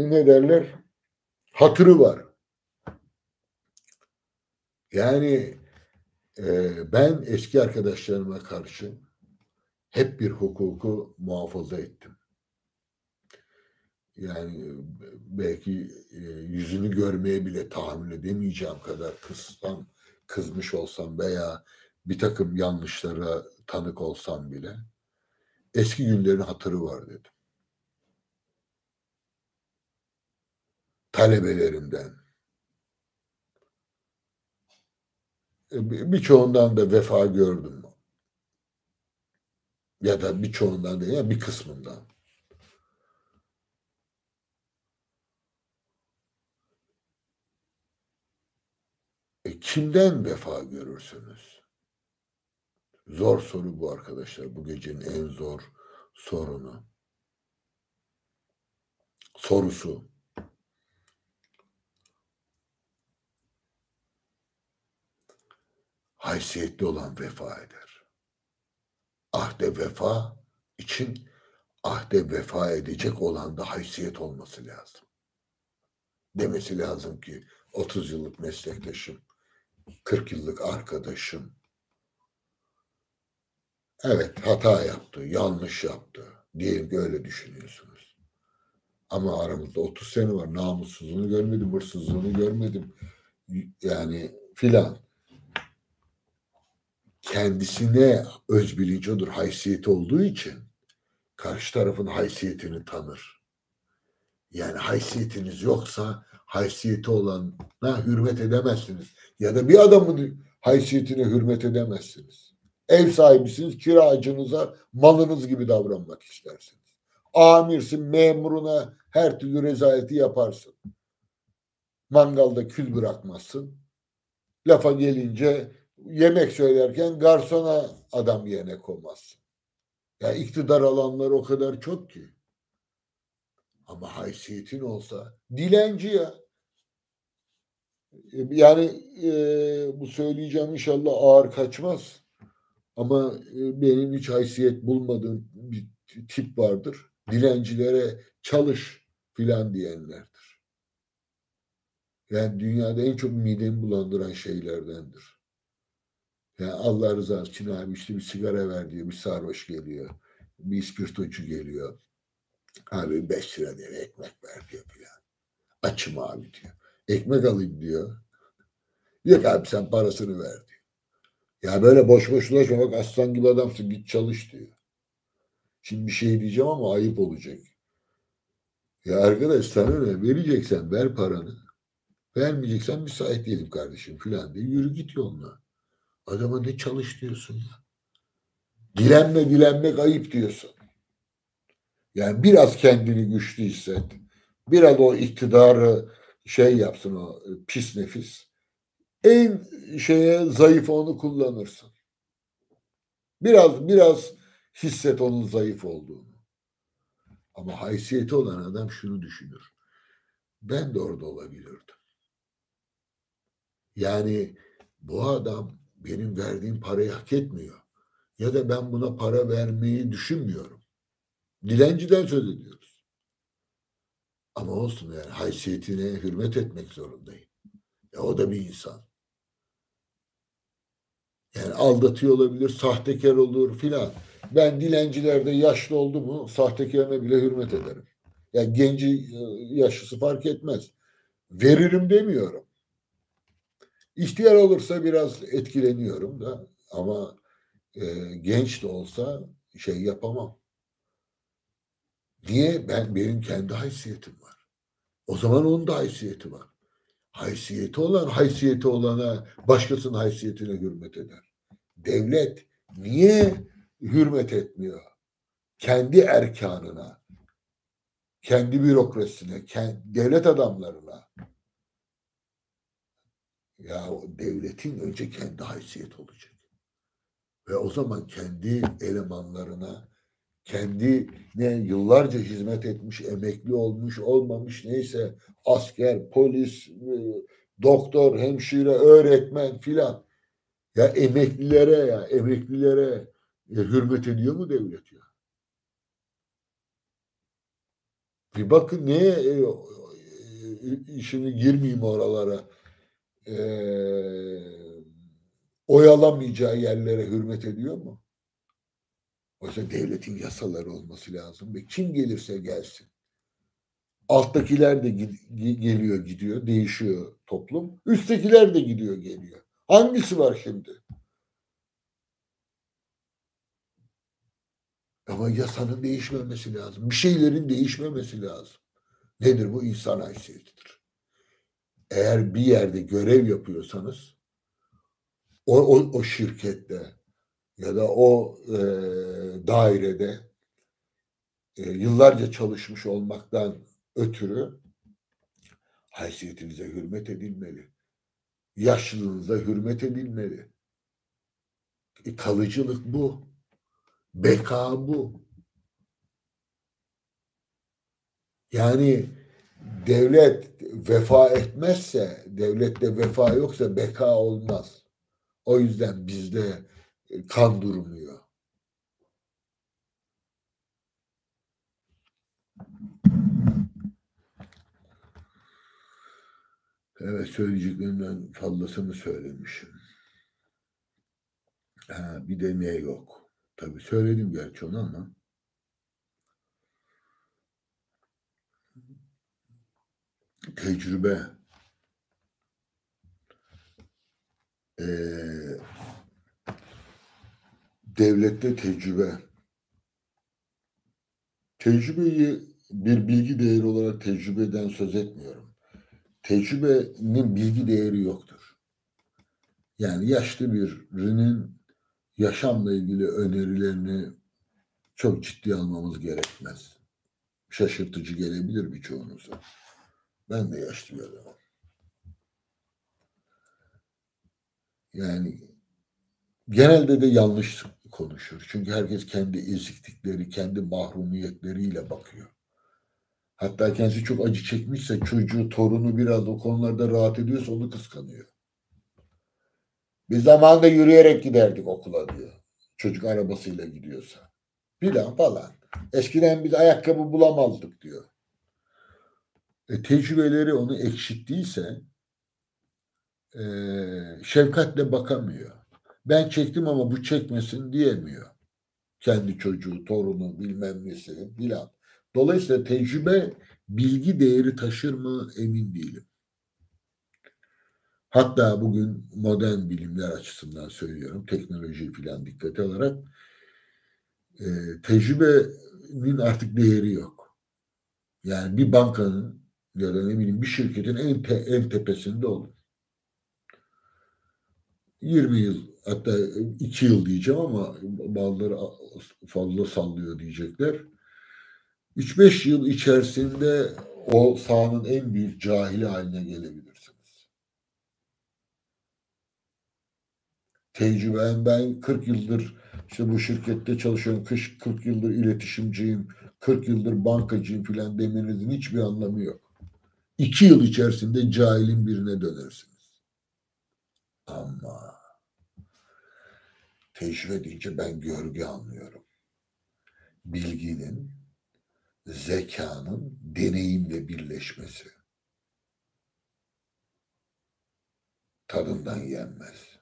ne derler hatırı var. Yani e, ben eski arkadaşlarıma karşı hep bir hukuku muhafaza ettim. Yani belki e, yüzünü görmeye bile tahammül edemeyeceğim kadar kızsam, kızmış olsam veya bir takım yanlışlara tanık olsam bile eski günlerin hatırı var dedim. Talebelerimden. E, birçoğundan da vefa gördüm. Ya da birçoğundan değil, ya bir kısmından. E, kimden vefa görürsünüz? Zor soru bu arkadaşlar. Bu gecenin en zor sorunu. Sorusu. Haysiyetli olan vefa eder. Ahde vefa için ahde vefa edecek olan da haysiyet olması lazım. Demesi lazım ki 30 yıllık meslektaşım, 40 yıllık arkadaşım, Evet hata yaptı, yanlış yaptı. Diyelim ki öyle düşünüyorsunuz. Ama aramızda 30 sene var. Namussuzluğunu görmedim, hırsızlığını görmedim. Yani filan. Kendisine öz bilinci odur, haysiyeti olduğu için karşı tarafın haysiyetini tanır. Yani haysiyetiniz yoksa haysiyeti olana hürmet edemezsiniz. Ya da bir adamın haysiyetine hürmet edemezsiniz. Ev sahibisiniz, kiracınıza malınız gibi davranmak istersiniz. Amirsin, memuruna her türlü rezaleti yaparsın. Mangalda kül bırakmazsın. Lafa gelince yemek söylerken garsona adam yerine koymazsın. Ya iktidar alanlar o kadar çok ki. Ama haysiyetin olsa dilenci ya. Yani e, bu söyleyeceğim inşallah ağır kaçmaz. Ama e, benim hiç haysiyet bulmadığım bir tip vardır. Dilencilere çalış filan diyenlerdir. Yani dünyada en çok midemi bulandıran şeylerdendir. Yani Allah rızası için abi işte bir sigara ver diyor, bir sarhoş geliyor, bir ispirtocu geliyor. Abi beş lira diyor, ekmek ver diyor filan. Açım abi diyor. Ekmek alayım diyor. Yok abi sen parasını ver diyor. Ya böyle boş boş dolaşma bak aslan gibi adamsın git çalış diyor. Şimdi bir şey diyeceğim ama ayıp olacak. Ya arkadaş sana ne vereceksen ver paranı. Vermeyeceksen müsait değilim kardeşim filan diye yürü git yoluna. Adama ne çalış diyorsun ya. Dilenme dilenmek ayıp diyorsun. Yani biraz kendini güçlü hisset. Biraz o iktidarı şey yapsın o pis nefis en şeye zayıf onu kullanırsın. Biraz biraz hisset onun zayıf olduğunu. Ama haysiyeti olan adam şunu düşünür. Ben de orada olabilirdim. Yani bu adam benim verdiğim parayı hak etmiyor. Ya da ben buna para vermeyi düşünmüyorum. Dilenciden söz ediyoruz. Ama olsun yani haysiyetine hürmet etmek zorundayım. Ya o da bir insan. Yani aldatıyor olabilir, sahtekar olur filan. Ben dilencilerde yaşlı oldu mu sahtekarına bile hürmet ederim. Yani genci e, yaşlısı fark etmez. Veririm demiyorum. İhtiyar olursa biraz etkileniyorum da ama e, genç de olsa şey yapamam. Niye? Ben benim kendi haysiyetim var. O zaman onun da haysiyeti var. Haysiyeti olan haysiyeti olana başkasının haysiyetine hürmet eder devlet niye hürmet etmiyor? Kendi erkanına, kendi bürokrasisine, kendi, devlet adamlarına. Ya devletin önce kendi haysiyet olacak. Ve o zaman kendi elemanlarına, kendi ne yıllarca hizmet etmiş, emekli olmuş, olmamış neyse asker, polis, e, doktor, hemşire, öğretmen filan. Ya emeklilere ya emeklilere ya hürmet ediyor mu devlet ya? Bir bakın ne e, e, şimdi girmeyeyim oralara. E, oyalamayacağı yerlere hürmet ediyor mu? Oysa devletin yasaları olması lazım ve kim gelirse gelsin. Alttakiler de geliyor gidiyor, değişiyor toplum. Üsttekiler de gidiyor geliyor. Hangisi var şimdi? Ama yasanın değişmemesi lazım. Bir şeylerin değişmemesi lazım. Nedir bu? İnsan haysiyetidir. Eğer bir yerde görev yapıyorsanız o, o, o şirkette ya da o e, dairede e, yıllarca çalışmış olmaktan ötürü haysiyetinize hürmet edilmeli. Yaşlılığınıza hürmet edilmeli. E, kalıcılık bu. Beka bu. Yani devlet vefa etmezse, devlette vefa yoksa beka olmaz. O yüzden bizde kan durmuyor. Evet söyleyeceklerimden fazlasını söylemişim. Ha, bir de ne yok. Tabii söyledim gerçi onu ama. Tecrübe. Ee, devlette tecrübe. Tecrübeyi bir bilgi değeri olarak tecrübeden söz etmiyorum. Tecrübenin bilgi değeri yoktur. Yani yaşlı birinin yaşamla ilgili önerilerini çok ciddi almamız gerekmez. Şaşırtıcı gelebilir birçoğunuza. Ben de yaşlı bir adamım. Yani genelde de yanlış konuşur. Çünkü herkes kendi eziklikleri, kendi mahrumiyetleriyle bakıyor. Hatta kendisi çok acı çekmişse çocuğu, torunu biraz o konularda rahat ediyorsa onu kıskanıyor. Biz zamanında yürüyerek giderdik okula diyor. Çocuk arabasıyla gidiyorsa. Filan falan. Eskiden biz ayakkabı bulamazdık diyor. E, tecrübeleri onu ekşittiyse e, şefkatle bakamıyor. Ben çektim ama bu çekmesin diyemiyor. Kendi çocuğu, torunu, bilmem nesi filan. Dolayısıyla tecrübe bilgi değeri taşır mı emin değilim. Hatta bugün modern bilimler açısından söylüyorum, teknoloji filan dikkate alarak e, tecrübenin artık değeri yok. Yani bir bankanın ya da ne bileyim bir şirketin en, te, en tepesinde olur. 20 yıl hatta 2 yıl diyeceğim ama bazıları fazla sallıyor diyecekler. 3-5 yıl içerisinde o sahanın en büyük cahili haline gelebilirsiniz. Tecrüben ben 40 yıldır işte bu şirkette çalışıyorum, 40 yıldır iletişimciyim, 40 yıldır bankacıyım filan demenizin hiçbir anlamı yok. 2 yıl içerisinde cahilin birine dönersiniz. Ama tecrübe deyince ben görgü anlıyorum. Bilginin zekanın deneyimle birleşmesi. Tadından yenmez.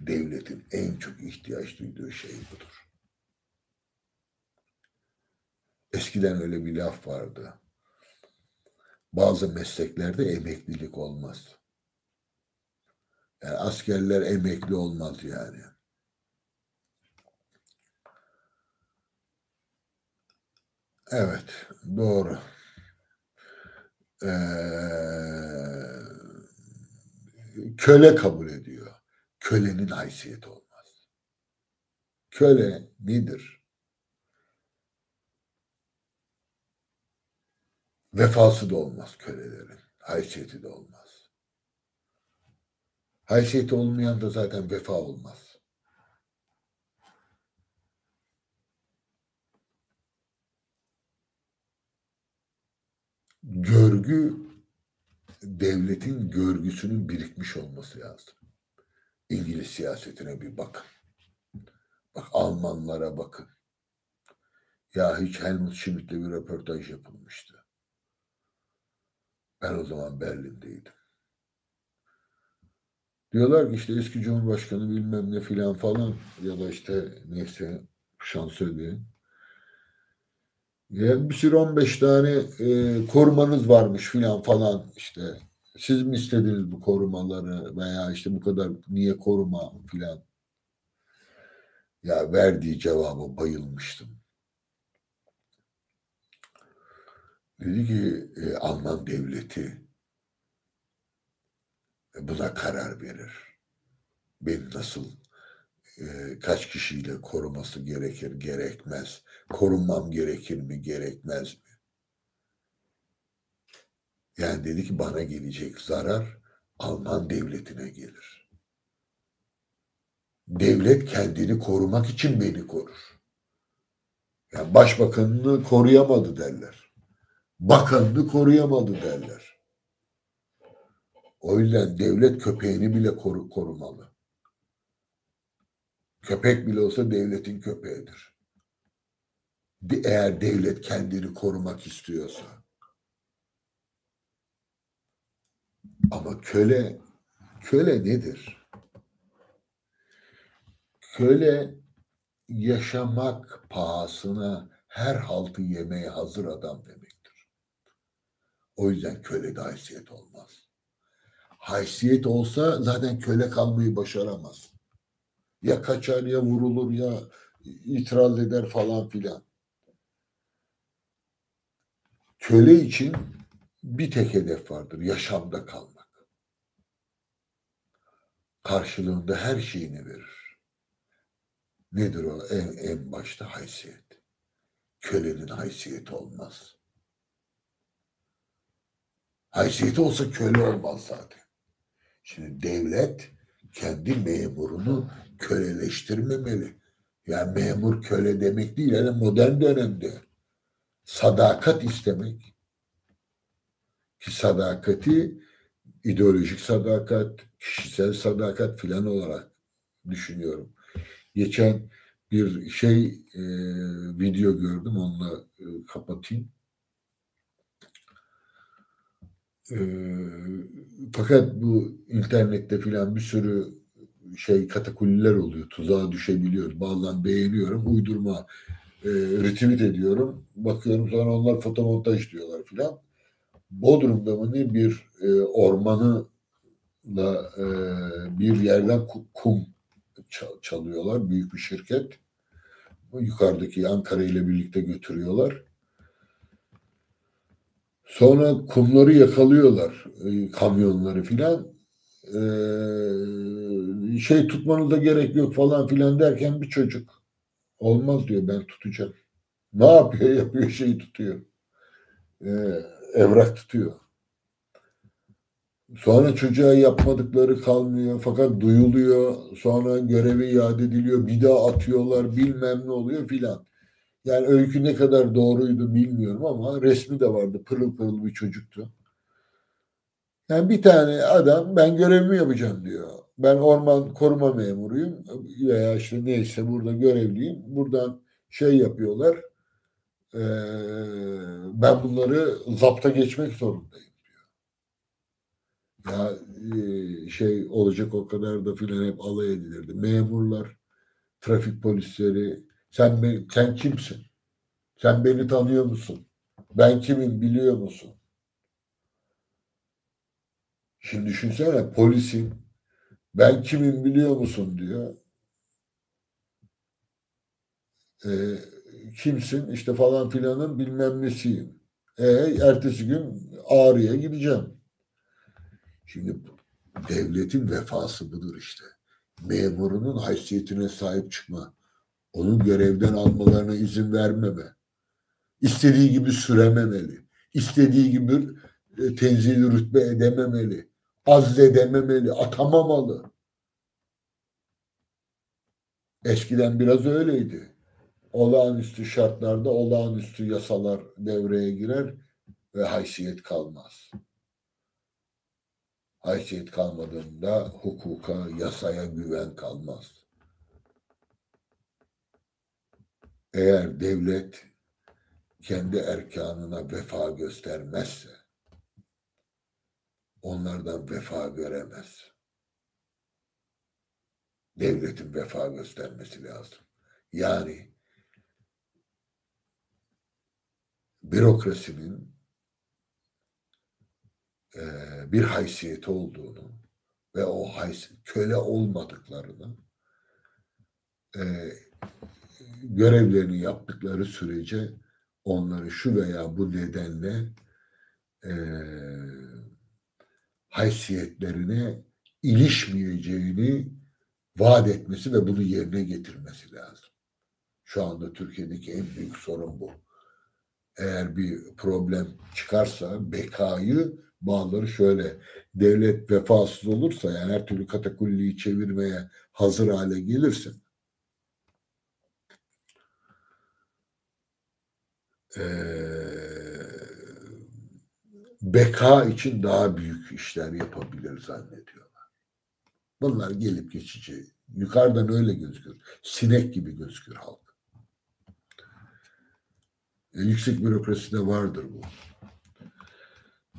Devletin en çok ihtiyaç duyduğu şey budur. Eskiden öyle bir laf vardı. Bazı mesleklerde emeklilik olmaz. Yani askerler emekli olmaz yani. Evet, doğru. Ee, köle kabul ediyor. Kölenin haysiyeti olmaz. Köle nedir? Vefası da olmaz kölelerin. Haysiyeti de olmaz. Haysiyeti olmayan da zaten vefa olmaz. Görgü devletin görgüsünün birikmiş olması lazım. İngiliz siyasetine bir bakın. Bak Almanlara bakın. Ya hiç Helmut Schmidt'le bir röportaj yapılmıştı. Ben o zaman Berlin'deydim. Diyorlar ki işte eski Cumhurbaşkanı bilmem ne filan falan ya da işte neyse şansölye. Ya bir sürü 15 tane e, korumanız varmış filan falan işte. Siz mi istediniz bu korumaları veya işte bu kadar niye koruma filan. Ya verdiği cevaba bayılmıştım. Dedi ki e, Alman devleti buna karar verir. Beni nasıl e, kaç kişiyle koruması gerekir, gerekmez. Korunmam gerekir mi, gerekmez mi? Yani dedi ki bana gelecek zarar Alman devletine gelir. Devlet kendini korumak için beni korur. Yani başbakanını koruyamadı derler. Bakanını koruyamadı derler. O yüzden devlet köpeğini bile koru, korumalı. Köpek bile olsa devletin köpeğidir. Eğer devlet kendini korumak istiyorsa. Ama köle, köle nedir? Köle yaşamak pahasına her haltı yemeye hazır adam demektir. O yüzden köle de haysiyet olmaz. Haysiyet olsa zaten köle kalmayı başaramaz. Ya kaçar ya vurulur ya itiraz eder falan filan. Köle için bir tek hedef vardır. Yaşamda kalmak. Karşılığında her şeyini verir. Nedir o? En, en başta haysiyet. Kölenin haysiyeti olmaz. Haysiyeti olsa köle olmaz zaten. Şimdi devlet kendi memurunu köleleştirmemeli. Yani memur köle demek değil. Yani modern dönemde sadakat istemek ki sadakati ideolojik sadakat, kişisel sadakat filan olarak düşünüyorum. Geçen bir şey e, video gördüm onunla e, kapatayım. E, fakat bu internette filan bir sürü şey katakulliler oluyor. Tuzağa düşebiliyor. Bazen beğeniyorum. Uydurma e, retweet ediyorum. Bakıyorum sonra onlar fotomontaj diyorlar filan. Bodrum'da mı ne bir e, ormanı da e, bir yerden kum çalıyorlar. Büyük bir şirket. Yukarıdaki Ankara ile birlikte götürüyorlar. Sonra kumları yakalıyorlar. E, kamyonları filan. E, şey tutmanıza gerek yok falan filan derken bir çocuk olmaz diyor ben tutacağım. Ne yapıyor? Yapıyor şeyi tutuyor. E, evrak tutuyor. Sonra çocuğa yapmadıkları kalmıyor fakat duyuluyor. Sonra görevi iade ediliyor. Bir daha atıyorlar bilmem ne oluyor filan. Yani öykü ne kadar doğruydu bilmiyorum ama resmi de vardı. Pırıl pırıl bir çocuktu. Yani bir tane adam ben görevimi yapacağım diyor. Ben orman koruma memuruyum veya işte neyse burada görevliyim. Buradan şey yapıyorlar. Ee, ben bunları zapta geçmek zorundayım diyor. Ya e, şey olacak o kadar da filan hep alay edilirdi. Memurlar, trafik polisleri, sen, sen kimsin? Sen beni tanıyor musun? Ben kimim biliyor musun? Şimdi düşünsene polisin ben kimim biliyor musun diyor. E, kimsin işte falan filanın bilmem nesiyim. E, ertesi gün Ağrı'ya gideceğim. Şimdi devletin vefası budur işte. Memurunun haysiyetine sahip çıkma. Onun görevden almalarına izin vermeme. İstediği gibi sürememeli. İstediği gibi e, tenzili rütbe edememeli Azzedememeli, atamamalı. Eskiden biraz öyleydi. Olağanüstü şartlarda olağanüstü yasalar devreye girer ve haysiyet kalmaz. Haysiyet kalmadığında hukuka, yasaya güven kalmaz. Eğer devlet kendi erkanına vefa göstermezse onlardan vefa göremez. Devletin vefa göstermesi lazım. Yani bürokrasinin e, bir haysiyeti olduğunu ve o hays köle olmadıklarını e, görevlerini yaptıkları sürece onları şu veya bu nedenle e, haysiyetlerine ilişmeyeceğini vaat etmesi ve bunu yerine getirmesi lazım. Şu anda Türkiye'deki en büyük sorun bu. Eğer bir problem çıkarsa bekayı bağları şöyle devlet vefasız olursa yani her türlü katakulliyi çevirmeye hazır hale gelirsin. Ee, beka için daha büyük işler yapabilir zannediyorlar. Bunlar gelip geçici. Yukarıdan öyle gözükür. Sinek gibi gözükür halk. E, yüksek bürokraside vardır bu.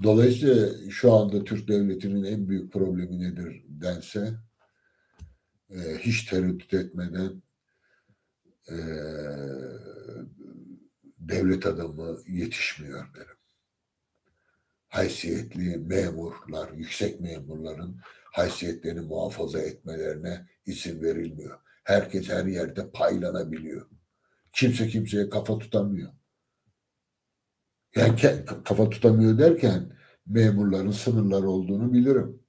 Dolayısıyla şu anda Türk devletinin en büyük problemi nedir dense e, hiç tereddüt etmeden e, devlet adamı yetişmiyor derim. Haysiyetli memurlar, yüksek memurların haysiyetlerini muhafaza etmelerine izin verilmiyor. Herkes her yerde paylanabiliyor. Kimse kimseye kafa tutamıyor. Yani kafa tutamıyor derken memurların sınırları olduğunu bilirim.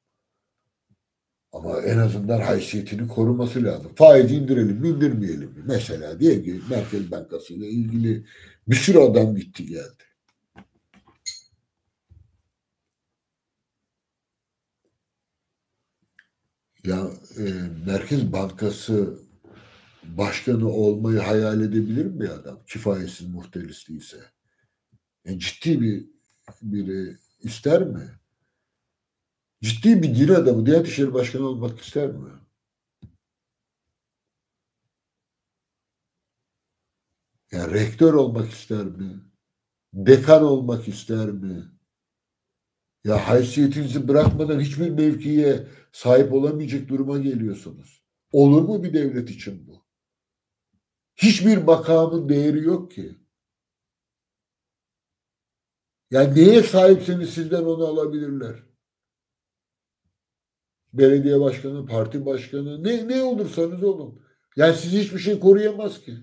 Ama en azından haysiyetini koruması lazım. Faizi indirelim indirmeyelim? Mesela diye ki Merkez Bankası ile ilgili bir sürü adam gitti geldi. Ya e, Merkez Bankası başkanı olmayı hayal edebilir mi adam? Kifayetsiz muhtelis değilse. Yani ciddi bir biri ister mi? Ciddi bir din adamı Diyanet İşleri Başkanı olmak ister mi? Yani rektör olmak ister mi? Dekan olmak ister mi? Ya haysiyetinizi bırakmadan hiçbir mevkiye sahip olamayacak duruma geliyorsunuz. Olur mu bir devlet için bu? Hiçbir makamın değeri yok ki. Yani neye sahipseniz sizden onu alabilirler. Belediye başkanı, parti başkanı, ne, ne olursanız olun. Yani sizi hiçbir şey koruyamaz ki.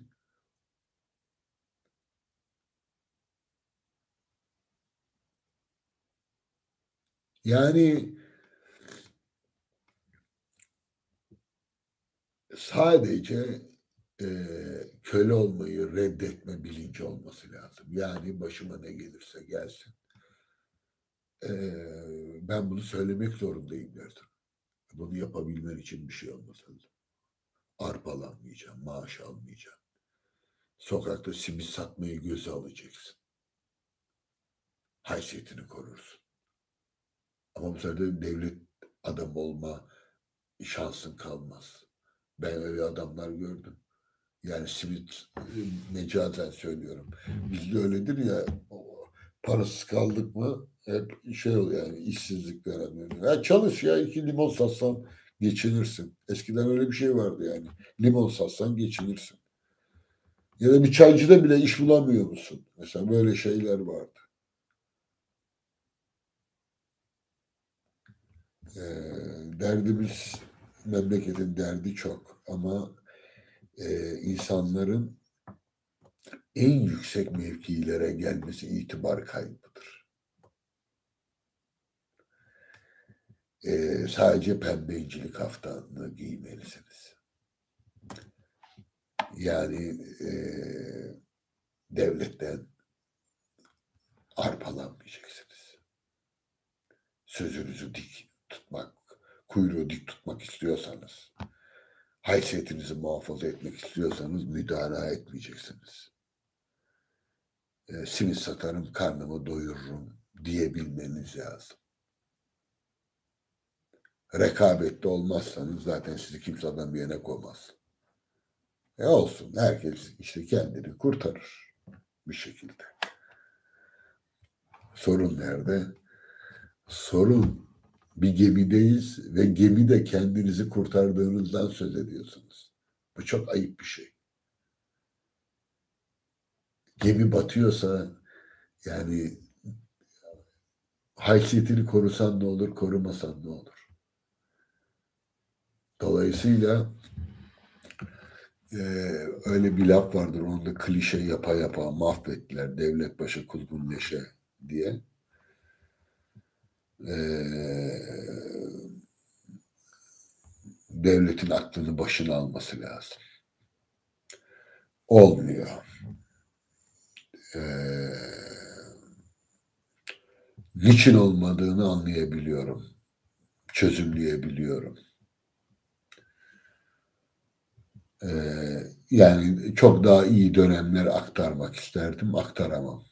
Yani sadece e, köle olmayı reddetme bilinci olması lazım. Yani başıma ne gelirse gelsin. E, ben bunu söylemek zorundayım derdim. Bunu yapabilmen için bir şey olmasa Arpalanmayacağım, maaş almayacağım. Sokakta simit satmayı göze alacaksın. Haysiyetini korursun. Ama bu sefer devlet adam olma şansın kalmaz. Ben öyle adamlar gördüm. Yani simit mecazen söylüyorum. Bizde öyledir ya parasız kaldık mı hep şey oluyor yani işsizlik dönemi. Ya çalış ya iki limon satsan geçinirsin. Eskiden öyle bir şey vardı yani. Limon satsan geçinirsin. Ya da bir çaycıda bile iş bulamıyor musun? Mesela böyle şeyler vardı. Ee, derdimiz memleketin derdi çok ama e, insanların en yüksek mevkilere gelmesi itibar kaybıdır. E, sadece pembecilik haftanını giymelisiniz. Yani e, devletten arpalanmayacaksınız. Sözünüzü dik tutmayacaksınız kuyruğu dik tutmak istiyorsanız, haysiyetinizi muhafaza etmek istiyorsanız müdahale etmeyeceksiniz. E, simit satarım, karnımı doyururum diyebilmeniz lazım. Rekabette olmazsanız zaten sizi kimse adam bir yere koymaz. E olsun, herkes işte kendini kurtarır bir şekilde. Sorun nerede? Sorun bir gemideyiz ve gemide kendinizi kurtardığınızdan söz ediyorsunuz. Bu çok ayıp bir şey. Gemi batıyorsa yani haysiyetini korusan ne olur, korumasan ne olur? Dolayısıyla e, öyle bir laf vardır, onu da klişe yapa yapa mahvettiler. Devlet başı kuzgun neşe diye. E, devletin aklını başına alması lazım. Olmuyor. E, niçin olmadığını anlayabiliyorum. Çözümleyebiliyorum. Ee, yani çok daha iyi dönemler aktarmak isterdim, aktaramam.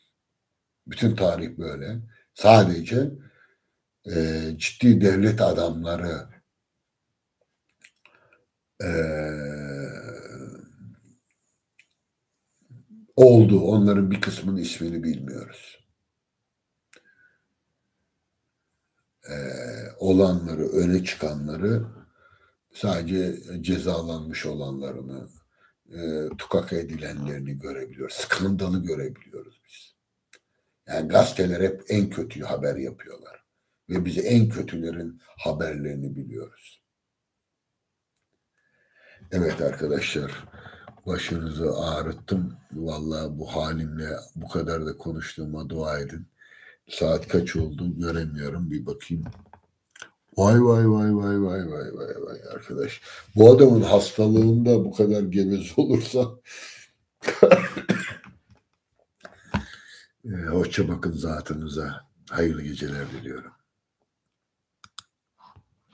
Bütün tarih böyle. Sadece e, ciddi devlet adamları e, oldu. Onların bir kısmının ismini bilmiyoruz. E, olanları, öne çıkanları sadece cezalanmış olanlarını, e, tukaka edilenlerini görebiliyoruz. Skandalı görebiliyoruz biz. Yani gazeteler hep en kötüyü haber yapıyorlar. Ve biz en kötülerin haberlerini biliyoruz. Evet arkadaşlar, başınızı ağrıttım. Vallahi bu halimle bu kadar da konuştuğuma dua edin. Saat kaç oldu göremiyorum. Bir bakayım. Vay vay vay vay vay vay vay vay arkadaş. Bu adamın hastalığında bu kadar gevez olursa e, hoşça bakın zatınıza. Hayırlı geceler diliyorum.